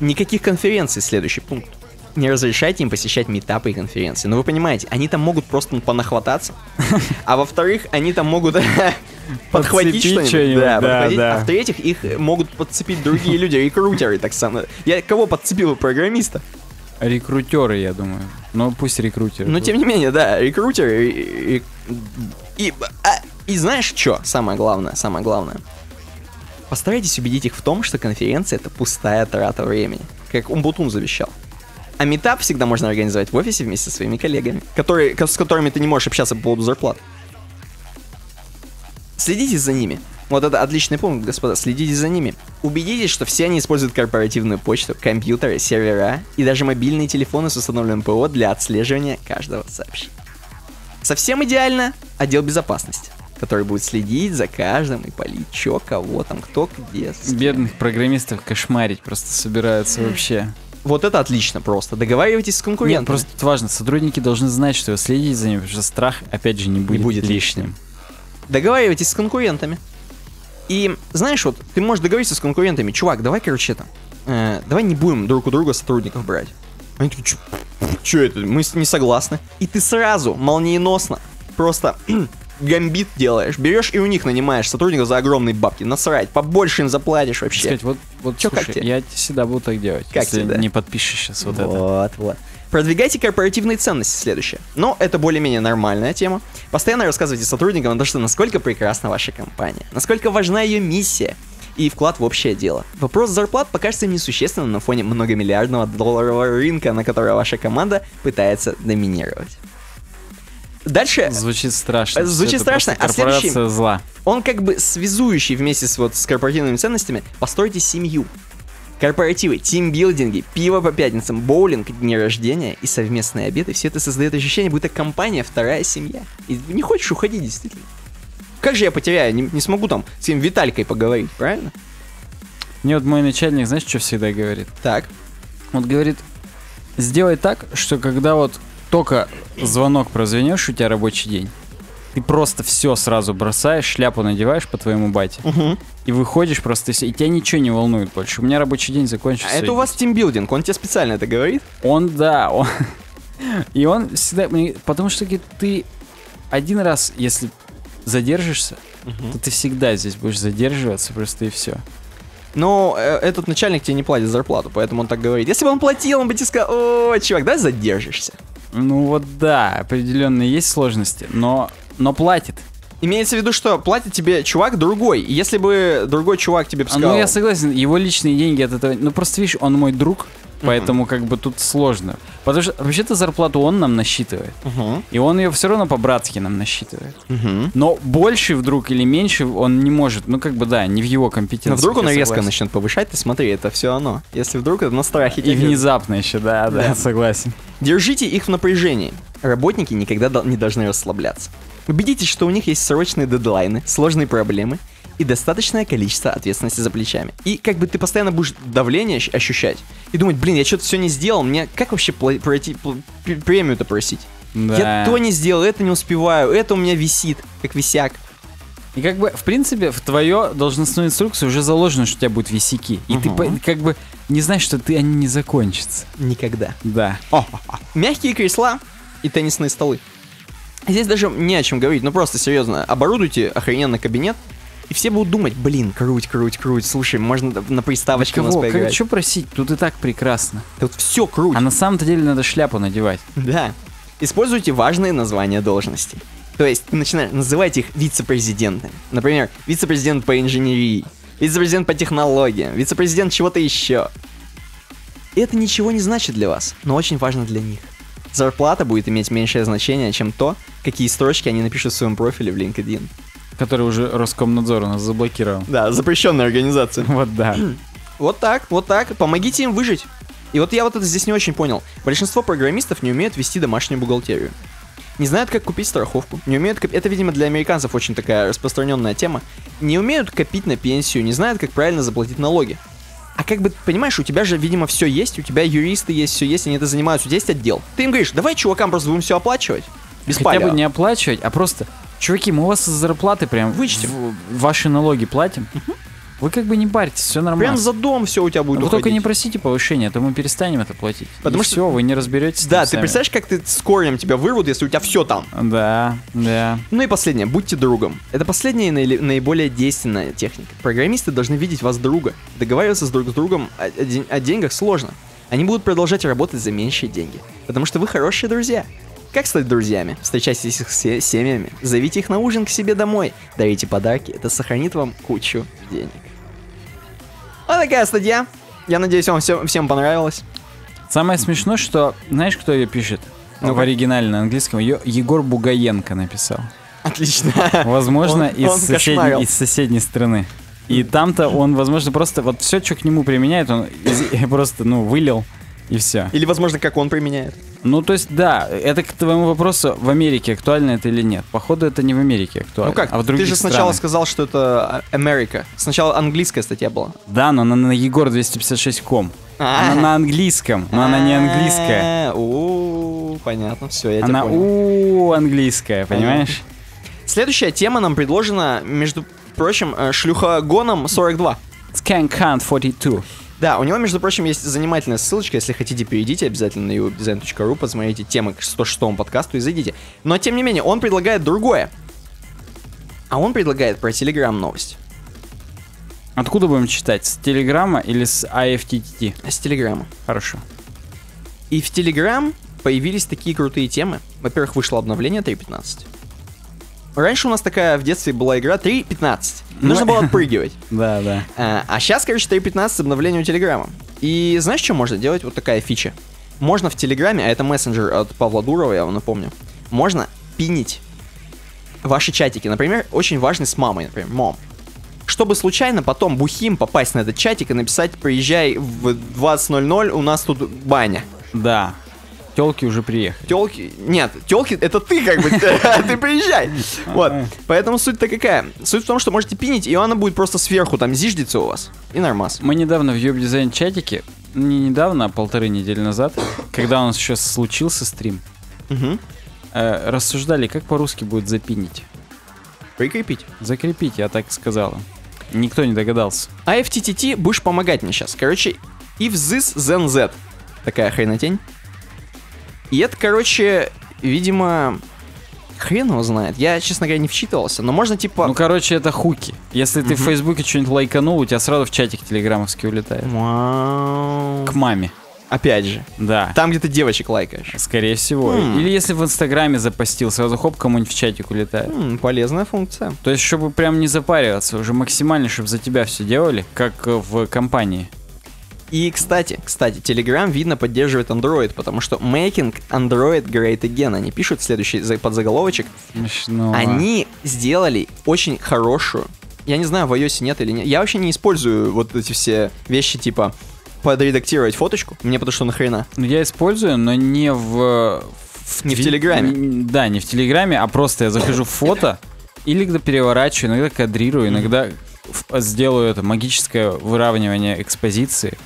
Никаких конференций, следующий пункт. Не разрешайте им посещать метапы и конференции. Но вы понимаете, они там могут просто понахвататься. А во-вторых, они там могут подхватить что-нибудь. Да, да, подхватить. да. А в-третьих, их могут подцепить другие люди, рекрутеры, так само. Я кого подцепил? Программиста. Рекрутеры, я думаю. Ну, пусть рекрутеры. Но будут. тем не менее, да, рекрутеры. И, и- и- а, и знаешь что? Самое главное, самое главное. Постарайтесь убедить их в том, что конференция это пустая трата времени. Как Умбутун завещал. А метап всегда можно организовать в офисе вместе со своими коллегами, которые, ко- с которыми ты не можешь общаться по поводу зарплат. Следите за ними. Вот это отличный пункт, господа. Следите за ними. Убедитесь, что все они используют корпоративную почту, компьютеры, сервера и даже мобильные телефоны с установленным ПО для отслеживания каждого сообщения. Совсем идеально отдел безопасности, который будет следить за каждым и полить, чё, кого там, кто, где. Бедных программистов кошмарить просто собираются вообще. Вот это отлично просто. Договаривайтесь с конкурентами. Нет, просто тут важно, сотрудники должны знать, что вы следите за ними, потому что страх, опять же, не будет, будет лишним. договаривайтесь с конкурентами. И знаешь, вот ты можешь договориться с конкурентами, чувак, давай, короче, это, э, давай не будем друг у друга сотрудников брать. Они такие, чё, чё это, мы не согласны. И ты сразу, молниеносно, просто гамбит делаешь, берешь и у них нанимаешь сотрудников за огромные бабки, насрать, побольше им заплатишь вообще. Сказать, вот, вот Чё, как слушай, тебе? я всегда буду так делать, Как если тебе, не подпишешь сейчас вот, это. Вот, вот. Продвигайте корпоративные ценности следующее. Но это более-менее нормальная тема. Постоянно рассказывайте сотрудникам о том, что насколько прекрасна ваша компания, насколько важна ее миссия и вклад в общее дело. Вопрос зарплат покажется несущественным на фоне многомиллиардного долларового рынка, на который ваша команда пытается доминировать. Дальше Звучит страшно. Э, звучит страшно, а следующий- зла. он как бы связующий вместе с, вот, с корпоративными ценностями. Постройте семью. Корпоративы, тимбилдинги, пиво по пятницам, боулинг, дни рождения и совместные обеды. Все это создает ощущение, будто компания вторая семья. И не хочешь уходить, действительно. Как же я потеряю? Не, не смогу там с кем Виталькой поговорить, правильно? Мне вот мой начальник, знаешь, что всегда говорит? Так. Вот говорит, сделай так, что когда вот только звонок прозвенешь, у тебя рабочий день, ты просто все сразу бросаешь, шляпу надеваешь по твоему бате Мгм. и выходишь просто, и тебя ничего не волнует больше. У меня рабочий день закончился. А это у вас тимбилдинг, он тебе специально это говорит? Он, да, он... И он всегда... Потому что ты один раз, если задержишься, то ты всегда здесь будешь задерживаться просто и все. Но э, этот начальник тебе не платит зарплату, поэтому он так говорит. Если бы он платил, он бы тебе сказал, о, чувак, да, задержишься. Ну вот да, определенные есть сложности, но, но платит. Имеется в виду, что платит тебе чувак другой. Если бы другой чувак тебе бы А, сказал... Ну, я согласен, его личные деньги от этого... Ну, просто, видишь, он мой друг, поэтому как бы тут сложно. Потому что вообще-то зарплату он нам насчитывает. Мгм, И он ее все равно по-братски нам насчитывает. мгм. Но больше вдруг или меньше он не может. Ну, как бы да, не в его компетенции. Но вдруг он резко согласен. начнет повышать, ты смотри, это все оно. Если вдруг это на страхе. И внезапно еще, да, да, Да. согласен. Держите их в напряжении. Работники никогда не должны расслабляться. Убедитесь, что у них есть срочные дедлайны, сложные проблемы и достаточное количество ответственности за плечами. И как бы ты постоянно будешь давление ощ- ощущать и думать, блин, я что-то все не сделал, мне как вообще пройти премию-то просить? Да. Я то не сделал, это не успеваю, это у меня висит, как висяк. И как бы, в принципе, в твое должностную инструкцию уже заложено, что у тебя будут висяки. И ты Мгм. по- как бы не знаешь, что ты они не закончатся. Никогда. Да. Мягкие кресла и теннисные столы. Здесь даже не о чем говорить, ну просто серьезно, оборудуйте охрененный кабинет, и все будут думать, блин, круть, круть, круть, слушай, можно на приставочке у нас Кого? Как, поиграть. что просить? Тут и так прекрасно. Тут все круть. А на самом-то деле надо шляпу надевать. Да. Используйте важные названия должностей. То есть ты начинаешь называть их вице-президентами. Например, вице-президент по инженерии, вице-президент по технологиям, вице-президент чего-то еще. Это ничего не значит для вас, но очень важно для них. Зарплата будет иметь меньшее значение, чем то, какие строчки они напишут в своем профиле в LinkedIn. Который уже Роскомнадзор у нас заблокировал. Да, запрещенная организация. Вот да. Вот так, вот так. Помогите им выжить. И вот я вот это здесь не очень понял. Большинство программистов не умеют вести домашнюю бухгалтерию. Не знают, как купить страховку. Не умеют коп- Это, видимо, для американцев очень такая распространенная тема. Не умеют копить на пенсию, не знают, как правильно заплатить налоги. А как бы, понимаешь, у тебя же, видимо, все есть, у тебя юристы есть, все есть, они это занимаются, у тебя есть отдел. Ты им говоришь, давай чувакам просто будем все оплачивать. Без Хотя бы палева. не оплачивать, а просто... Чуваки, мы у вас из зарплаты прям Вычтем. в- ваши налоги платим. Вы как бы не парьтесь, все нормально. Прям за дом все у тебя будет Вы только не просите повышения, а то мы перестанем это платить. Потому И что- все, вы не разберетесь. Да, ты сами. представляешь, как ты с корнем тебя вырвут, если у тебя все там. Да, да. Ну и последнее, будьте другом. Это последняя и наиболее действенная техника. Программисты должны видеть вас друга. Договариваться с друг с другом о, о о деньгах сложно. Они будут продолжать работать за меньшие деньги. Потому что вы хорошие друзья. Как стать друзьями? Встречайтесь с их се- семьями, зовите их на ужин к себе домой, дарите подарки, это сохранит вам кучу денег. Вот такая статья. Я надеюсь, вам всем, всем понравилось. Самое смешное, что знаешь, кто ее пишет? Ну-ка. в оригинале на английском ее Егор Бугаенко написал. Отлично. Возможно, Он- из, он соседней, из соседней страны. И там-то он, возможно, просто вот все, что к нему применяет, он из- просто, ну, вылил и все. Или, возможно, как он применяет. Ну, то есть, да, это к твоему вопросу, в Америке актуально это или нет. Походу, это не в Америке актуально. Ну как, а в ты других же сначала странах. сказал, что это а, Америка. Сначала английская статья была. Да, но она на Егор 256 ком. А. Она на английском, но она не английская. А, понятно, все, я Она у английская, понимаешь? Следующая тема нам предложена, между прочим, э, шлюхогоном 42. Scancant 42. Да, у него, между прочим, есть занимательная ссылочка, если хотите, перейдите обязательно на uwebdesign.ru, посмотрите темы к 106 подкасту и зайдите. Но, тем не менее, он предлагает другое. А он предлагает про Telegram новость. Откуда будем читать? С Телеграма или с IFTTT? С Телеграма. Хорошо. И в Telegram появились такие крутые темы. Во-первых, вышло обновление 3.15. Раньше у нас такая в детстве была игра 3.15. Нужно Ну, было отпрыгивать. Да, да. А, а сейчас, короче, 3.15 обновление у Телеграма. И знаешь, что можно делать? Вот такая фича. Можно в Телеграме, а это мессенджер от Павла Дурова, я вам напомню, можно пинить ваши чатики. Например, очень важный с мамой, например, мом. Чтобы случайно потом бухим попасть на этот чатик и написать, приезжай в 20.00, у нас тут баня. Да. Телки уже приехали. Телки... Нет, телки это ты как бы, ты приезжай. Вот. Поэтому суть-то какая? Суть в том, что можете пинить, и она будет просто сверху там зиждется у вас. И нормас. Мы недавно в Юб Дизайн чатике, не недавно, а полторы недели назад, когда у нас еще случился стрим, э, рассуждали, как по-русски будет запинить. Прикрепить. Закрепить, я так сказала. Никто не догадался. А FTTT будешь помогать мне сейчас. Короче, if this, then that. Такая хренотень. И это, короче, видимо, хрен его знает. Я, честно говоря, не вчитывался. Но можно, типа... Ну, короче, это хуки. Если ты в Фейсбуке что-нибудь лайканул, у тебя сразу в чатик телеграммовский улетает. К маме. Опять же. Да. Там, где ты девочек лайкаешь. Скорее всего. М. Или если в Инстаграме запостил, сразу хоп, кому-нибудь в чатик улетает. М, полезная функция. То есть, чтобы прям не запариваться, уже максимально, чтобы за тебя все делали, как э, в компании. И, кстати, кстати, Telegram, видно, поддерживает Android, потому что Making Android Great Again, они пишут следующий за- подзаголовочек. Смешно. Они сделали очень хорошую, я не знаю, в iOS нет или нет, я вообще не использую вот эти все вещи, типа подредактировать фоточку, мне потому что нахрена. Ну, я использую, но не в... Не в Телеграме. Да, не в Телеграме, а просто я захожу в фото, или когда переворачиваю, иногда кадрирую, иногда в- сделаю это магическое выравнивание экспозиции.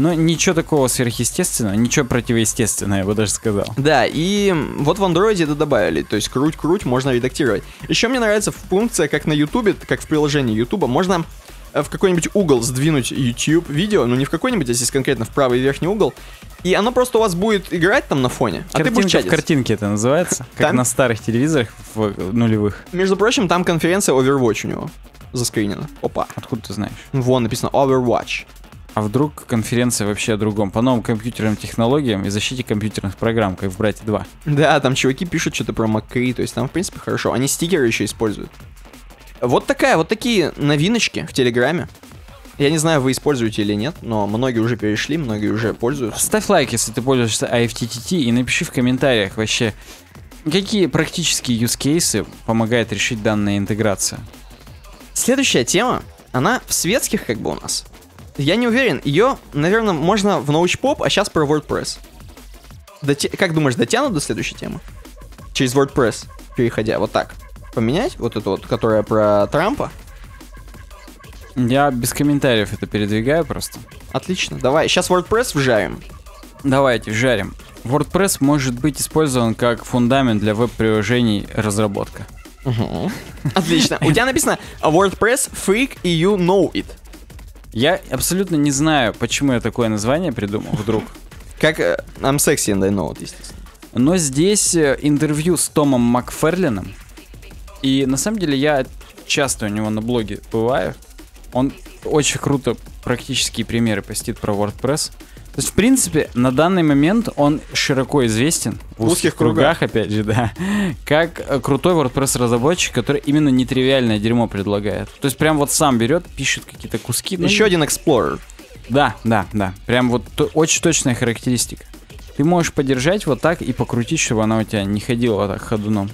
Но ничего такого сверхъестественного, ничего противоестественного, я бы даже сказал. Да, и вот в андроиде это добавили, то есть круть-круть можно редактировать. Еще мне нравится функция, как на ютубе, как в приложении ютуба, можно э, в какой-нибудь угол сдвинуть YouTube видео, ну не в какой-нибудь, а здесь конкретно в правый верхний угол, и оно просто у вас будет играть там на фоне, а ты Картинка будешь в чатить. картинке это называется, как Там- на старых телевизорах в нулевых. Между прочим, там конференция Overwatch у него заскринена. Опа. Откуда ты знаешь? Вон написано Overwatch. А вдруг конференция вообще о другом? По новым компьютерным технологиям и защите компьютерных программ, как в «Брате 2». Да, там чуваки пишут что-то про Макри, то есть там, в принципе, хорошо. Они стикеры еще используют. Вот такая, вот такие новиночки в Телеграме. Я не знаю, вы используете или нет, но многие уже перешли, многие уже пользуются. Ставь лайк, если ты пользуешься IFTTT, и напиши в комментариях вообще, какие практические cases помогает решить данная интеграция. Следующая тема, она в светских как бы у нас. Я не уверен, ее, наверное, можно в научпоп, а сейчас про WordPress. Доте- Как думаешь, дотянут до следующей темы? Через WordPress, переходя, вот так. Поменять вот эту вот, которая про Трампа? Я без комментариев это передвигаю просто. Отлично, давай, сейчас WordPress вжарим. Давайте, жарим. WordPress может быть использован как фундамент для веб-приложений разработка. Отлично. У тебя написано WordPress freak и you know it. Я абсолютно не знаю, почему я такое название придумал вдруг. Как э, I'm sexy and I know естественно. Но здесь э, интервью с Томом Макферлином. И на самом деле я часто у него на блоге бываю. Он очень круто практические примеры постит про WordPress. То есть, в принципе, на данный момент он широко известен в узких, узких кругах, опять же, да, как э, крутой WordPress-разработчик, который именно нетривиальное дерьмо предлагает. То есть, прям вот сам берет, пишет какие-то куски. ну, Еще один Explorer. да, да, да. Прям вот то- очень точная характеристика. Ты можешь подержать вот так и покрутить, чтобы она у тебя не ходила вот так ходуном.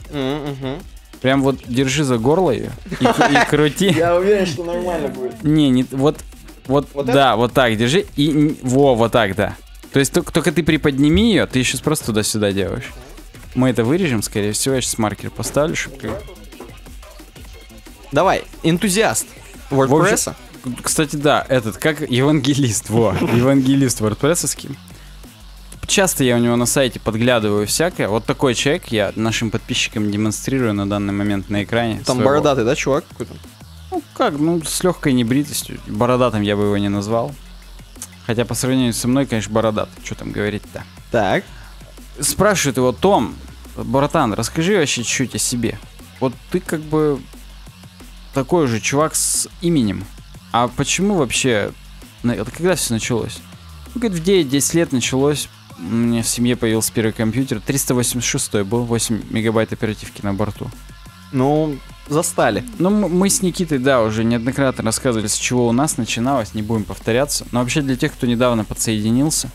Прям вот держи за горло ее и, и крути. Я уверен, что нормально будет. Не, не, вот, вот, Вот да, вот так держи и во, вот так, да. То есть только, только ты приподними ее, ты еще просто туда-сюда делаешь. Мы это вырежем, скорее всего, я сейчас маркер поставлю, чтобы... Давай, энтузиаст общем, WordPress. Кстати, да, этот, как евангелист, во, евангелист WordPress-овский. Часто я у него на сайте подглядываю всякое. Вот такой человек я нашим подписчикам демонстрирую на данный момент на экране. Там своего. бородатый, да, чувак какой-то? Ну как, ну с легкой небритостью. Бородатым я бы его не назвал. Хотя по сравнению со мной, конечно, бородат. Что там говорить-то? Так. Спрашивает его Том, братан, расскажи вообще чуть-чуть о себе. Вот ты как бы такой же чувак с именем. А почему вообще... когда все началось? Ну, говорит, в 9-10 лет началось. У меня в семье появился первый компьютер. 386 был, 8 мегабайт оперативки на борту. Ну, застали. Ну, мы с Никитой, да, уже неоднократно рассказывали, с чего у нас начиналось, не будем повторяться. Но вообще для тех, кто недавно подсоединился,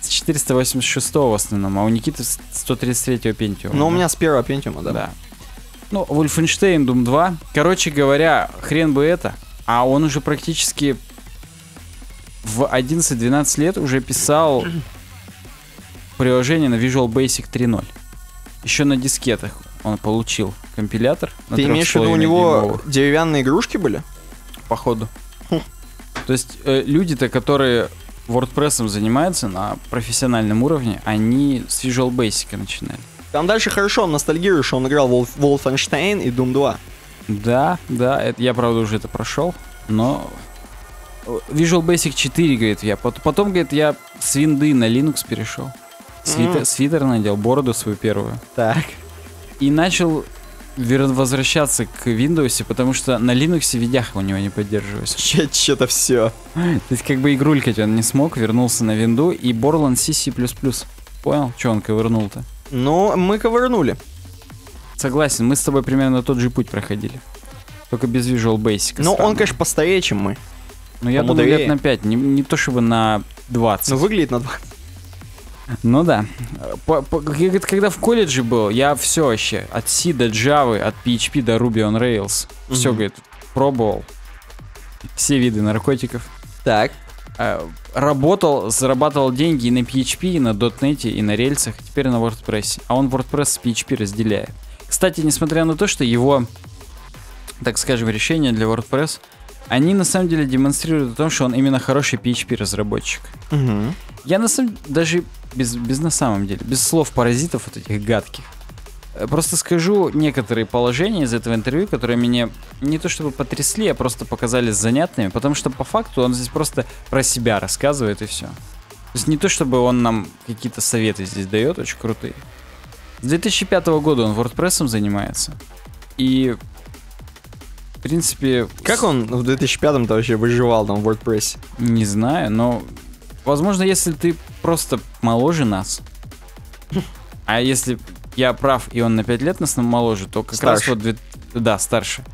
с 486 в основном, а у Никиты с 133 Pentium. Ну, у меня с первого Pentium, да. Да. Ну, Wolfenstein Doom 2. Короче говоря, хрен бы это, а он уже практически в 11-12 лет уже писал приложение на Visual Basic 3.0. Еще на дискетах он получил компилятор. Ты имеешь в виду, у 3,5 него дюймовых, деревянные игрушки были? походу. То есть э, люди-то, которые WordPress занимаются на профессиональном уровне, они с Visual Basic начинали. Там дальше хорошо, он ностальгирует, что он играл в Wolf- Wolfenstein и Doom 2. Да, да, это, я, правда, уже это прошел, но... э, Visual Basic 4, говорит, я. Пот- Потом, говорит, я с винды на Linux перешел. Свитер, М. свитер надел, бороду свою первую. Так. И начал возвращаться к Windows, потому что на Linux видяха у него не поддерживается. Че-то все. То есть как бы игрулькать он не смог, вернулся на винду и Borland C, C++. Понял, что он ковырнул-то? Ну, мы ковырнули. Согласен, мы с тобой примерно тот же путь проходили. Только без Visual Basic. Ну, он, конечно, постарее, чем мы. Ну, я думаю, лет на 5, не, не то чтобы на 20. Но выглядит на два. Ну да. По- по- когда в колледже был, я все вообще, от C до Java, от PHP до Ruby on Rails, все, Мгм. говорит, пробовал. Все виды наркотиков. Так. Э, Работал, зарабатывал деньги и на PHP, и на .NET, и на рельсах, и теперь на WordPress. А он WordPress с PHP разделяет. Кстати, несмотря на то, что его, так скажем, решения для WordPress, они на самом деле демонстрируют то, что он именно хороший PHP-разработчик. Мгм. Я на самом даже без, без на самом деле, без слов паразитов вот этих гадких. э, Просто скажу некоторые положения из этого интервью, которые меня не то чтобы потрясли, а просто показались занятными, потому что по факту он здесь просто про себя рассказывает и все. То есть не то чтобы он нам какие-то советы здесь дает, очень крутые. С 2005 года он WordPress занимается. И в принципе... Как он в 2005-м-то вообще выживал там в WordPress? Не знаю, но возможно, если ты просто моложе нас, а если я прав и он на 5 лет нас моложе, то как раз Старше. вот... две- Да, старше.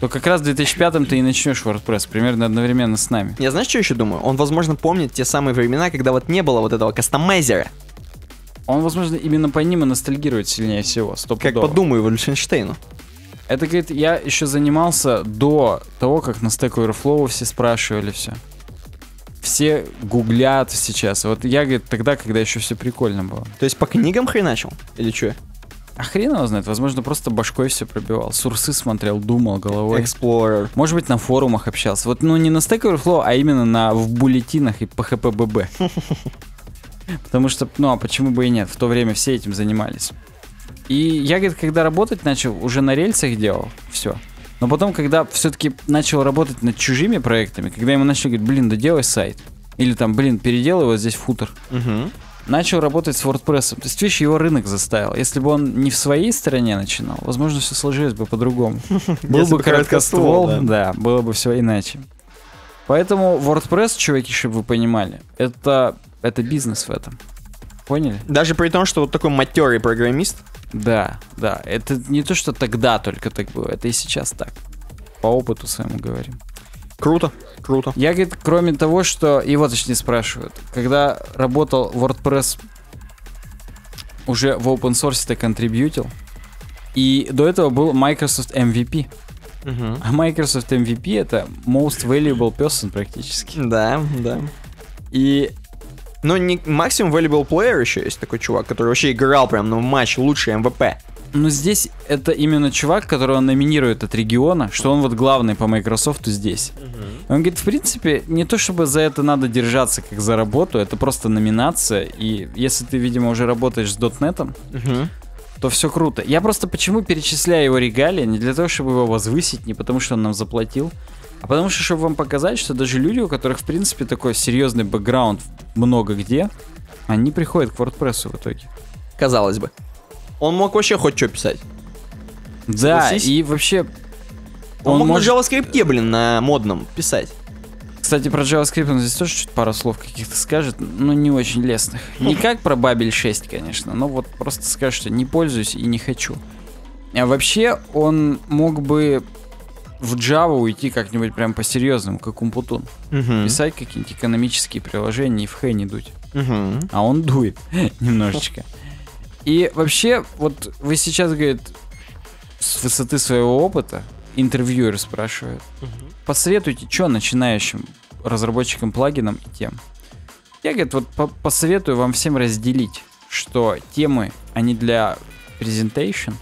То как раз в 2005 ты и начнешь WordPress примерно одновременно с нами. Я знаешь, что еще думаю? Он, возможно, помнит те самые времена, когда вот не было вот этого кастомайзера. Он, возможно, именно по ним и ностальгирует сильнее всего. Как стопудово. по Думу Вольфенштейну. Это, говорит, я еще занимался до того, как на Stack Overflow все спрашивали все. Все гуглят сейчас. Вот я, говорит, тогда, когда еще все прикольно было. То есть по книгам хреначил? Или что? А хрен его знает, возможно, просто башкой все пробивал. Сурсы смотрел, думал головой. Explorer. Может быть, на форумах общался. Вот, ну, не на Stack Overflow, а именно на, в буллетинах и по ХПББ. Потому что, ну, а почему бы и нет? В то время все этим занимались. И я, говорит, когда работать начал, уже на рельсах делал, все. Но потом, когда все-таки начал работать над чужими проектами, когда ему начали говорить, блин, да делай сайт. Или там, блин, переделай вот здесь футер. Мгм. Начал работать с WordPress. То есть, видишь, его рынок заставил. Если бы он не в своей стороне начинал, возможно, все сложилось бы по-другому. Был бы короткоствол, да, было бы все иначе. Поэтому WordPress, чуваки, чтобы вы понимали, это, это бизнес в этом. Поняли? Даже при том, что вот такой матерый программист. Да, да. Это не то, что тогда только так было, это и сейчас так. По опыту своему говорим. Круто, круто. Я, говорит, кроме того, что... Его, точнее, спрашивают. Когда работал WordPress уже в open source ты контрибьютил. И до этого был Microsoft MVP. Мгм. А Microsoft MVP это Most Valuable Person практически. Да, да. И Но не максимум valuable player еще есть такой чувак, который вообще играл прям на матч лучший МВП. ну, здесь это именно чувак, которого номинируют от региона, что он вот главный по Microsoft здесь. Он говорит, в принципе, не то чтобы за это надо держаться как за работу, это просто номинация. И если ты, видимо, уже работаешь с .NET, Мгм. то все круто. Я просто почему перечисляю его регалии, не для того, чтобы его возвысить, не потому что он нам заплатил, а потому что, чтобы вам показать, что даже люди, у которых, в принципе, такой серьезный бэкграунд много где, они приходят к WordPress в итоге. Казалось бы. Он мог вообще хоть что писать. Да, Согласись? и вообще... Он, Он мог может- на JavaScript, блин, на модном писать. Кстати, про JavaScript он здесь тоже чуть пару слов каких-то скажет, но не очень лестных. Не как про Babel 6, конечно, но вот просто скажет, что не пользуюсь и не хочу. А вообще он мог бы в Java уйти как-нибудь прям по-серьезному, как Умпутун. Мгм. Писать какие-нибудь экономические приложения и в Хэ не дуть. Мгм. А он дует немножечко. И вообще, вот вы сейчас, говорит, с высоты своего опыта, интервьюер спрашивает, посоветуйте, что начинающим разработчикам плагинам и тем. Я, говорит, вот по- посоветую вам всем разделить, что темы, они для presentation,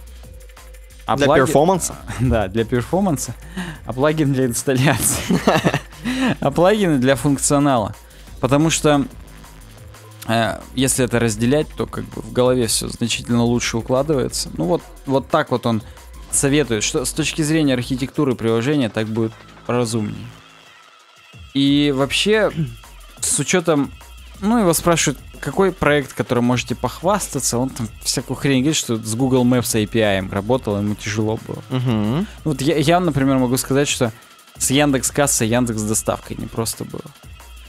а Для плаги- перформанса. Да, для перформанса, а плагин для инсталляции. А плагины для функционала. Потому что э, если это разделять, то как бы в голове все значительно лучше укладывается. Ну вот, вот так вот он советует, что с точки зрения архитектуры приложения так будет разумнее. И вообще, с учетом, ну его спрашивают, какой проект, который можете похвастаться, он там всякую хрень говорит, что с Google Maps API работал, ему тяжело было. Мгм. Вот я, я, например, могу сказать, что с Яндекс Кассой, Яндекс Доставкой не просто было.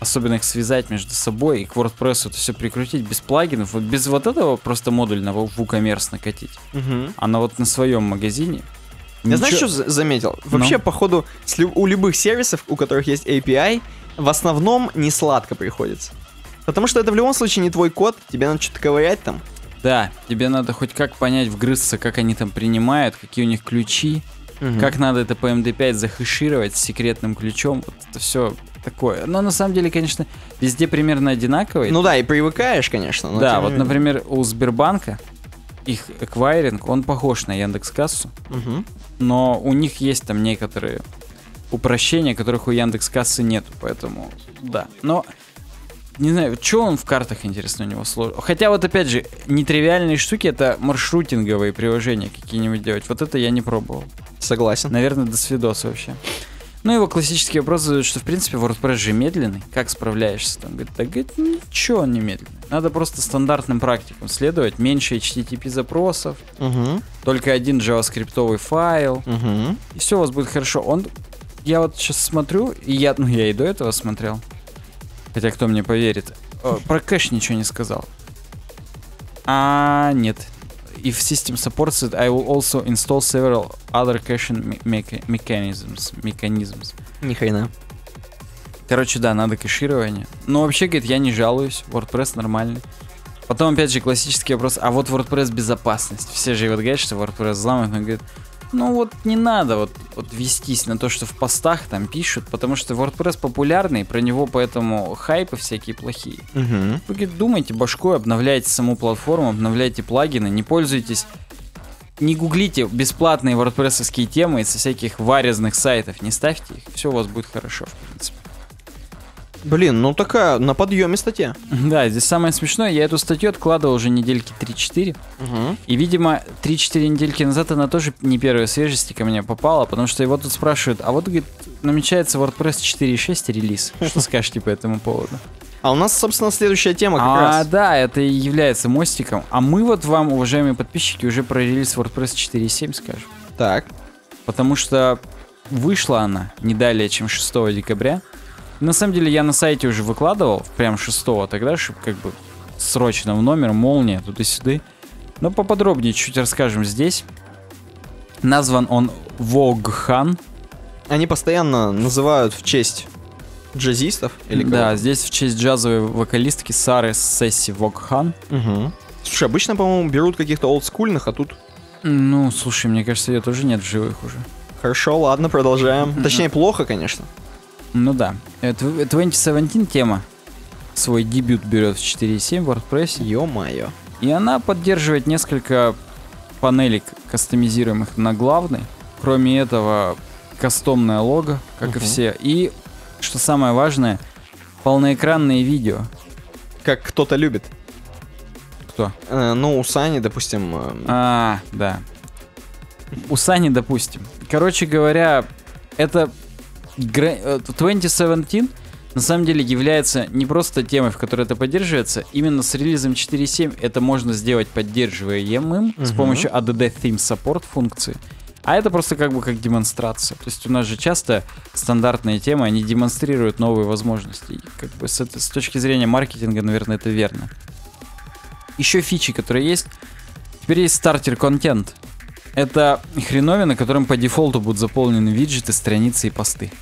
Особенно их связать между собой и к WordPress это все прикрутить без плагинов, вот без вот этого просто модульного WooCommerce накатить. Мгм. А на вот на своем магазине. Я знаешь, ничего- что за- заметил? Вообще, Ну. походу, с лю- у любых сервисов, у которых есть API, в основном не сладко приходится. Потому что это в любом случае не твой код, тебе надо что-то ковырять там. Да, тебе надо хоть как понять, вгрызться, как они там принимают, какие у них ключи, как надо это по MD5 захэшировать с секретным ключом. Вот это все такое. Но на самом деле, конечно, везде примерно одинаковые. Ну да, и привыкаешь, конечно. но да, вот, например, у Сбербанка их эквайринг, он похож на Яндекс.Кассу, Мгм. но у них есть там некоторые упрощения, которых у Яндекс.Кассы нет, поэтому да. Но не знаю, что он в картах, интересно, у него сложно. Хотя вот опять же, нетривиальные штуки это маршрутинговые приложения какие-нибудь делать. Вот это я не пробовал. Согласен. Наверное, до свидоса вообще. Ну, его классический вопрос задают, что, в принципе, WordPress же медленный. Как справляешься там? Говорит, да, говорит, ничего он не медленный. Надо просто стандартным практикам следовать. Меньше HTTP запросов, Мгм. только один JavaScript файл. Мгм. И все у вас будет хорошо. Он, я вот сейчас смотрю, и я, ну, я и до этого смотрел. Хотя кто мне поверит. Э, Про кэш ничего не сказал. А, нет. If system supports it, I will also install several other caching me- mecha- mechanisms. mechanisms. Ни хрена. Короче, да, надо кэширование. Но вообще, говорит, я не жалуюсь. WordPress нормальный. Потом, опять же, классический вопрос. А вот WordPress безопасность. Все же вот говорят, что WordPress взламывает. Он говорит, ну вот не надо вот, вот вестись на то, что в постах там пишут, потому что WordPress популярный, про него поэтому хайпы всякие плохие. Мгм. Вы, думайте башкой, обновляйте саму платформу, обновляйте плагины, не пользуйтесь не гуглите бесплатные wordpress темы со всяких варезных сайтов, не ставьте их, все у вас будет хорошо, в принципе. Блин, ну такая на подъеме статья. Да, здесь самое смешное, я эту статью откладывал уже недельки 3-4, Мгм. и, видимо, 3-4 недельки назад она тоже не первой свежести ко мне попала, потому что его тут спрашивают, а вот, говорит, намечается WordPress 4.6 релиз, что скажете по этому поводу? А у нас, собственно, следующая тема как А, раз. да, это и является мостиком, а мы вот вам, уважаемые подписчики, уже про релиз WordPress 4.7 скажем. Так. Потому что вышла она не далее, чем 6 декабря. На самом деле я на сайте уже выкладывал, прям 6 тогда, чтобы как бы срочно в номер, молния, туда-сюда. Но поподробнее чуть расскажем здесь. Назван он Вогхан. Они постоянно называют в честь джазистов или да, здесь в честь джазовой вокалистки Сары Сесси Вогхан. Мгм. Слушай, обычно, по-моему, берут каких-то олдскульных, а тут... Ну, слушай, мне кажется, ее тоже нет в живых уже. Хорошо, ладно, продолжаем. Точнее, плохо, конечно. Ну да. Э, тв- 2017 тема свой дебют берет в 4.7 в WordPress. Ё-моё. И она поддерживает несколько панелек кастомизируемых на главной. Кроме этого, кастомное лого, как и Мгм. все. И, что самое важное, полноэкранные видео. Как кто-то любит. Кто? Э, ну, у Сани, допустим... э, А, да. У Сани, допустим. Короче говоря, это э, 2017 на самом деле является не просто темой, в которой это поддерживается, именно с релизом 4.7 это можно сделать поддерживаемым с Мгм. помощью ADD Theme Support функции. А это просто как бы как демонстрация. То есть у нас же часто стандартные темы, они демонстрируют новые возможности. И как бы с, этой- с точки зрения маркетинга, наверное, это верно. Еще фичи, которые есть. Теперь есть стартер-контент. Это хреновина, которым по дефолту будут заполнены виджеты, страницы и посты.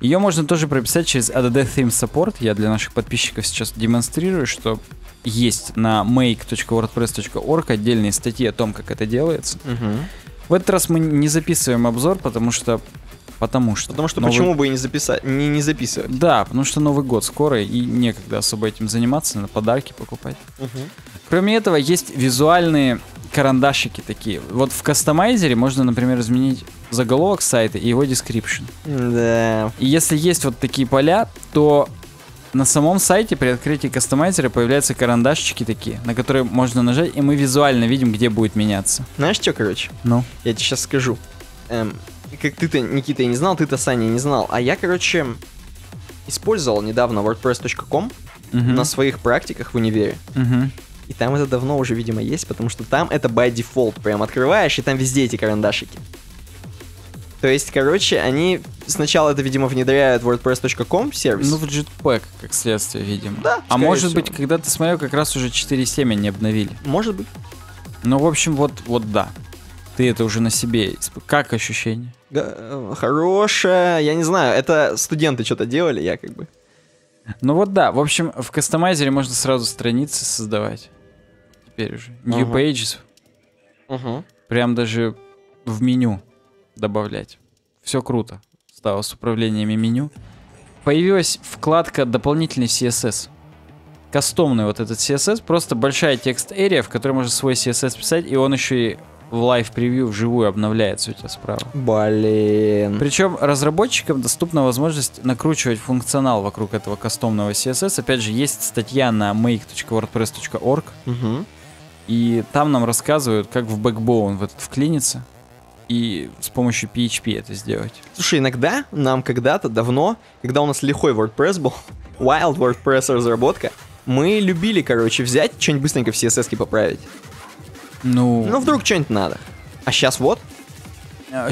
Ее можно тоже прописать через ADD Theme Support. Я для наших подписчиков сейчас демонстрирую, что есть на make.wordpress.org отдельные статьи о том, как это делается. мгм. В этот раз мы не записываем обзор, потому что... Потому что... Потому что Новый- почему бы и не записать, не, не записывать? Да, потому что Новый год скоро, и некогда особо этим заниматься, надо подарки покупать. Кроме этого, есть визуальные карандашики такие. Вот в кастомайзере можно, например, изменить заголовок сайта и его description. Да. И если есть вот такие поля, то на самом сайте при открытии кастомайзера появляются карандашчики такие, на которые можно нажать, и мы визуально видим, где будет меняться. Знаешь что, короче? Ну. Я тебе сейчас скажу. Эм, как ты-то, Никита, и не знал, ты-то, Саня, не знал. А я, короче, использовал недавно WordPress.com. Мгм. на своих практиках в универе. Мгм. И там это давно уже, видимо, есть, потому что там это by default. Прям открываешь, и там везде эти карандашики. То есть, короче, они сначала это, видимо, внедряют в WordPress.com сервис. Ну, в Jetpack, как следствие, видимо. Да, А может всего. быть, когда ты смотрел, как раз уже 4.7 они обновили. Может быть. Ну, в общем, вот, вот да. Ты это уже на себе. Как ощущение? Э, Хорошая, я не знаю, это студенты что-то делали, я как бы. Ну вот да, в общем, в кастомайзере можно сразу страницы создавать. Теперь уже. New Ага. Pages. Прям даже в меню добавлять. Все круто. Стало с управлениями меню. Появилась вкладка дополнительный CSS. Кастомный вот этот CSS. Просто большая text area, в которой можно свой CSS писать, и он еще и в live preview вживую обновляется у тебя справа. Блин. Причем разработчикам доступна возможность накручивать функционал вокруг этого кастомного CSS. Опять же, есть статья на make.wordpress.org, Мгм. и там нам рассказывают, как в Backbone в этот вклиниться и с помощью PHP это сделать. Слушай, иногда нам когда-то давно, когда у нас лихой WordPress был, Wild WordPress разработка, мы любили, короче, взять, что-нибудь быстренько в CSS поправить. Ну, Ну, вдруг что-нибудь надо. А сейчас вот.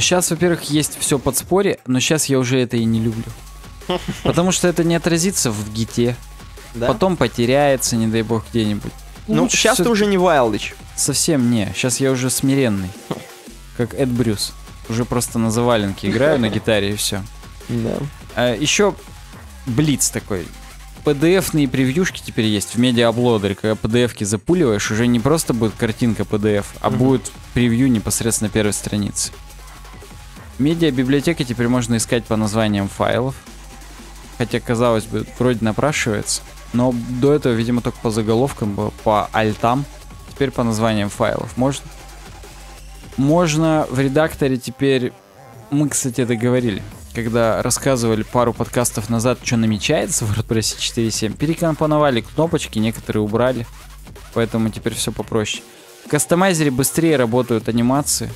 сейчас, во-первых, есть все подспорье, но сейчас я уже это и не люблю. Потому что это не отразится в гите, Да? потом потеряется, не дай бог, где-нибудь. ну, Лучше сейчас ты уже не Wildич. Совсем не. Сейчас я уже смиренный. Как Эд Брюс. Уже просто на заваленке играю на гитаре и все. Да. еще Блиц такой. PDF-ные превьюшки теперь есть в медиаблодере. Когда PDF-ки запуливаешь, уже не просто будет картинка PDF, а Мгм. будет превью непосредственно первой страницы. Медиа-библиотеки теперь можно искать по названиям файлов. Хотя, казалось бы, вроде напрашивается. Но до этого, видимо, только по заголовкам было, по альтам. Теперь по названиям файлов можно. Можно в редакторе теперь... Мы, кстати, это говорили. Когда рассказывали пару подкастов назад, что намечается в WordPress 4.7, перекомпоновали кнопочки, некоторые убрали. Поэтому теперь все попроще. В кастомайзере быстрее работают анимации,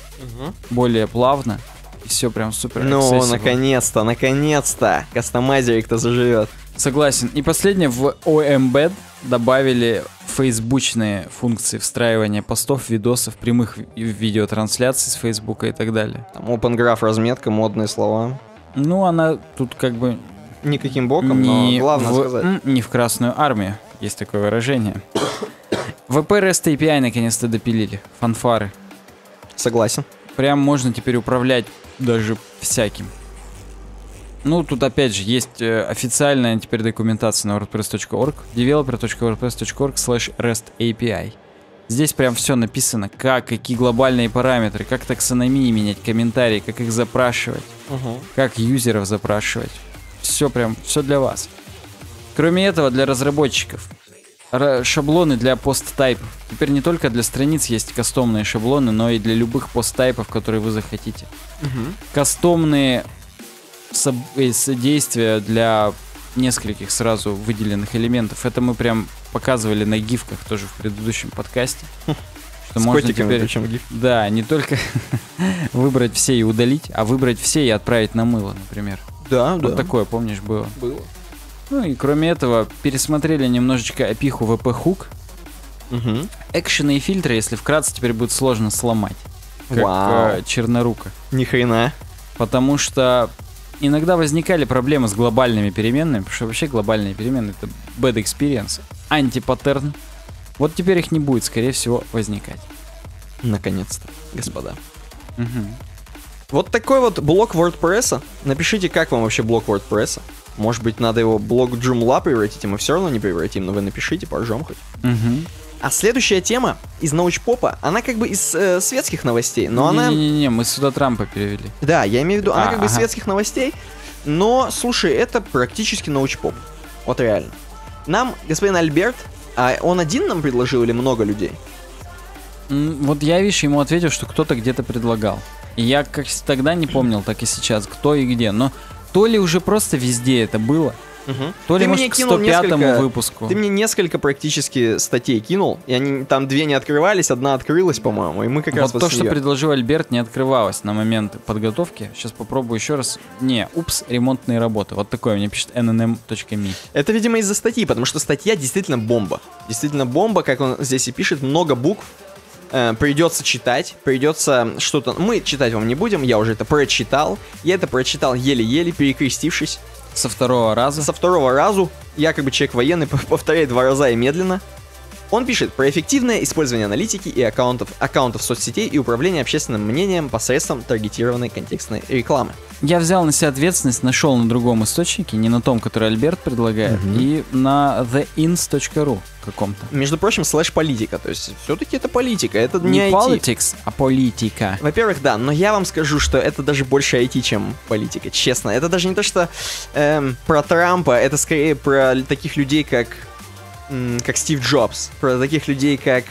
более плавно. И все прям супер Ну, наконец-то, наконец-то. Кастомайзерик-то заживет. Согласен. И последнее, в OEmbed добавили фейсбучные функции встраивания постов, видосов, прямых ви- видеотрансляций с Фейсбука и так далее. Там open graph, разметка, модные слова. Ну, она тут как бы Никаким боком, не, но главное в, сказать. не в Красную Армию. Есть такое выражение. REST API наконец-то допилили. Фанфары. Согласен. Прям можно теперь управлять даже всяким. Ну, тут опять же есть э, официальная теперь документация на wordpress.org, developer.wordpress.org slash REST API. Здесь прям все написано, как, какие глобальные параметры, как таксономии менять, комментарии, как их запрашивать, как юзеров запрашивать. Все прям, все для вас. Кроме этого, для разработчиков ра- шаблоны для посттайпов. Теперь не только для страниц есть кастомные шаблоны, но и для любых посттайпов, которые вы захотите. Кастомные соб- э, действия для нескольких сразу выделенных элементов. Это мы прям показывали на гифках тоже в предыдущем подкасте. Что С можно котиками теперь, причем гиф. да, не только выбрать все и удалить, а выбрать все и отправить на мыло, например. Да, Вот такое, помнишь, было. Было. Ну и кроме этого, пересмотрели немножечко опиху VP-хук. Мгм. Экшены и фильтры, если вкратце, теперь будет сложно сломать. Как Вау. э, чернорука. Ни хрена. Потому что иногда возникали проблемы с глобальными переменными, потому что вообще глобальные переменные это bad experience, антипаттерн. Вот теперь их не будет, скорее всего, возникать. Наконец-то, господа. Мгм. Вот такой вот блок WordPress. Напишите, как вам вообще блок WordPress. Может быть, надо его блок Joomla превратить, и мы все равно не превратим, но вы напишите, поржем хоть. Мгм. А следующая тема из научпопа, она как бы из э, светских новостей, но она... Не-не-не, мы сюда Трампа перевели. Да, я имею в виду, она А, как бы из ага. светских новостей, но, слушай, это практически научпоп. Вот реально. Нам, господин Альберт, а он один нам предложил или много людей? Вот я, видишь, ему ответил, что кто-то где-то предлагал. И я как тогда не помнил, так и сейчас, кто и где. Но то ли уже просто везде это было, То ли, Ты может, мне к кинул 105 несколько- выпуску. Ты мне несколько практически статей кинул, и они там две не открывались, одна открылась, по-моему, и мы как раз вот то, что неё. предложил Альберт, не открывалось на момент подготовки. Сейчас попробую еще раз. Не, упс, ремонтные работы. Вот такое мне пишет nmm.me. Это, видимо, из-за статьи, потому что статья действительно бомба. Действительно бомба, как он здесь и пишет, много букв. Э, придется читать, придется что-то... Мы читать вам не будем, я уже это прочитал. Я это прочитал еле-еле, перекрестившись. Со второго раза. Со второго разу, я как бы человек военный, повторяет два раза и медленно. Он пишет про эффективное использование аналитики и аккаунтов, аккаунтов соцсетей и управление общественным мнением посредством таргетированной контекстной рекламы. Я взял на себя ответственность, нашел на другом источнике, не на том, который Альберт предлагает, и на theins.ru каком-то. Между прочим, слэш политика, то есть все-таки это политика, это не, Не IT. politics, а политика. Во-первых, да, но я вам скажу, что это даже больше IT, чем политика, честно. Это даже не то, что эм, про Трампа, это скорее про таких людей, как, как Стив Джобс, про таких людей, как...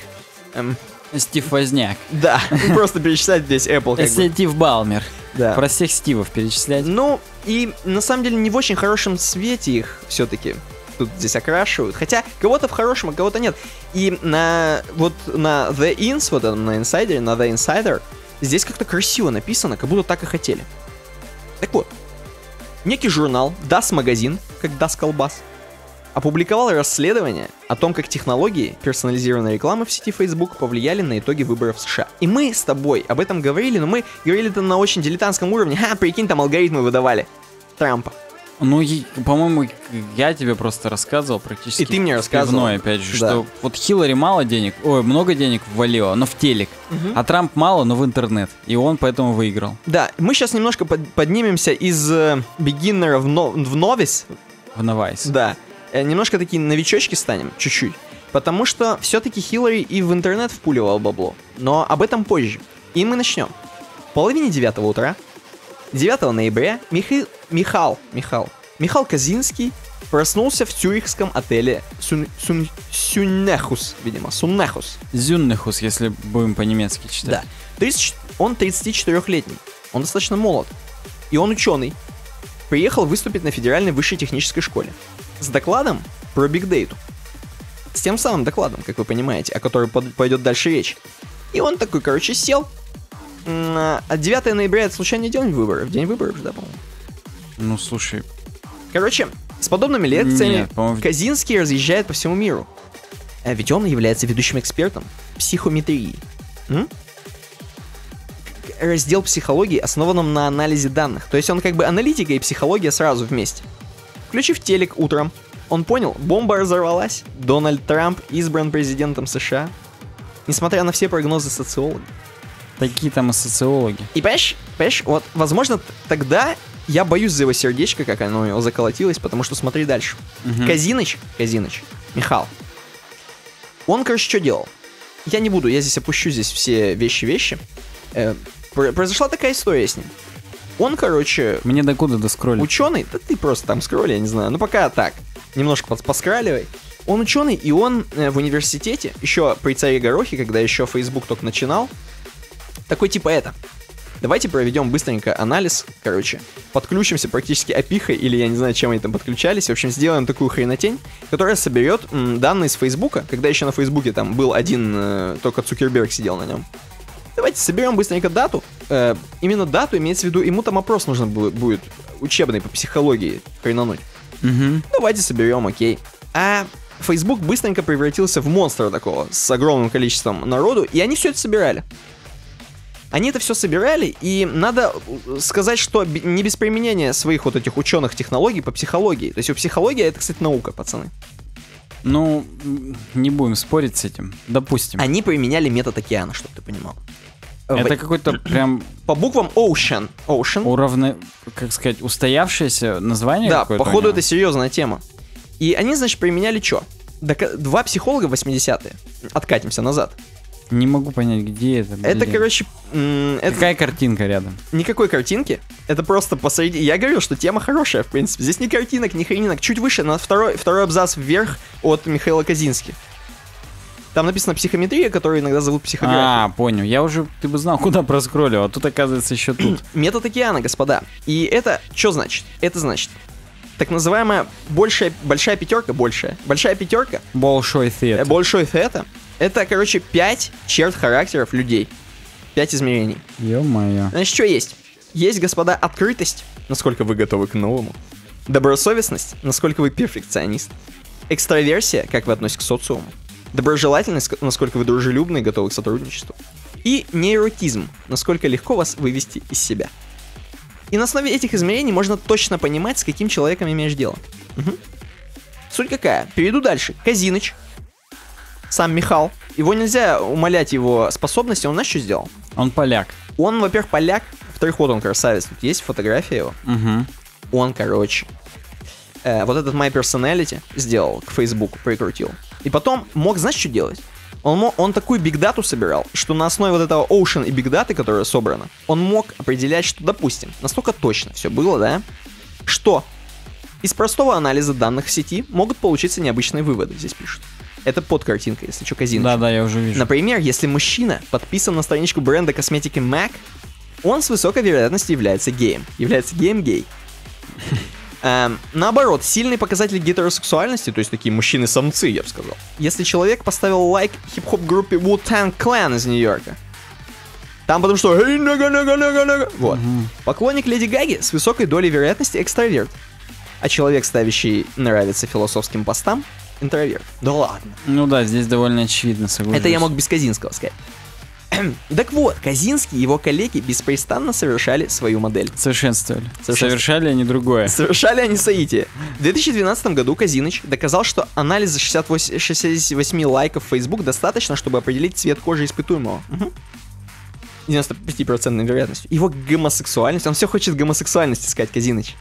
эм, Стив Возняк. да, просто перечислять весь Apple как. Стив Балмер. Да. Про всех Стивов перечислять. Ну, и на самом деле не в очень хорошем свете их все-таки тут здесь окрашивают. Хотя кого-то в хорошем, а кого-то нет. И на вот на The Ins, вот на Insider, на The Insider, здесь как-то красиво написано, как будто так и хотели. Так вот, некий журнал Das Магазин, как Das Колбас, опубликовал расследование о том, как технологии персонализированной рекламы в сети Facebook повлияли на итоги выборов в США. И мы с тобой об этом говорили, но мы говорили это на очень дилетантском уровне. Ха, прикинь, там алгоритмы выдавали Трампа. Ну, по-моему, я тебе просто рассказывал практически. И ты мне рассказывал. пивной, опять же, Да. что вот Хиллари мало денег, ой, много денег ввалила, но в телек. А Трамп мало, но в интернет. И он поэтому выиграл. Да, мы сейчас немножко под- поднимемся из э, beginner в, но- в новис, В Навайс. да, немножко такие новичочки станем, чуть-чуть. Потому что все-таки Хиллари и в интернет впуливал бабло. Но об этом позже. И мы начнем. В половине девятого утра, 9 ноября, Михаил, Михал, Михал, Михал Казинский проснулся в тюрихском отеле Сун, Сун- Сюннехус, видимо, Суннехус. Зюннехус, если будем по-немецки Да. читать. 30 он 34-летний. Он достаточно молод. И он ученый. Приехал выступить на Федеральной высшей технической школе. С докладом про бигдейту. С тем самым докладом, как вы понимаете, о котором пойдет дальше речь. И он такой, короче, сел. А 9 ноября это случайный день выборов. День выборов же, да, по-моему. Ну, слушай, Короче, с подобными лекциями Нет, Казинский разъезжает по всему миру. А ведь он является ведущим экспертом психометрии. М? Раздел психологии, основанном на анализе данных. То есть он как бы аналитика и психология сразу вместе. Включив телек утром, он понял, бомба разорвалась, Дональд Трамп избран президентом США. Несмотря на все прогнозы социологов. такие там и социологи. И понимаешь, понимаешь, вот, возможно, тогда я боюсь за его сердечко, как оно у него заколотилось, потому что смотри дальше. Мгм. Казиныч, Казиныч, Михал. Он, короче, что делал? Я не буду, я здесь опущу здесь все вещи-вещи. Э, пр- произошла такая история с ним. Он, короче, Мне докуда доскроллить? ученый, да ты просто там скролли, я не знаю, ну пока так, немножко пос- поскраливай. Он ученый, и он э, в университете, еще при царе Горохе, когда еще Facebook только начинал, такой типа это. Давайте проведем быстренько анализ, короче, подключимся практически опихой, или я не знаю, чем они там подключались, в общем, сделаем такую хренотень, которая соберет м, данные с Фейсбука, когда еще на Фейсбуке там был один, э, только Цукерберг сидел на нем. Давайте соберем быстренько дату. Э, именно дату имеется в виду, ему там опрос нужно бу- будет учебный по психологии хренануть. Мгм. Давайте соберем, окей. А Facebook быстренько превратился в монстра такого, с огромным количеством народу, и они все это собирали. Они это все собирали, и надо э, сказать, что не без применения своих вот этих ученых технологий по психологии. То есть у психологии это, кстати, наука, пацаны. Ну, не будем спорить с этим. Допустим. Они применяли метод океана, чтобы ты понимал. Это В- какой-то прям по буквам Ocean. Ocean. уравне... Как сказать, устоявшееся название Да, походу это серьезная тема. И они, значит, применяли что? Два психолога 80-е. Откатимся назад. Не могу понять, где это. Это, блин. короче, это Какая картинка рядом? никакой картинки. Это просто посреди. Я говорил, что тема хорошая, в принципе. Здесь ни картинок, ни хренинок. Чуть выше, на второй, второй абзац вверх от Михаила Казински. Там написано психометрия, которую иногда зовут психографией. А, понял. Я уже, ты бы знал, куда проскроллил, а тут, оказывается, еще тут. Метод океана, господа. И это что значит? Это значит, так называемая большая, большая пятерка, большая, большая пятерка, Большой э, theta. большой фета, это, короче, пять черт характеров людей. Пять измерений. Ё-моё. Значит, что есть? Есть, господа, открытость, насколько вы готовы к новому. Добросовестность, насколько вы перфекционист. Экстраверсия, как вы относитесь к социуму. Доброжелательность, насколько вы дружелюбны и готовы к сотрудничеству. И нейротизм, насколько легко вас вывести из себя. И на основе этих измерений можно точно понимать, с каким человеком имеешь дело. Мгм. Суть какая? Перейду дальше. Казиныч. Сам Михал. Его нельзя умолять его способности, он знаешь, что сделал? Он поляк. Он, во-первых, поляк, во-вторых, вот он красавец. Тут есть фотография его. Угу. Он, короче, э, вот этот My Personality сделал, к Facebook прикрутил. И потом мог, знаешь, что делать? Он, мо- он такую бигдату собирал, что на основе вот этого Ocean и бигдаты, которая собрана, он мог определять, что, допустим, настолько точно все было, да, что из простого анализа данных в сети могут получиться необычные выводы, здесь пишут. Это под картинкой, если что, казино. Да-да, я уже вижу. Например, если мужчина подписан на страничку бренда косметики MAC, он с высокой вероятностью является геем. Является геем-гей. Эм, наоборот, сильный показатель гетеросексуальности, то есть такие мужчины-самцы, я бы сказал. Если человек поставил лайк хип-хоп группе Wu-Tang Clan из Нью-Йорка, там потому что «Hey, nigga, nigga, nigga, nigga». Вот. Поклонник Леди Гаги с высокой долей вероятности экстраверт. А человек, ставящий нравится философским постам, интроверт. Да ладно. Ну да, здесь довольно очевидно, соглашусь. Это я мог без Казинского сказать. Так вот, Казинский и его коллеги беспрестанно совершали свою модель. Совершенствовали. Совершенствовали. Совершали они другое. Совершали они соитие. В 2012 году Казиныч доказал, что анализа 68, 68 лайков в Facebook достаточно, чтобы определить цвет кожи испытуемого. Мгм. 95% вероятностью. Его гомосексуальность, он все хочет гомосексуальности сказать, Казиныч.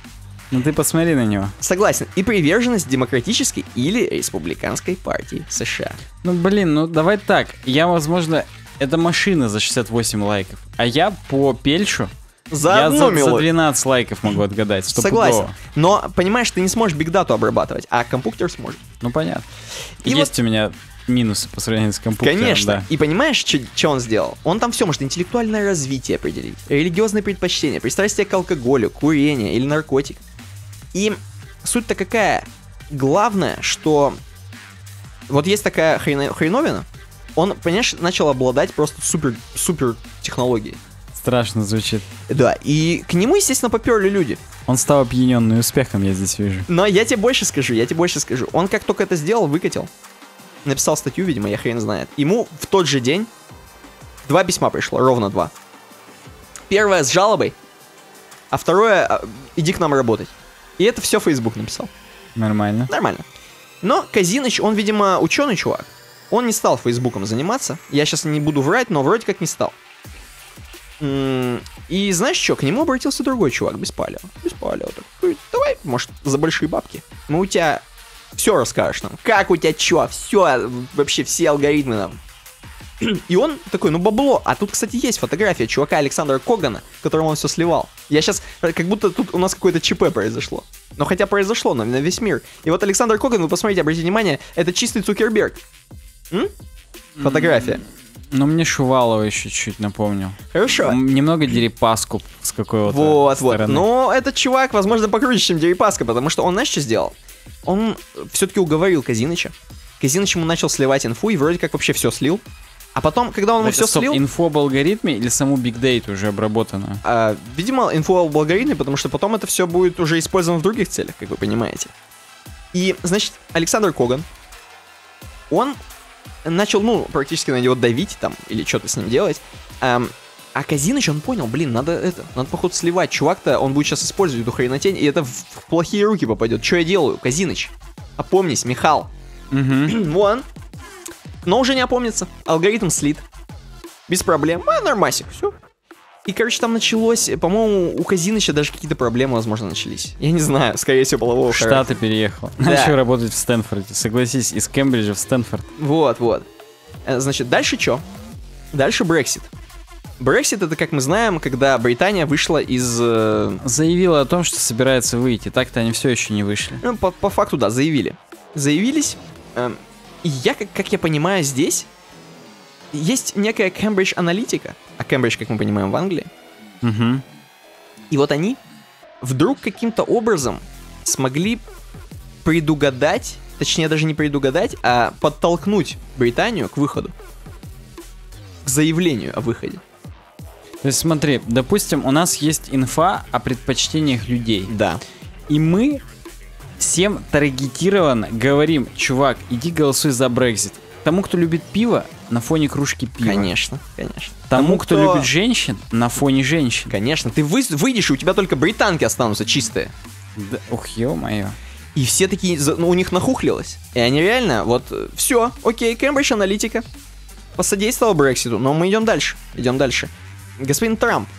Ну ты посмотри на него. Согласен. И приверженность демократической или республиканской партии США. Ну блин, ну давай так. Я, возможно, это машина за 68 лайков. А я по Пельшу За я за, за мелодию. 12 лайков могу отгадать. Согласен. Но, понимаешь, ты не сможешь бигдату обрабатывать, а компьютер сможет. Ну понятно. И Есть у меня минусы по сравнению с компьютером. Конечно. да. И понимаешь, что он сделал? Он там все может интеллектуальное развитие определить, религиозные предпочтения, пристрастие к алкоголю, курение или наркотик. И суть-то какая? Главное, что вот есть такая хрено- хреновина, он, понимаешь, начал обладать просто супер-супер технологией. Страшно звучит. Да, и к нему, естественно, поперли люди. Он стал опьяненный успехом, я здесь вижу. Но я тебе больше скажу, я тебе больше скажу. Он как только это сделал, выкатил. Написал статью, видимо, я хрен знает. Ему в тот же день два письма пришло, ровно два. Первое с жалобой, а второе а, иди к нам работать. И это все Facebook написал. Нормально. Нормально. Но Казиныч, он, видимо, ученый чувак. Он не стал Фейсбуком заниматься. Я сейчас не буду врать, но вроде как не стал. И знаешь что, к нему обратился другой чувак, Беспалево. Беспалево такой, давай, может, за большие бабки. Мы у тебя все расскажешь нам. Как у тебя что, все, вообще все алгоритмы нам. И он такой, ну бабло. А тут, кстати, есть фотография чувака Александра Когана, которому он все сливал. Я сейчас, как будто тут у нас какое-то ЧП произошло. Но хотя произошло на, на весь мир. И вот Александр Коган, вы посмотрите, обратите внимание, это чистый Цукерберг. М? Фотография. Но мне Шувалова еще чуть напомнил. Хорошо. М, Немного Дерипаску с какой-то Вот, вот. стороны. Но этот чувак, возможно, покруче, чем Дерипаска, потому что он, знаешь, что сделал? Он все-таки уговорил Казиныча. Казиныч ему начал сливать инфу, и вроде как вообще все слил. А потом, когда он ему все стоп, слил... инфо об алгоритме или саму Big Data уже обработанную? А, видимо, инфу об алгоритме, потому что потом это все будет уже использовано в других целях, как вы понимаете. И, значит, Александр Коган, он начал, ну, практически на него давить там, или что-то с ним делать. Ам, а Казиныч, он понял, блин, надо это, надо, походу, сливать. Чувак-то, он будет сейчас использовать эту хренотень, и это в, в плохие руки попадет. Что я делаю, Казиныч? Опомнись, Михал. Угу. Вон. Но уже не опомнится. Алгоритм слит. Без проблем. А, нормасик, все. И, короче, там началось, по-моему, у Казиныча даже какие-то проблемы, возможно, начались. Я не знаю, скорее всего, полового В. Штаты переехал. Да. Начал работать в Стэнфорде. Согласись, из Кембриджа в Стэнфорд. Вот, вот. Э, Значит, дальше что? Дальше Брексит. Брексит это, как мы знаем, когда Британия вышла из... э, Заявила о том, что собирается выйти. Так-то они все еще не вышли. Ну, по, по факту, да, заявили. Заявились. и я, как, как я понимаю, здесь есть некая Cambridge аналитика. А Cambridge, как мы понимаем, в Англии. Угу. И вот они вдруг каким-то образом смогли предугадать, точнее даже не предугадать, а подтолкнуть Британию к выходу. К заявлению о выходе. То есть смотри, допустим, у нас есть инфа о предпочтениях людей. Да. И мы всем таргетированно говорим, чувак, иди голосуй за Брекзит. Тому, кто любит пиво, на фоне кружки пива. Конечно, конечно. Тому, кто, любит женщин, на фоне женщин. Конечно. Ты вы- выйдешь, и у тебя только британки останутся чистые. Да, ух, ё-моё. И все такие, ну, у них нахухлилось. И они реально, вот, все, окей, Кембридж Аналитика посодействовал Брекситу, но мы идем дальше, идем дальше. Господин Трамп,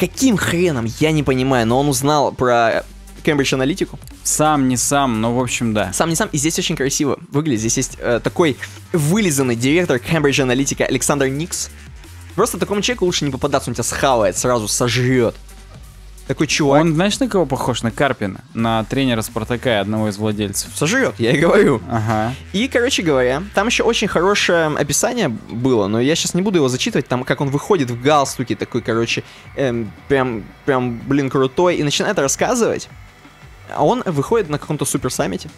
каким хреном, я не понимаю, но он узнал про Кембридж Аналитику. Сам, не сам, но в общем, да. Сам не сам, и здесь очень красиво выглядит. Здесь есть э, такой вылизанный директор Кембридж Аналитика Александр Никс. Просто такому человеку лучше не попадаться, он тебя схавает, сразу сожрет. Такой чувак. Он, знаешь, на кого похож? На Карпина, на тренера Спартака и одного из владельцев. Сожрет, я и говорю. Ага. И, короче говоря, там еще очень хорошее описание было, но я сейчас не буду его зачитывать, там как он выходит в галстуке такой, короче, эм, прям, прям, блин, крутой, и начинает рассказывать, а он выходит на каком-то супер саммите.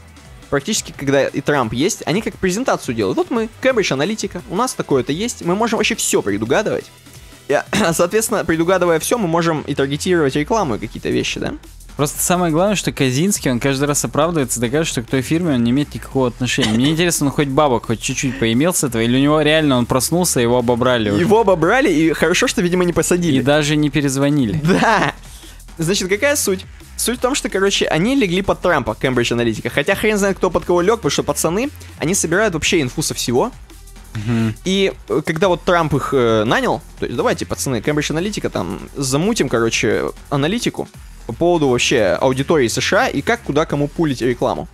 Практически, когда и Трамп есть, они как презентацию делают. Вот мы, Кембридж Аналитика, у нас такое-то есть, мы можем вообще все предугадывать. И, соответственно, предугадывая все, мы можем и таргетировать рекламу и какие-то вещи, да? Просто самое главное, что Казинский, он каждый раз оправдывается, доказывает, что к той фирме он не имеет никакого отношения. Мне интересно, он хоть бабок хоть чуть-чуть поимел с этого, или у него реально он проснулся, его обобрали уже. Его обобрали, и хорошо, что, видимо, не посадили. И даже не перезвонили. Да. Значит, какая суть? Суть в том, что, короче, они легли под Трампа, Cambridge Аналитика. Хотя хрен знает, кто под кого лег, потому что пацаны, они собирают вообще инфу со всего. И э, когда вот Трамп их э, нанял, то есть давайте, пацаны, Cambridge Аналитика, там, замутим, короче, аналитику по поводу вообще аудитории США и как, куда, кому пулить рекламу.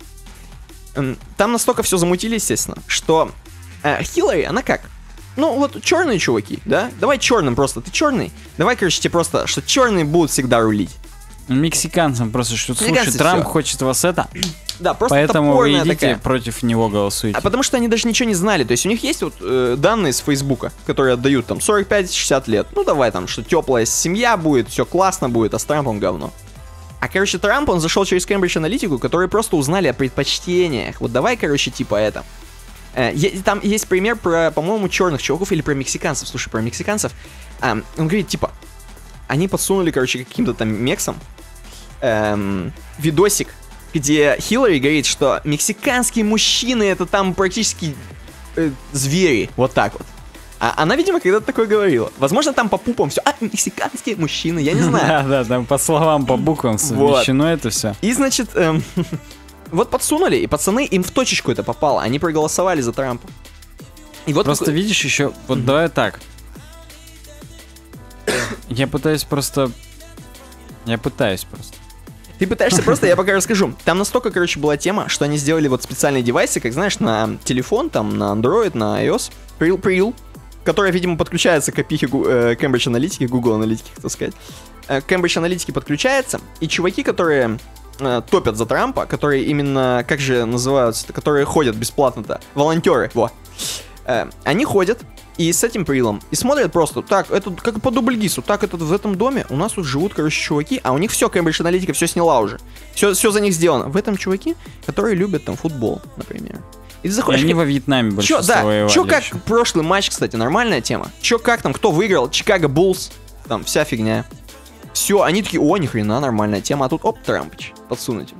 Там настолько все замутили, естественно, что э, Хиллари, она как? Ну, вот черные чуваки, да? Давай черным просто. Ты черный? Давай, короче, тебе просто, что черные будут всегда рулить. Мексиканцам просто что слушай, Трамп всё. хочет вас это, Да, просто поэтому вы идите такая. против него голосуйте. А потому что они даже ничего не знали. То есть у них есть вот э, данные с Фейсбука, которые отдают там 45-60 лет. Ну давай там, что теплая семья будет, все классно будет, а с Трампом говно. А, короче, Трамп, он зашел через Cambridge Аналитику, которые просто узнали о предпочтениях. Вот давай, короче, типа это. Э, Там есть пример про, по-моему, черных чуваков или про мексиканцев. Слушай, про мексиканцев. А, он говорит, типа, они подсунули, короче, каким-то там мексам эм, видосик, где Хиллари говорит, что мексиканские мужчины это там практически э, звери, вот так вот. А она, видимо, когда-то такое говорила. Возможно, там по пупам все. А, мексиканские мужчины, я не знаю. Да, да, там по словам, по буквам совмещено это все. И, значит, эм, вот подсунули, и пацаны, им в точечку это попало. Они проголосовали за Трампа. И вот Просто видишь еще, вот давай так. Я пытаюсь просто... Я пытаюсь просто. Ты пытаешься просто, я пока расскажу. Там настолько, короче, была тема, что они сделали вот специальные девайсы, как знаешь, на телефон, там, на Android, на iOS, Pril, Pril, которая, видимо, подключается к Гу- э, Cambridge Аналитики, Google Аналитики, хотел сказать. Э, Cambridge Аналитики подключается, и чуваки, которые э, топят за Трампа, которые именно, как же называются, которые ходят бесплатно-то, волонтеры, во. Они ходят и с этим прилом и смотрят просто, так, это как по дубльгису, так, это в этом доме у нас тут живут, короче, чуваки, а у них все, Cambridge Аналитика все сняла уже. Все, все за них сделано. В этом чуваки, которые любят там футбол, например. И ты И заходишь... они во Вьетнаме Чё, большинство да, воевали чё как ещё. прошлый матч, кстати, нормальная тема. Чё как там, кто выиграл? Чикаго Буллс, там вся фигня. Все, они такие, о, ни хрена, нормальная тема, а тут оп, Трампыч, подсунуть.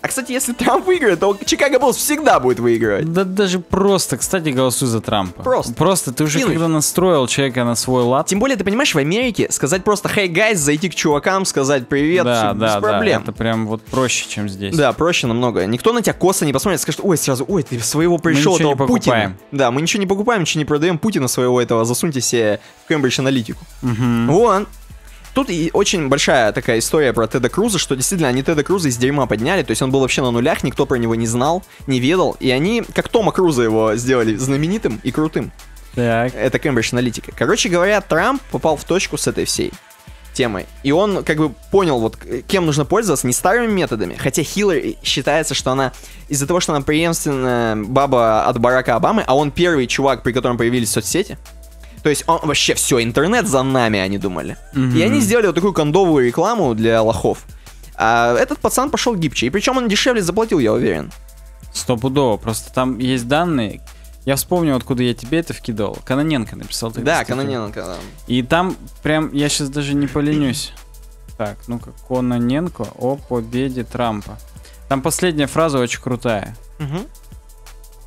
А, кстати, если Трамп выиграет, то Чикаго Буллс всегда будет выигрывать. Да даже просто, кстати, голосуй за Трампа. Просто. Просто ты уже когда настроил человека на свой лад, Тем более, ты понимаешь, в Америке сказать просто «Hey, guys», зайти к чувакам, сказать «Привет», да, всё да, без да, проблем. это прям вот проще, чем здесь. Да, проще намного. Никто на тебя косо не посмотрит, скажет, ой, сразу, ой, ты своего пришел, этого Путина. Да, мы ничего не покупаем, ничего не продаем, Путина своего этого засуньте себе в Cambridge аналитику. Мгм. Вон. Тут и очень большая такая история про Теда Круза, что действительно они Теда Круза из дерьма подняли, то есть он был вообще на нулях, никто про него не знал, не ведал, и они, как Тома Круза его сделали знаменитым и крутым. Так. Это Cambridge Аналитика. Короче говоря, Трамп попал в точку с этой всей темой. И он как бы понял, вот к- кем нужно пользоваться, не старыми методами. Хотя Хиллари считается, что она из-за того, что она преемственная баба от Барака Обамы, а он первый чувак, при котором появились соцсети. То есть он вообще все, интернет за нами, они думали. Мгм. И они сделали вот такую кондовую рекламу для лохов. А этот пацан пошел гибче. И причем он дешевле заплатил, я уверен. Стопудово. Просто там есть данные. Я вспомнил, откуда я тебе это вкидывал. Каноненко написал. Да, статью. Каноненко. да. И там прям, я сейчас даже не поленюсь. Так, ну-ка, Кононенко о победе Трампа. Там последняя фраза очень крутая. Мгм.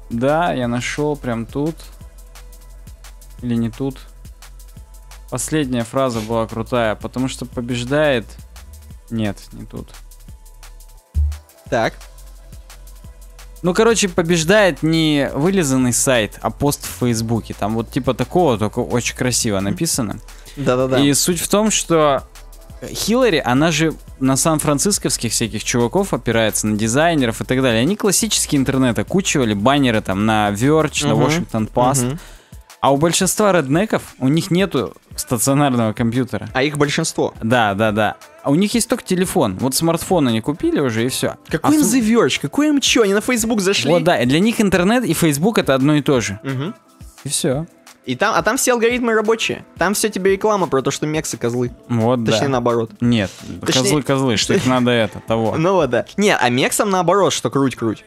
Да, я нашел прям тут. Или не тут. Последняя фраза была крутая, потому что побеждает... Нет, не тут. Так. Ну, короче, побеждает не вылизанный сайт, а пост в Фейсбуке. Там вот типа такого, только очень красиво написано. Да-да-да. И суть в том, что Хиллари, она же на сан-францисковских всяких чуваков опирается, на дизайнеров и так далее. Они классический интернет окучивали, баннеры там на Verge, на Мгм. Washington Post. Мгм. А у большинства реднеков у них нету стационарного компьютера. А их большинство. Да, да, да. А у них есть только телефон. Вот смартфон они купили уже и все. Какой им The Verge? Какой им чё? Они на Facebook зашли? Вот да, и для них интернет и Facebook это одно и то же. Мгм. И все. И там, а там все алгоритмы рабочие. Там все тебе реклама про то, что мексы козлы. Вот Точнее, да. наоборот. Нет, Точнее- козлы-козлы, что их надо это, того. Ну вот, да. Не, а мексам наоборот, что круть-круть.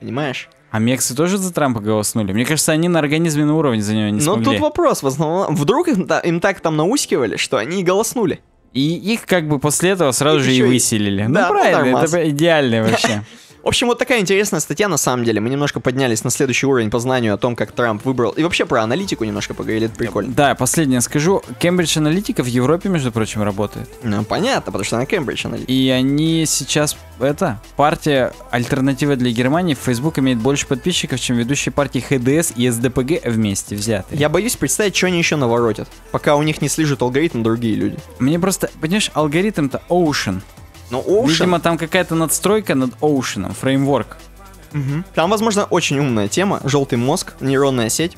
Понимаешь? А мексы тоже за Трампа голоснули? Мне кажется, они на организме на уровне за него не Но смогли. тут вопрос, в основном, вдруг им, та- им так там наускивали, что они и голоснули. И их как бы после этого сразу Их же и и- выселили. Да, ну ну, правильно, нормас. это идеально вообще. В общем, вот такая интересная статья на самом деле. Мы немножко поднялись на следующий уровень по знанию о том, как Трамп выбрал. И вообще про аналитику немножко поговорили, это прикольно. Да, последнее скажу. Кембридж Аналитика в Европе, между прочим, работает. Ну, понятно, потому что она Кембридж аналитик. И они сейчас, это, партия Альтернатива для Германии в Facebook имеет больше подписчиков, чем ведущие партии ХДС и СДПГ вместе взятые. Я боюсь представить, что они еще наворотят, пока у них не слежит алгоритм другие люди. Мне просто, понимаешь, алгоритм-то Ocean. Ну, Ocean, Видимо, там какая-то надстройка над Ocean, фреймворк. Мгм. там, возможно, очень умная тема. Желтый мозг, нейронная сеть.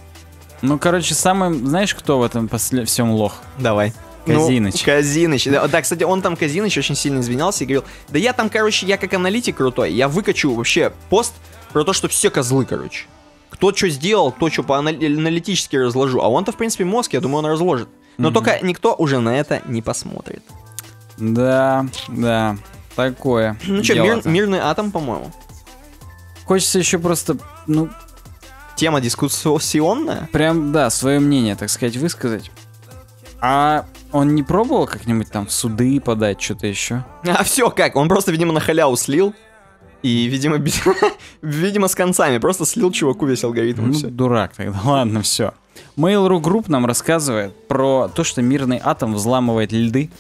Ну, короче, самый, знаешь, кто в этом после всем лох? Давай. Казиныч. Ну, Казиныч. Да, да, кстати, он там, Казиныч, очень сильно извинялся и говорил, да я там, короче, я как аналитик крутой, я выкачу вообще пост про то, что все козлы, короче. Кто что сделал, кто что по анали- аналитически разложу. А он-то, в принципе, мозг, я думаю, он разложит. Но Мгм. только никто уже на это не посмотрит. Да, да, такое. Ну что, мир- мирный атом, по-моему. Хочется еще просто, ну, Тема дискуссионная. прям, да, свое мнение, так сказать, высказать. А он не пробовал как-нибудь там в суды подать, что-то еще? А все как? Он просто, видимо, на халяву слил. И, видимо, без- видимо, с концами. Просто слил чуваку весь алгоритм. Ну, всё. дурак тогда, ладно, все. Mail.ru Group нам рассказывает про то, что мирный атом взламывает льды.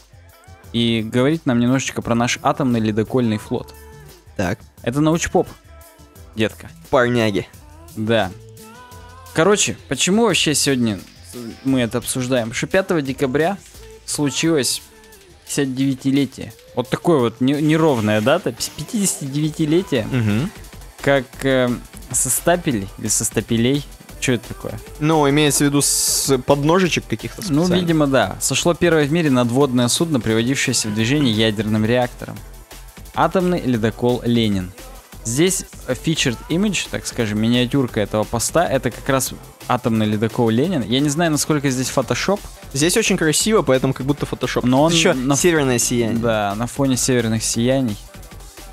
И говорит нам немножечко про наш атомный ледокольный флот. Так. Это научпоп, детка. Парняги. Да. Короче, почему вообще сегодня мы это обсуждаем? Что 5 декабря случилось 59-летие. Вот такое вот не- неровная дата, 59-летие, Мгм. как э, со стапелей или со стапелей. Что это такое? Ну, имеется в виду с подножечек каких-то Ну, видимо, да. Сошло первое в мире надводное судно, приводившееся в движение ядерным реактором. Атомный ледокол «Ленин». Здесь featured image, так скажем, миниатюрка этого поста, это как раз атомный ледокол «Ленин». Я не знаю, насколько здесь фотошоп, Здесь очень красиво, поэтому как будто фотошоп. Но он еще на- северное сияние. да, на фоне северных сияний.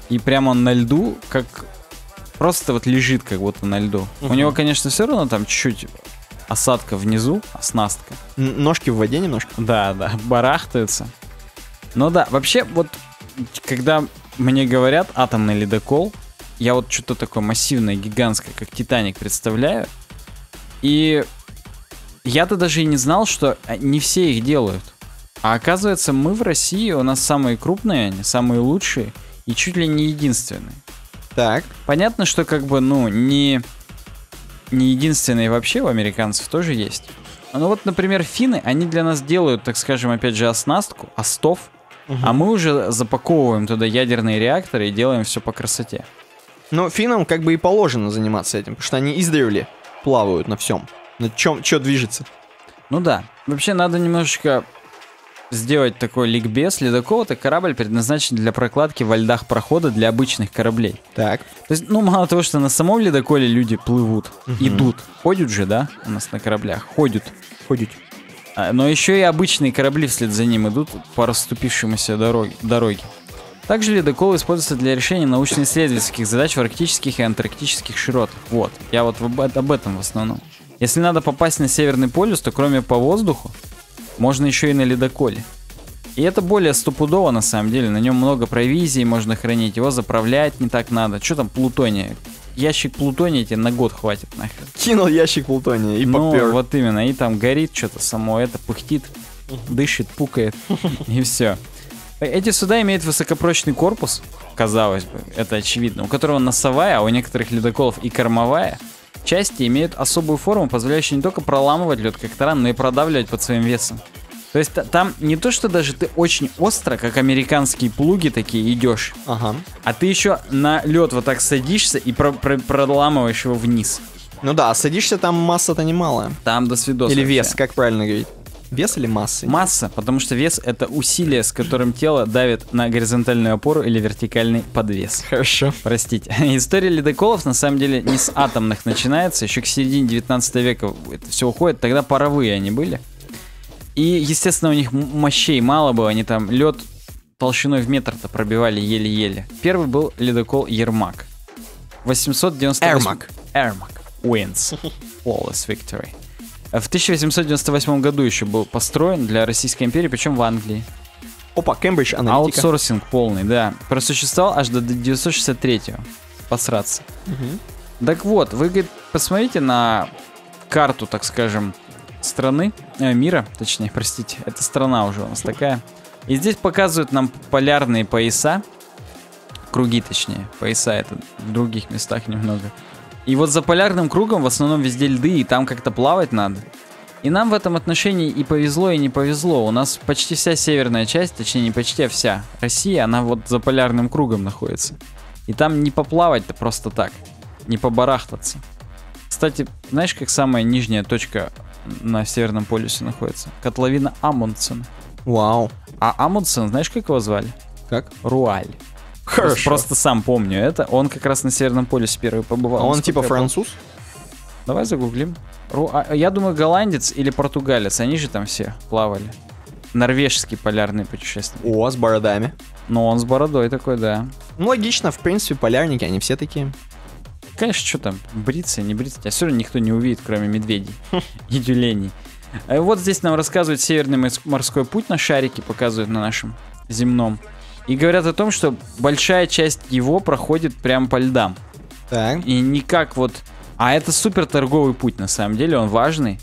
И прямо он на льду, как просто вот лежит как будто на льду. У Мгм. него, конечно, все равно там чуть-чуть осадка внизу, оснастка. Н- Ножки в воде немножко. Да, да, барахтаются. Ну да, вообще, вот, когда мне говорят атомный ледокол, я вот что-то такое массивное, гигантское, как Титаник, представляю. И я-то даже и не знал, что а, не все их делают. А оказывается, мы в России, у нас самые крупные, они самые лучшие и чуть ли не единственные. Так. Понятно, что как бы, ну, не, не единственные вообще у американцев тоже есть. Ну вот, например, финны, они для нас делают, так скажем, опять же, оснастку, остов, а мы уже запаковываем туда ядерные реакторы и делаем все по красоте. Ну, финнам как бы и положено заниматься этим, потому что они издревле плавают на всем. На чем, что движется. Ну да, вообще надо немножечко сделать такой ликбез. Ледокол это корабль предназначен для прокладки во льдах прохода для обычных кораблей. Так. То есть, ну, мало того, что на самом ледоколе люди плывут, идут, ходят же, да, у нас на кораблях, ходят. Ходить. А, Но еще и обычные корабли вслед за ним идут по расступившемуся дороге. дороге. Также ледоколы используются для решения научно-исследовательских задач в арктических и антарктических широтах. Вот, я вот об этом в основном. Если надо попасть на Северный полюс, то кроме по воздуху, можно еще и на ледоколе. И это более стопудово на самом деле. На нем много провизии можно хранить, его заправлять не так надо. Что там плутония? Ящик плутония тебе на год хватит нахер. Кинул ящик плутония и ну, попер. вот именно. И там горит что-то само, это пыхтит, дышит, пукает. И все. Эти суда имеют высокопрочный корпус, казалось бы, это очевидно, у которого носовая, а у некоторых ледоколов и кормовая части имеют особую форму, позволяющую не только проламывать лед как таран, но и продавливать под своим весом. То есть там не то, что даже ты очень остро, как американские плуги такие, идешь, Ага. а ты еще на лед вот так садишься и про- про- проламываешь его вниз. Ну да, садишься там масса-то немалая. Там до свидос. Или вообще. вес, как правильно говорить? Вес или масса? Масса, потому что вес это усилие, с которым тело давит на горизонтальную опору или вертикальный подвес. Хорошо. Простите. История ледоколов на самом деле не с атомных начинается, еще к середине 19 века это все уходит, тогда паровые они были. И, естественно, у них мощей мало было, они там лед толщиной в метр-то пробивали еле-еле. Первый был ледокол Ермак. 898... Эрмак. Эрмак. Wins. Flawless victory. В 1898 году еще был построен для Российской империи, причем в Англии. Опа, Кембридж аналитика. Аутсорсинг полный, да. Просуществовал аж до 963-го. Посраться. Мгм. Так вот, вы, говорит, посмотрите на карту, так скажем, страны, э, мира, точнее, простите, это страна уже у нас такая. И здесь показывают нам полярные пояса, круги, точнее, пояса это в других местах немного. И вот за полярным кругом в основном везде льды, и там как-то плавать надо. И нам в этом отношении и повезло, и не повезло. У нас почти вся северная часть, точнее не почти, а вся Россия, она вот за полярным кругом находится. И там не поплавать-то просто так, не побарахтаться. Кстати, знаешь, как самая нижняя точка на Северном полюсе находится? Котловина Амундсен. Вау. А Амундсен, знаешь, как его звали? Как? Руаль. Просто, просто сам помню это. Он как раз на Северном полюсе первый побывал. А он типа француз? Давай загуглим. Ру- а, Я думаю, голландец или португалец. Они же там все плавали. Норвежский полярный путешественник. О, с бородами. Но он с бородой такой, да. Ну, логично, в принципе, полярники, они все такие. Конечно, что там, бриться, не бриться, тебя все равно никто не увидит, кроме медведей и тюленей. Э, Вот здесь нам рассказывают Северный морс- морской путь на шарике, показывают на нашем земном. И говорят о том, что большая часть его проходит прямо по льдам. Так. И никак вот... А это супер торговый путь, на самом деле, он важный.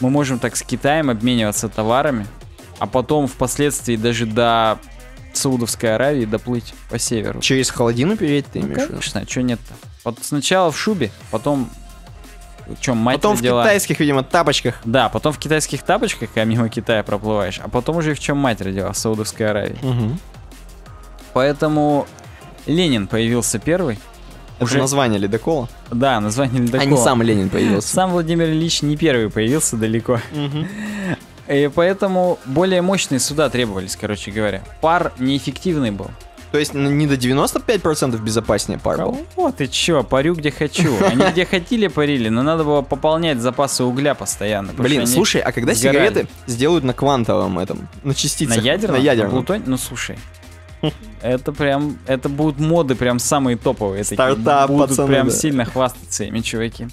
Мы можем так с Китаем обмениваться товарами, а потом впоследствии даже до Саудовской Аравии доплыть по северу. Через холодину переть ты Ну, имеешь конечно, что нет-то? Вот сначала в шубе, потом... Чем, мать Потом в родила? китайских, видимо, тапочках. Да, потом в китайских тапочках, когда мимо Китая проплываешь, а потом уже в чем мать родила, в Саудовской Аравии. Угу. Поэтому Ленин появился первый. Это Уже- название ледокола. Да, название ледокола. А не сам Ленин появился. Сам Владимир Ильич не первый появился далеко. И поэтому более мощные суда требовались, короче говоря. Пар неэффективный был. То есть не до 95% безопаснее пар был? Кого ты чё, парю где хочу. Они где хотели парили, но надо было пополнять запасы угля постоянно. Блин, слушай, а когда сигареты сделают на квантовом этом, на частицах? На ядерном? На ядерном. Плутоне? Ну слушай. Это прям, это будут моды прям самые топовые. такие. Стартап, Будут пацаны, прям да. сильно хвастаться ими, чуваки.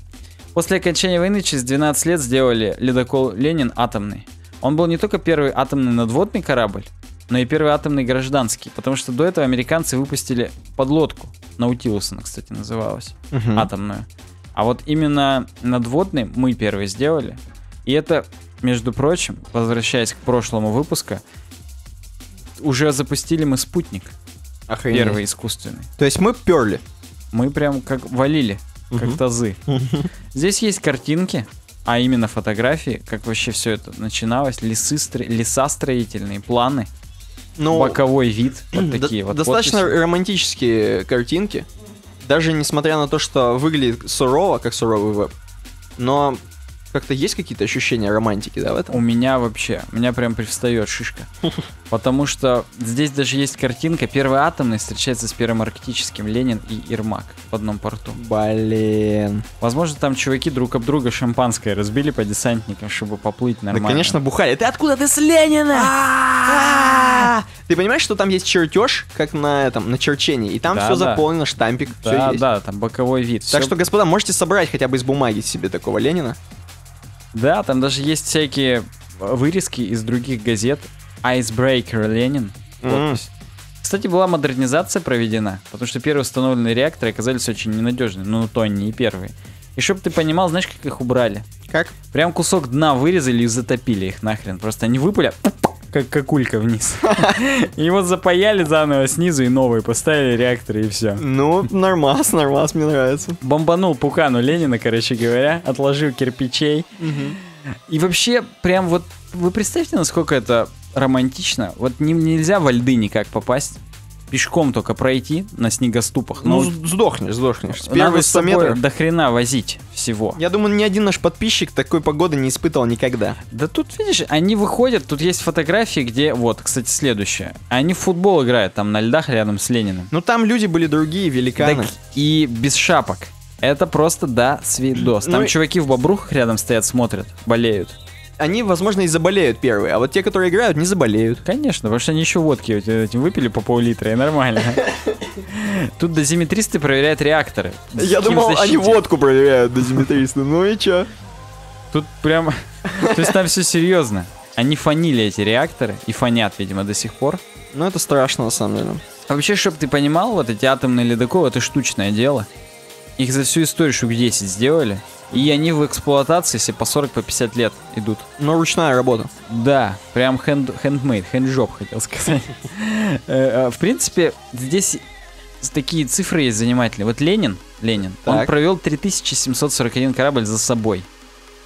После окончания войны через 12 лет сделали ледокол «Ленин» атомный. Он был не только первый атомный надводный корабль, но и первый атомный гражданский, потому что до этого американцы выпустили подлодку, Наутилус она, кстати, называлась, Мгм. атомную. А вот именно надводный мы первый сделали. И это, между прочим, возвращаясь к прошлому выпуску, уже запустили мы спутник, Охренеть. первый искусственный. То есть мы перли. Мы прям как валили, как Мгм. тазы. Здесь есть картинки, а именно фотографии, как вообще все это начиналось, лесы, стро- леса строительные, планы, Ну, боковой вид, вот такие вот. достаточно подписи. романтические картинки. Даже несмотря на то, что выглядит сурово, как суровый веб. Но Как-то есть какие-то ощущения романтики, да, в этом? У меня вообще, у меня прям привстает шишка. Потому что здесь даже есть картинка. Первый атомный встречается с первым арктическим Ленин и Ермак в одном порту. Блин. Возможно, там чуваки друг об друга шампанское разбили по десантникам, чтобы поплыть Да, нормально. конечно, бухали. Ты откуда? Ты с Ленина! А! Ты понимаешь, что там есть чертеж, как на этом, на черчении, и там Да, все да. заполнено, штампик, все Да, есть. да, там боковой вид. Так что, господа, можете собрать хотя бы из бумаги себе такого Ленина. Да, там даже есть всякие вырезки из других газет. Icebreaker Ленин. М. подпись. Кстати, была модернизация проведена, потому что первые установленные реакторы оказались очень ненадежными. Ну, то они и первые. И чтоб ты понимал, знаешь, как их убрали? Как? Прям кусок дна вырезали и затопили их нахрен. Просто они выпали, как какулька вниз. Вот запаяли заново снизу и новые поставили реакторы и все. Ну, нормас, нормас, мне нравится. Бомбанул Пукану Ленина, короче говоря, отложил кирпичей. И вообще, прям вот, вы представьте, насколько это романтично. Вот не- нельзя во льды никак попасть. Пешком только пройти на снегоступах. Ну, с- сдохнешь, сдохнешь. С надо Первые с 100 собой метров. до хрена возить всего. Я думаю, ни один наш подписчик такой погоды не испытывал никогда. Да тут, видишь, они выходят, тут есть фотографии, где, вот, кстати, следующее. Они в футбол играют там на льдах рядом с Лениным. Ну, там люди были другие, великаны. Так и без шапок. Это просто, да, свидос. Там Ну чуваки в бобрухах рядом стоят, смотрят, болеют. Они, возможно, и заболеют первые, а вот те, которые играют, не заболеют. Конечно, потому что они еще водки этим выпили по пол-литра, и нормально. Тут дозиметристы проверяют реакторы. Я думал, они водку проверяют, дозиметристы. Ну и чё? Тут прям... То есть там все серьезно. Они фанили эти реакторы, и фонят, видимо, до сих пор. Ну, это страшно, на самом деле. А вообще, чтобы ты понимал, вот эти атомные ледоколы, это штучное дело. Их за всю историю штук 10 сделали. И они в эксплуатации все по 40-50 по 50 лет идут. Но ручная работа. Да, прям хенд, хендмейд, хенджоп, хотел сказать. Э, э, В принципе, здесь такие цифры есть занимательные. Вот Ленин, Ленин, он провел 3741 корабль за собой.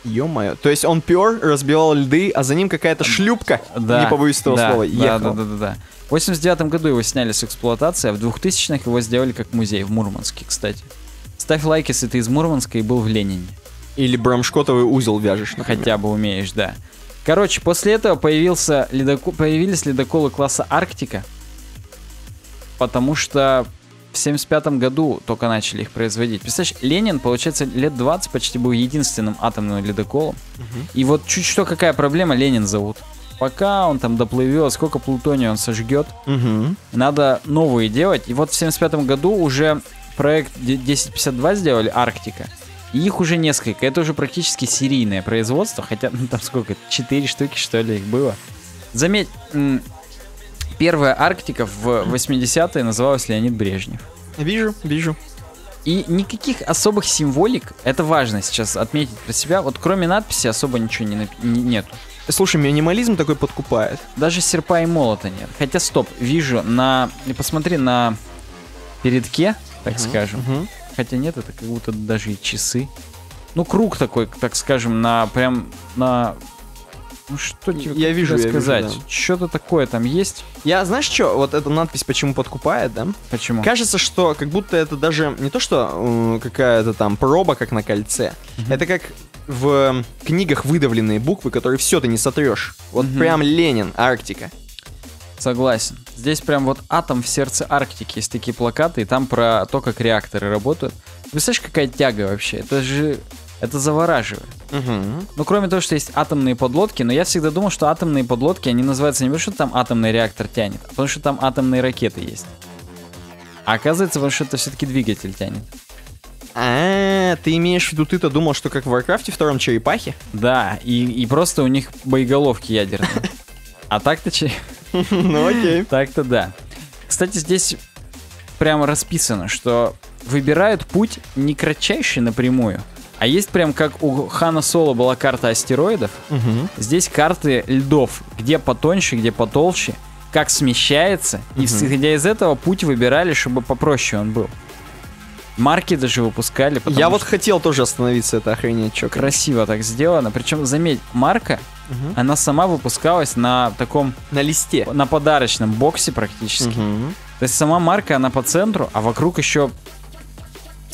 Ё-моё. То есть он пер, разбивал льды, а за ним какая-то шлюпка, Да, не побоюсь этого да, слова, да, ехала. да, да, да, да. В 89 году его сняли с эксплуатации, а в 2000-х его сделали как музей в Мурманске, кстати. Ставь лайк, если ты из Мурманска и был в Ленине. Или брамшкотовый узел вяжешь, например. Хотя бы умеешь, да. Короче, после этого появился ледоко- появились ледоколы класса Арктика, потому что в 75 году только начали их производить. Представляешь, Ленин, получается, лет 20 почти был единственным атомным ледоколом. И вот чуть что какая проблема, Ленин зовут. Пока он там доплывет, сколько плутония он сожгет, Мгм. надо новые делать. И вот в 75 году уже проект де- 1052 сделали, Арктика. И их уже несколько. Это уже практически серийное производство. Хотя, ну там сколько? Четыре штуки, что ли, их было. Заметь, первая Арктика в 80-е называлась Леонид Брежнев. Вижу, вижу. И никаких особых символик, это важно сейчас отметить про себя, вот кроме надписи особо ничего не, не- нету. Слушай, минимализм такой подкупает. Даже серпа и молота нет. Хотя, стоп, вижу на... Посмотри на передке, так скажем. Хотя нет, это как будто даже и часы. Ну, круг такой, так скажем, на прям на... Ну, что тебе Я вижу, я вижу, сказать? да. Что-то такое там есть? Я, знаешь что, вот эта надпись почему подкупает, да? Почему? Кажется, что как будто это даже не то, что э, какая-то там проба, как на кольце. Это как в книгах выдавленные буквы, которые все ты не сотрешь. Вот Мгм. прям Ленин, Арктика. Согласен. Здесь прям вот атом в сердце Арктики. Есть такие плакаты, и там про то, как реакторы работают. Представляешь, какая тяга вообще? Это же... Это завораживает. Мгм. Ну, кроме того, что есть атомные подлодки, но я всегда думал, что атомные подлодки, они называются не потому, что там атомный реактор тянет, а потому что там атомные ракеты есть. А оказывается, потому что это все-таки двигатель тянет. А, ты имеешь в виду, ты-то думал, что как в Варкрафте втором черепахе? Да, и, и просто у них боеголовки ядерные. А так-то че... Ну окей. Так-то да. Кстати, здесь прямо расписано, что выбирают путь не кратчайший напрямую, а есть прям как у Хана Соло была карта астероидов, Здесь карты льдов, где потоньше, где потолще, как смещается, и исходя из этого путь выбирали, чтобы попроще он был. Марки даже выпускали, Я вот хотел тоже остановиться, это охренеть, чё. красиво так сделано. Причем, заметь, марка, Мгм. она сама выпускалась на таком, На листе. на подарочном боксе практически. Мгм. То есть сама марка, она по центру, а вокруг еще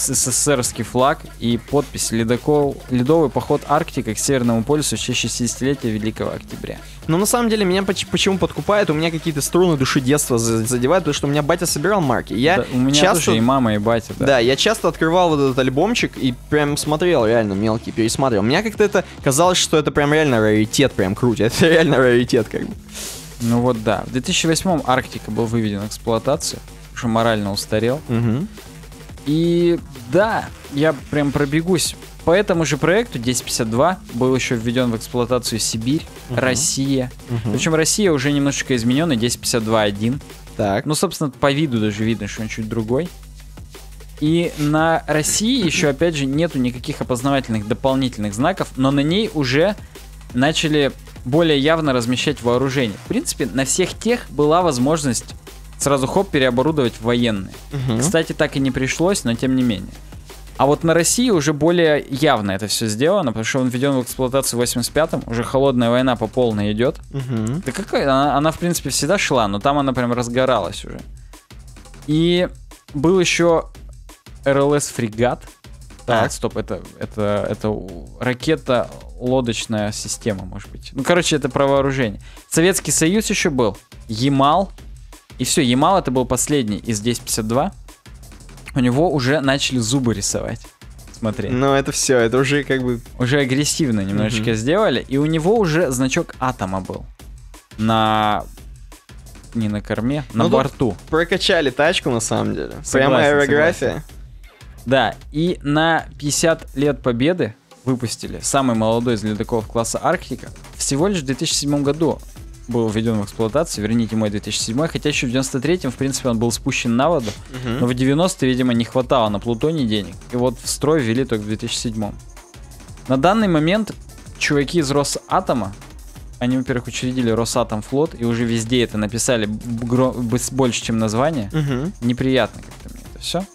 СССРский флаг и подпись «Ледокол, «Ледовый поход Арктика к Северному полюсу в честь 60-летия Великого Октября». Но на самом деле меня поч- почему подкупает, у меня какие-то струны души детства за- задевают, потому что у меня батя собирал марки. Я Да, у меня часто... тоже и мама, и батя, да. Да, я часто открывал вот этот альбомчик и прям смотрел, реально, мелкий, пересматривал. Мне как-то это казалось, что это прям реально раритет, прям круть. Это реально раритет, как бы. Ну вот да. В 2008 Арктика был выведен в эксплуатацию, уже морально устарел. Мгм. И да, я прям пробегусь. По этому же проекту 1052 был еще введен в эксплуатацию Сибирь, Мгм. Россия. Мгм. Причем Россия уже немножечко измененная, 1052.1. Так. Ну, собственно, по виду даже видно, что он чуть другой. И на России еще, опять же, нету никаких опознавательных дополнительных знаков, но на ней уже начали более явно размещать вооружение. В принципе, на всех тех была возможность сразу хоп переоборудовать в военные. Мгм. Кстати, так и не пришлось, но тем не менее. А вот на России уже более явно это все сделано, потому что он введен в эксплуатацию в 85-м, уже холодная война по полной идет. Мгм. Да какая? Она, она, в принципе, всегда шла, но там она прям разгоралась уже. И был еще РЛС фрегат. Так. А, стоп, это, это, это ракета лодочная система, может быть. Ну, короче, это про вооружение. Советский Союз еще был. Ямал. И все, Ямал это был последний из 1052. У него уже начали зубы рисовать. Смотри. Ну, это все, это уже как бы... Уже агрессивно немножечко Мгм. сделали. И у него уже значок атома был. На... Не на корме, на Ну, борту. Прокачали тачку, на самом деле. Прямо Согласен, аэрография. Да, и на 50 лет победы выпустили самый молодой из ледоколов класса Арктика. Всего лишь в 2007 году был введен в эксплуатацию, верните мой 2007, хотя еще в 93-м, в принципе, он был спущен на воду, но в 90-е, видимо, не хватало на Плутоне денег, и вот в строй ввели только в 2007 На данный момент чуваки из Росатома, они, во-первых, учредили Росатомфлот, и уже везде это написали больше, чем название, неприятно как-то мне это все.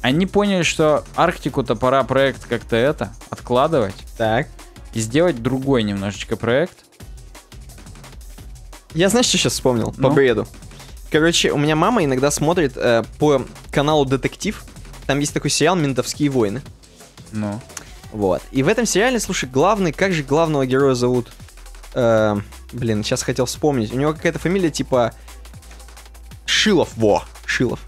Они поняли, что Арктику-то пора проект как-то это откладывать Так. и сделать другой немножечко проект. Я знаешь, что сейчас вспомнил? По Ну? бреду. Короче, у меня мама иногда смотрит э, по каналу Детектив. Там есть такой сериал «Ментовские войны». Ну, Вот. И в этом сериале, слушай, главный, как же главного героя зовут? Э, блин, сейчас хотел вспомнить. У него какая-то фамилия типа Шилов. Во, Шилов.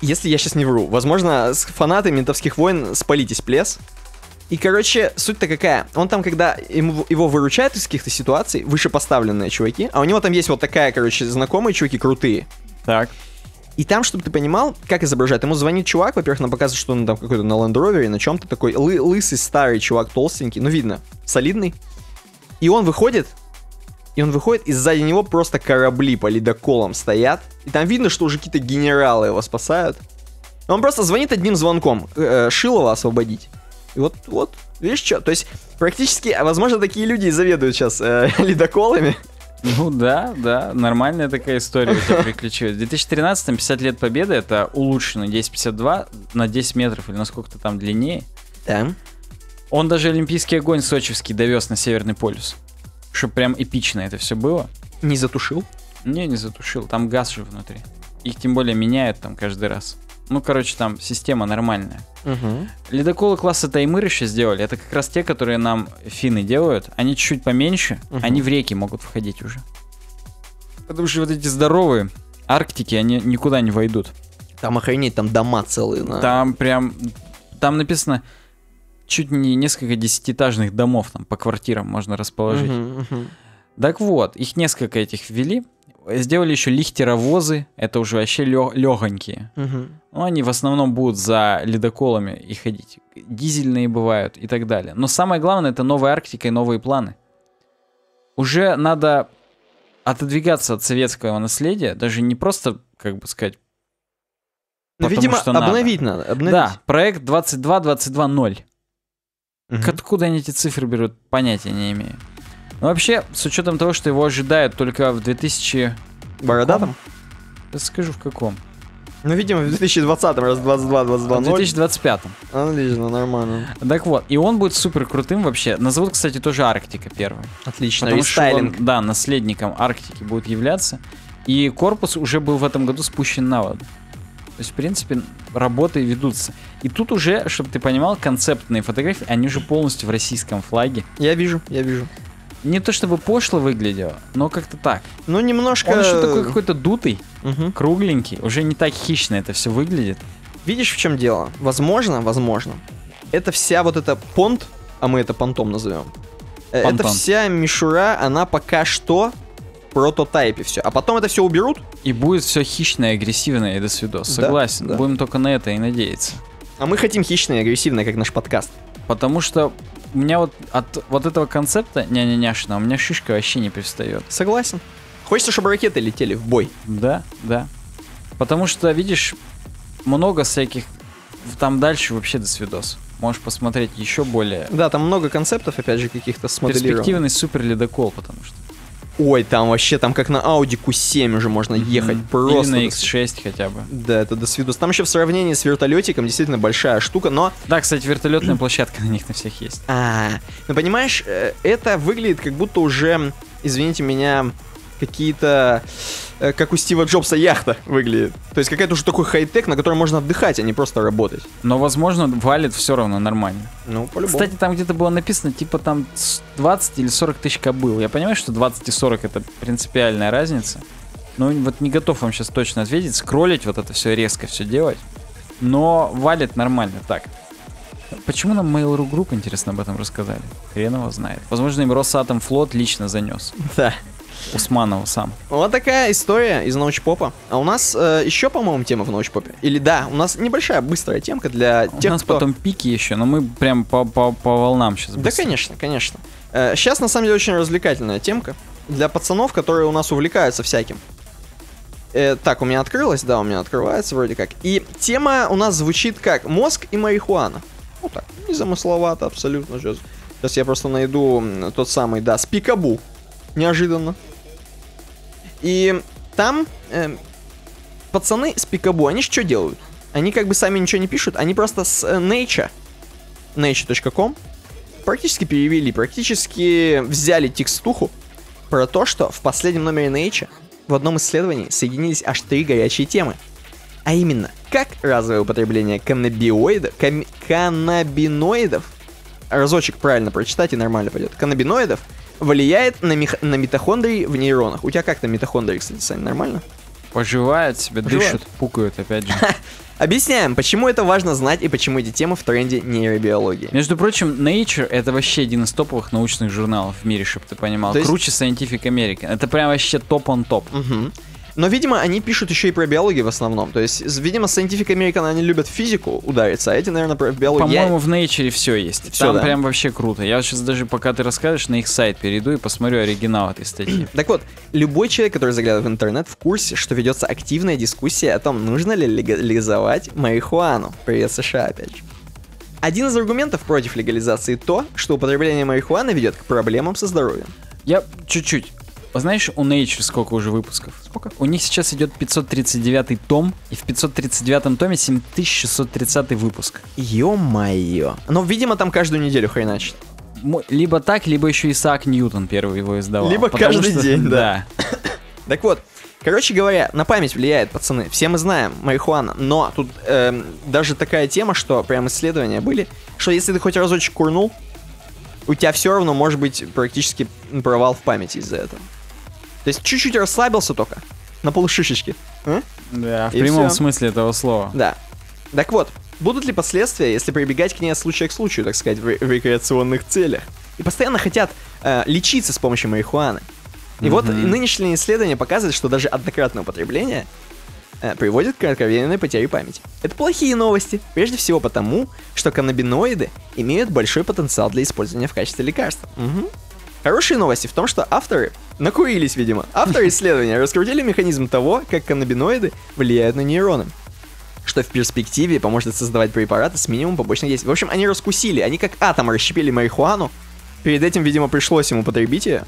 Если я сейчас не вру, возможно, с- фанаты ментовских войн спалитесь, плес. И, короче, суть-то какая? Он там, когда ему, его выручают из каких-то ситуаций, вышепоставленные чуваки, а у него там есть вот такая, короче, знакомые чуваки крутые. так. И там, чтобы ты понимал, как изображать, ему звонит чувак, во-первых, нам показывает, что он там какой-то на Land Rover, на чем-то такой лы- лысый старый чувак, толстенький, ну видно, солидный. И он выходит, и он выходит, и сзади него просто корабли по ледоколам стоят. И там видно, что уже какие-то генералы его спасают. Он просто звонит одним звонком, э, Шилова освободить. И вот, вот, видишь что? То есть, практически, а, возможно, такие люди и заведуют сейчас э, ледоколами. Ну да, да, нормальная такая история у тебя приключилась. В 2013 50 лет победы это улучшенный 1052 на 10 метров или насколько-то там длиннее. Да. Он даже Олимпийский огонь сочевский довез на Северный полюс. Чтобы прям эпично это все было. Не затушил. Не, не затушил, там газ же внутри. Их тем более меняют там каждый раз. Ну, короче, там система нормальная. Угу. Ледоколы класса Таймыр еще сделали. Это как раз те, которые нам финны делают. Они чуть-чуть поменьше, Мгм. они в реки могут входить уже. Потому что вот эти здоровые Арктики, они никуда не войдут. Там охренеть, там дома целые. На... Там прям, там написано чуть не несколько десятиэтажных домов там по квартирам можно расположить. Мгм, мгм. Так вот, их несколько этих ввели. Сделали еще лихтеровозы, это уже вообще легонькие. Мгм. Ну, они в основном будут за ледоколами и ходить. Дизельные бывают и так далее. Но самое главное, это новая Арктика и новые планы. Уже надо отодвигаться от советского наследия, даже не просто, как бы сказать, Ну, Потому видимо, что надо. обновить надо. обновить. да, проект 22-22-0. Мгм. Откуда они эти цифры берут, понятия не имею. Но вообще, с учетом того, что его ожидают только в 2000... Бородатом? Я скажу, в каком? Ну, видимо, в 2020 раз 22, 22, В 2025. Отлично, нормально. Так вот, и он будет супер крутым вообще. Назовут, кстати, тоже Арктика первый. Отлично, Потому что рестайлинг. он, да, наследником Арктики будет являться. И корпус уже был в этом году спущен на воду. То есть, в принципе, работы ведутся. И тут уже, чтобы ты понимал, концептные фотографии, они уже полностью в российском флаге. Я вижу, я вижу. Не то чтобы пошло выглядело, но как-то так. Ну, немножко... Он еще такой какой-то дутый, Мгм. кругленький, уже не так хищно это все выглядит. Видишь, в чем дело? Возможно, возможно, это вся вот эта понт, а мы это понтом назовем, э, это вся мишура, она пока что прототайпе все. А потом это все уберут, И будет все хищное, агрессивное и до свидос. Да, Согласен. да. Будем только на это и надеяться. а мы хотим хищное и агрессивное, как наш подкаст. Потому что у меня вот от вот этого концепта няня-няшного, у меня шишка вообще не пристает. Согласен. Хочется, чтобы ракеты летели в бой. Да, да. Потому что, видишь, много всяких... Там дальше вообще до свидос. Можешь посмотреть еще более Да, там много концептов, опять же, каких-то смоделированных. перспективный супер ледокол, потому что. Ой, там вообще, там как на Audi Q7 уже можно ехать. Мгм. Просто. Или на до с- X6 хотя бы. Да, это до свидос. Там еще в сравнении с вертолетиком действительно большая штука, но Да, кстати, вертолетная площадка на них на всех есть. А, ну понимаешь, э, это выглядит как будто уже, извините меня, какие-то, э, как у Стива Джобса яхта выглядит. То есть какая-то уже такой хай-тек, на котором можно отдыхать, а не просто работать. Но, возможно, валит все равно нормально. Ну, по-любому. Кстати, там где-то было написано, типа там с 20 или 40 тысяч кобыл. Я понимаю, что 20 и 40 это принципиальная разница. Но вот не готов вам сейчас точно ответить, скроллить вот это все резко все делать. Но валит нормально так. Почему нам Mail.ru Group, интересно, об этом рассказали? Хрен его знает. Возможно, им Росатом флот лично занес. Да. Усманова сам. Вот такая история из научпопа. А у нас э, еще, по-моему, тема в научпопе. Или да, у нас небольшая быстрая темка для У тех, нас кто... потом пики еще, но мы прям по, по, по волнам сейчас. Да, конечно, конечно. сейчас, на самом деле, очень развлекательная темка для пацанов, которые у нас увлекаются всяким. Э, так, у меня открылось, да, у меня открывается вроде как. И тема у нас звучит как «Мозг и марихуана». Вот так, незамысловато абсолютно. Сейчас, сейчас я просто найду тот самый, да, спикабу. Неожиданно. И там эм, пацаны с Пикабу, они что делают? Они как бы сами ничего не пишут, они просто с э, Nature, nature.com, практически перевели, практически взяли текстуху про то, что в последнем номере Nature в одном исследовании соединились аж три горячие темы. А именно, как разовое употребление каннабиоидов, кам- каннабиноидов, разочек правильно прочитать и нормально пойдет, каннабиноидов влияет на, мех- на митохондрии в нейронах. У тебя как на митохондрии, кстати, Сань, нормально? Поживают себе, Поживают. дышат, пукают опять же. Объясняем, почему это важно знать и почему эти темы в тренде нейробиологии. Между прочим, Nature это вообще один из топовых научных журналов в мире, чтобы ты понимал. То есть- Круче Scientific American. Это прям вообще топ он топ. Мгм. Но, видимо, они пишут еще и про биологию в основном. То есть, видимо, Scientific American, они любят физику удариться, а эти, наверное, про биологию. Я- По-моему, в Nature все есть. Всё, Там да. прям вообще круто. Я сейчас даже, пока ты расскажешь, на их сайт перейду и посмотрю оригинал этой статьи. Так вот, любой человек, который заглядывает в интернет, в курсе, что ведется активная дискуссия о том, нужно ли легализовать марихуану. Привет, США, опять же. Один из аргументов против легализации то, что употребление марихуаны ведет к проблемам со здоровьем. Я чуть-чуть. Знаешь, у Nature сколько уже выпусков? Сколько? У них сейчас идет 539 том, и в 539 томе 7630 выпуск. Ё-моё. Но, видимо, там каждую неделю хреначит. Либо так, либо еще Исаак Ньютон первый его издавал. Либо каждый что- день, да. Так вот, короче говоря, на память влияет, пацаны. Все мы знаем марихуана, но тут эм, даже такая тема, что прям исследования были, что если ты хоть разочек курнул, у тебя все равно может быть практически провал в памяти из-за этого. То есть чуть-чуть расслабился только, на полушишечки. А? Да, в И прямом всё. смысле этого слова. Да. Так вот, будут ли последствия, если прибегать к ней от случая к случаю, так сказать, в, ре- в рекреационных целях? И постоянно хотят э, лечиться с помощью марихуаны. И вот Мгм. нынешние исследования показывают, что даже однократное употребление э, приводит к откровенной потере памяти. Это плохие новости, прежде всего потому, что каннабиноиды имеют большой потенциал для использования в качестве лекарства. Мгм. Хорошие новости в том, что авторы накурились, видимо. Авторы исследования раскрутили механизм того, как каннабиноиды влияют на нейроны что в перспективе поможет создавать препараты с минимумом побочных действий. В общем, они раскусили, они как атом расщепили марихуану. Перед этим, видимо, пришлось ему потребить ее.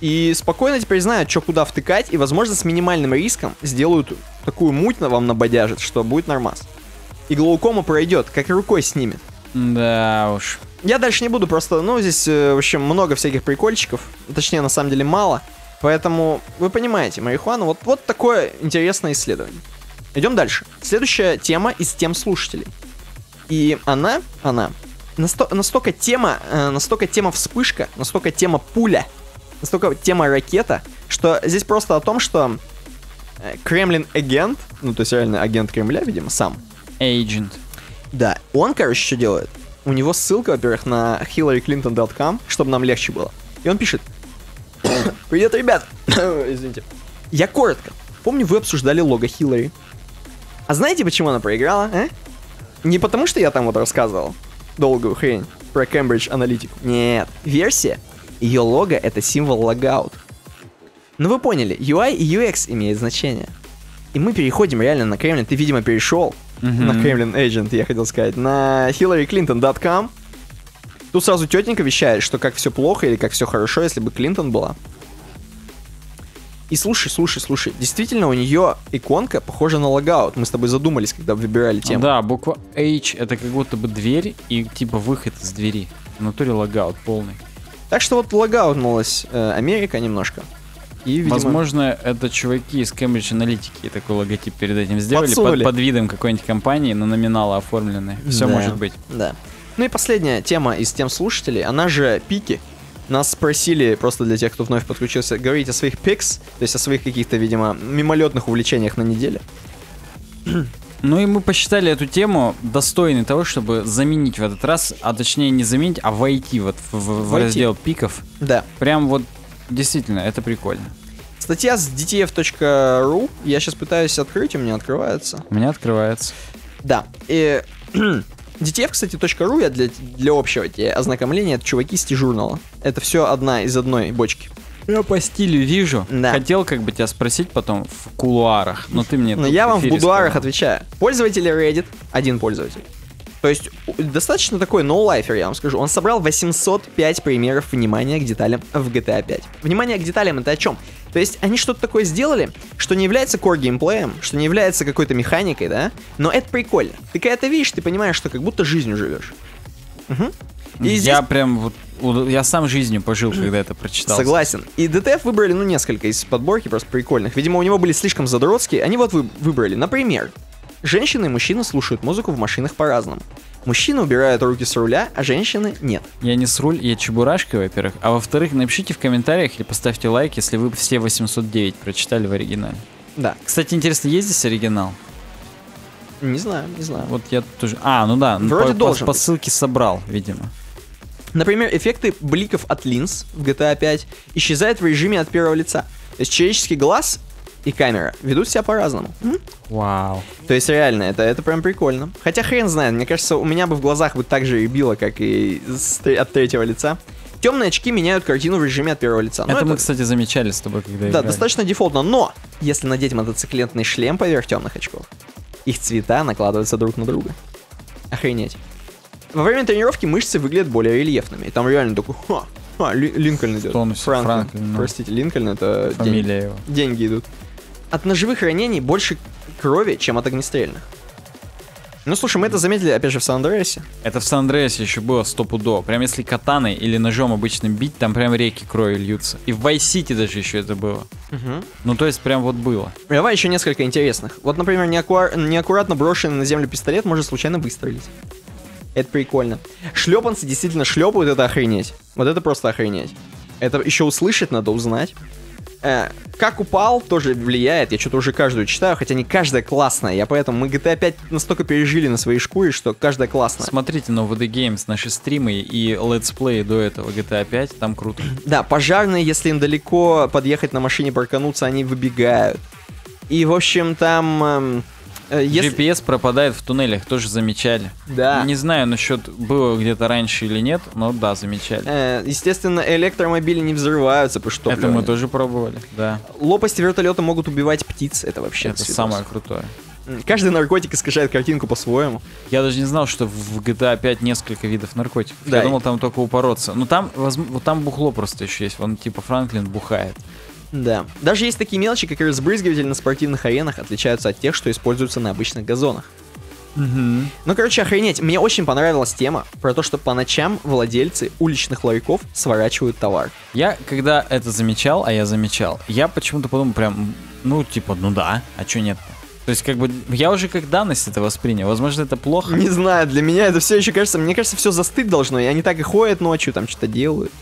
И спокойно теперь знают, что куда втыкать, и, возможно, с минимальным риском сделают такую муть на вам набодяжит, что будет нормас. И глаукома пройдет, как рукой снимет. Да уж. Я дальше не буду, просто, ну, здесь, э, в общем, много всяких прикольчиков. Точнее, на самом деле, мало. Поэтому, вы понимаете, марихуана, вот, вот такое интересное исследование. Идем дальше. Следующая тема из тем слушателей. И она, она, насто- настолько тема, э, настолько тема вспышка, настолько тема пуля, настолько тема ракета, что здесь просто о том, что э, Кремлин агент, ну то есть реально агент Кремля, видимо, сам. Agent. Да, он, короче, что делает? У него ссылка, во-первых, на hillaryclinton.com, чтобы нам легче было. И он пишет. Привет, ребят. Извините. Я коротко. Помню, вы обсуждали лого Хиллари. А знаете, почему она проиграла, а? Не потому, что я там вот рассказывал долгую хрень про Cambridge Analytic у. Нет, версия. Ее лого это символ logout. Ну вы поняли, UI и UX имеют значение. И мы переходим реально на Кремлин. Ты, видимо, перешел Мгм. на Кремлин Agent, я хотел сказать, на hillaryclinton.com. Тут сразу тетенька вещает, что как все плохо или как все хорошо, если бы Клинтон была. И слушай, слушай, слушай, действительно у нее иконка похожа на логаут. Мы с тобой задумались, когда выбирали тему. Да, буква H это как будто бы дверь и типа выход из двери. В натуре логаут полный. Так что вот логаутнулась э, Америка немножко. И, видимо, Возможно, это чуваки из Cambridge Analytica такой логотип перед этим сделали под, под видом какой-нибудь компании, на номиналы оформлены. Все Да. может быть. Да. Ну и последняя тема из тем слушателей, она же пики. Нас спросили, просто для тех, кто вновь подключился, говорить о своих пикс, то есть о своих каких-то, видимо, мимолетных увлечениях на неделе. Ну и мы посчитали эту тему достойной того, чтобы заменить в этот раз, а точнее не заменить, а войти вот в, в- в Войти. раздел пиков. Да. Прям вот действительно, это прикольно. Статья с dtf.ru, я сейчас пытаюсь открыть, у меня открывается. У меня открывается. Да. И DTF, кстати, .ru, я для, для общего тебе ознакомления, это чуваки с журнала. Это все одна из одной бочки. Я по стилю вижу. Да. Хотел как бы тебя спросить потом в кулуарах, но ты мне Но тут я вам в будуарах сказал. отвечаю. Пользователи Reddit, один пользователь. То есть достаточно такой ноу-лайфер, я вам скажу. Он собрал 805 примеров внимания к деталям в GTA 5. Внимание к деталям это о чем? То есть они что-то такое сделали, что не является core геймплеем, что не является какой-то механикой, да? Но это прикольно. Ты когда это видишь, ты понимаешь, что как будто жизнью живешь. Мгм. И здесь- Я прям вот, я сам жизнью пожил, когда это прочитал. Согласен. И DTF выбрали, ну, несколько из подборки просто прикольных. Видимо, у него были слишком задротские. Они вот вы- выбрали. Например, женщины и мужчины слушают музыку в машинах по-разному. Мужчины убирают руки с руля, а женщины нет. Я не с руль, я чебурашка, во-первых. А во-вторых, напишите в комментариях или поставьте лайк, если вы все 809 прочитали в оригинале. Да. Кстати, интересно, есть здесь оригинал? Не знаю, не знаю. Вот я тоже... А, ну да, ну, Вроде по, по- должен по быть. ссылке собрал, видимо. Например, эффекты бликов от линз в GTA 5 исчезают в режиме от первого лица. То есть человеческий глаз и камера ведут себя по-разному. Вау. То есть реально, это, это прям прикольно. Хотя хрен знает, мне кажется, у меня бы в глазах бы так же и било, как и от третьего лица. Темные очки меняют картину в режиме от первого лица. Ну, это, мы, кстати, замечали с тобой, когда Да, играли. достаточно дефолтно, но если надеть мотоциклетный шлем поверх темных очков, их цвета накладываются друг на друга. Охренеть. Во время тренировки мышцы выглядят более рельефными. И там реально такой, ха, ха, Ли- Линкольн идет. Франклин. Франклин, ну. Простите, Линкольн это день- Фамилия его. деньги идут. От ножевых ранений больше крови, чем от огнестрельных. Ну слушай, мы это заметили, опять же, в Сан-Андреасе. Это в Сан-Андреасе еще было стопудово. Прям если катаной или ножом обычным бить, там прям реки крови льются. И в Vice-City даже еще это было. Ну, то есть прям вот было. Давай еще несколько интересных. Вот, например, неаккуар- неаккуратно брошенный на землю пистолет может случайно выстрелить. Это прикольно. Шлепанцы действительно шлепают, это охренеть. Вот это просто охренеть. Это еще услышать надо, узнать. Э, как упал, тоже влияет. Я что-то уже каждую читаю, хотя не каждая классная. Я поэтому мы GTA 5 настолько пережили на своей шкуре, что каждая классная. Смотрите на VD Games, наши стримы и летсплеи до этого GTA 5, там круто. Да, пожарные, если им далеко подъехать на машине, паркануться, они выбегают. И, в общем, там... эм, если... GPS пропадает в туннелях, тоже замечали. Да. Не знаю насчет было где-то раньше или нет, но да, замечали. Э, естественно, электромобили не взрываются, потому что Это мы тоже пробовали, да. Лопасти вертолета могут убивать птиц, это вообще Это святос. самое крутое. Каждый наркотик искажает картинку по-своему. Я даже не знал, что в GTA 5 несколько видов наркотиков. Да. Я думал, там только упороться. Ну там, вот там бухло просто еще есть. Вон типа Франклин бухает. Да. Даже есть такие мелочи, как разбрызгиватели на спортивных аренах отличаются от тех, что используются на обычных газонах. Ну, короче, охренеть. Мне очень понравилась тема про то, что по ночам владельцы уличных ларьков сворачивают товар. Я, когда это замечал, а я замечал, я почему-то подумал прям, ну, типа, ну да, а чё нет То есть, как бы, я уже как данность это воспринял. Возможно, это плохо. Не знаю, для меня это все еще кажется, мне кажется, все застыть должно, и они так и ходят ночью, там что-то делают.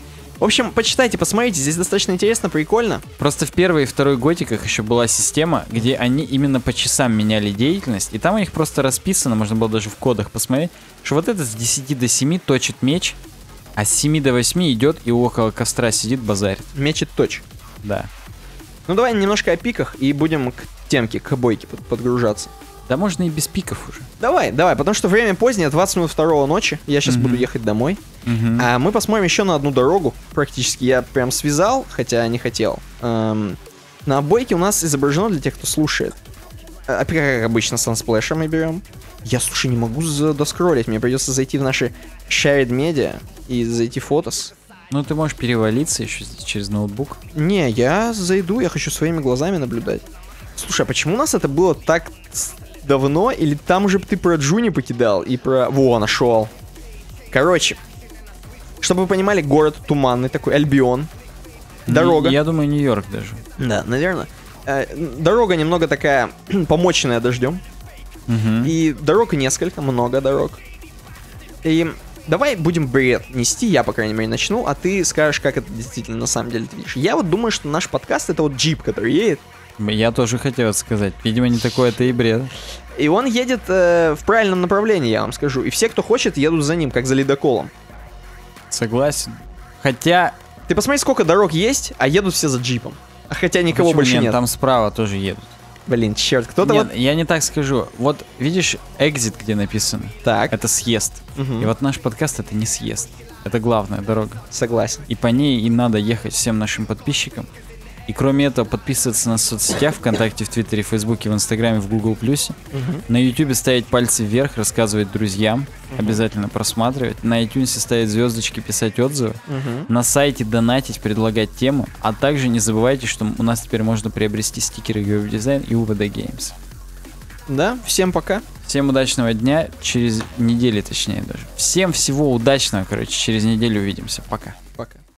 В общем, почитайте, посмотрите, здесь достаточно интересно, прикольно. Просто в первой и второй готиках еще была система, где они именно по часам меняли деятельность, и там у них просто расписано, можно было даже в кодах посмотреть, что вот этот с 10 до 7 точит меч, а с 7 до 8 идет и около костра сидит базарит. Мечет точь. Да. Ну давай немножко о пиках и будем к темке, к бойке под- подгружаться. Да можно и без пиков уже. Давай, давай, потому что время позднее, 20 минут второго ночи, я сейчас Мгм. буду ехать домой. Мгм. А мы посмотрим еще на одну дорогу, практически. Я прям связал, хотя не хотел. Эм, на обойке у нас изображено для тех, кто слушает. Опять как обычно, сансплэша мы берем. Я, слушай, не могу доскроллить, мне придется зайти в наши shared media и зайти в фотос. Ну ты можешь перевалиться еще через ноутбук. Не, я зайду, я хочу своими глазами наблюдать. Слушай, а почему у нас это было так давно? Или там уже ты про Джуни покидал и про... Во, нашел. Короче, чтобы вы понимали, город туманный такой, Альбион. Дорога. Я думаю, Нью-Йорк даже. Да, наверное. Э, Дорога немного такая помоченная дождем. Мгм. И дорог несколько, много дорог. И давай будем бред нести, я, по крайней мере, начну, а ты скажешь, как это действительно на самом деле ты видишь. Я вот думаю, что наш подкаст это вот джип, который едет, Я тоже хотел сказать. Видимо, не такой это и бред. и он едет э, в правильном направлении, я вам скажу. И все, кто хочет, едут за ним, как за ледоколом. Согласен. Хотя... Ты посмотри, сколько дорог есть, а едут все за джипом. А хотя никого почему больше нет? нет. Там справа тоже едут. Блин, черт, кто-то вот... я не так скажу. Вот видишь, экзит, где написано, Так, это съезд. Мгм. И вот наш подкаст это не съезд. Это главная дорога. согласен. И по ней и надо ехать всем нашим подписчикам. И кроме этого, подписываться на соцсетях ВКонтакте, в Твиттере, в Фейсбуке, в Инстаграме, в Гугл Плюсе. Мгм. На Ютубе ставить пальцы вверх, рассказывать друзьям, обязательно просматривать. На iTunes ставить звездочки, писать отзывы. Мгм. На сайте донатить, предлагать темы. А также не забывайте, что у нас теперь можно приобрести стикеры UV Design и UVD Games. Да, всем пока. Всем удачного дня, через неделю точнее даже. Всем всего удачного, короче, через неделю увидимся. Пока.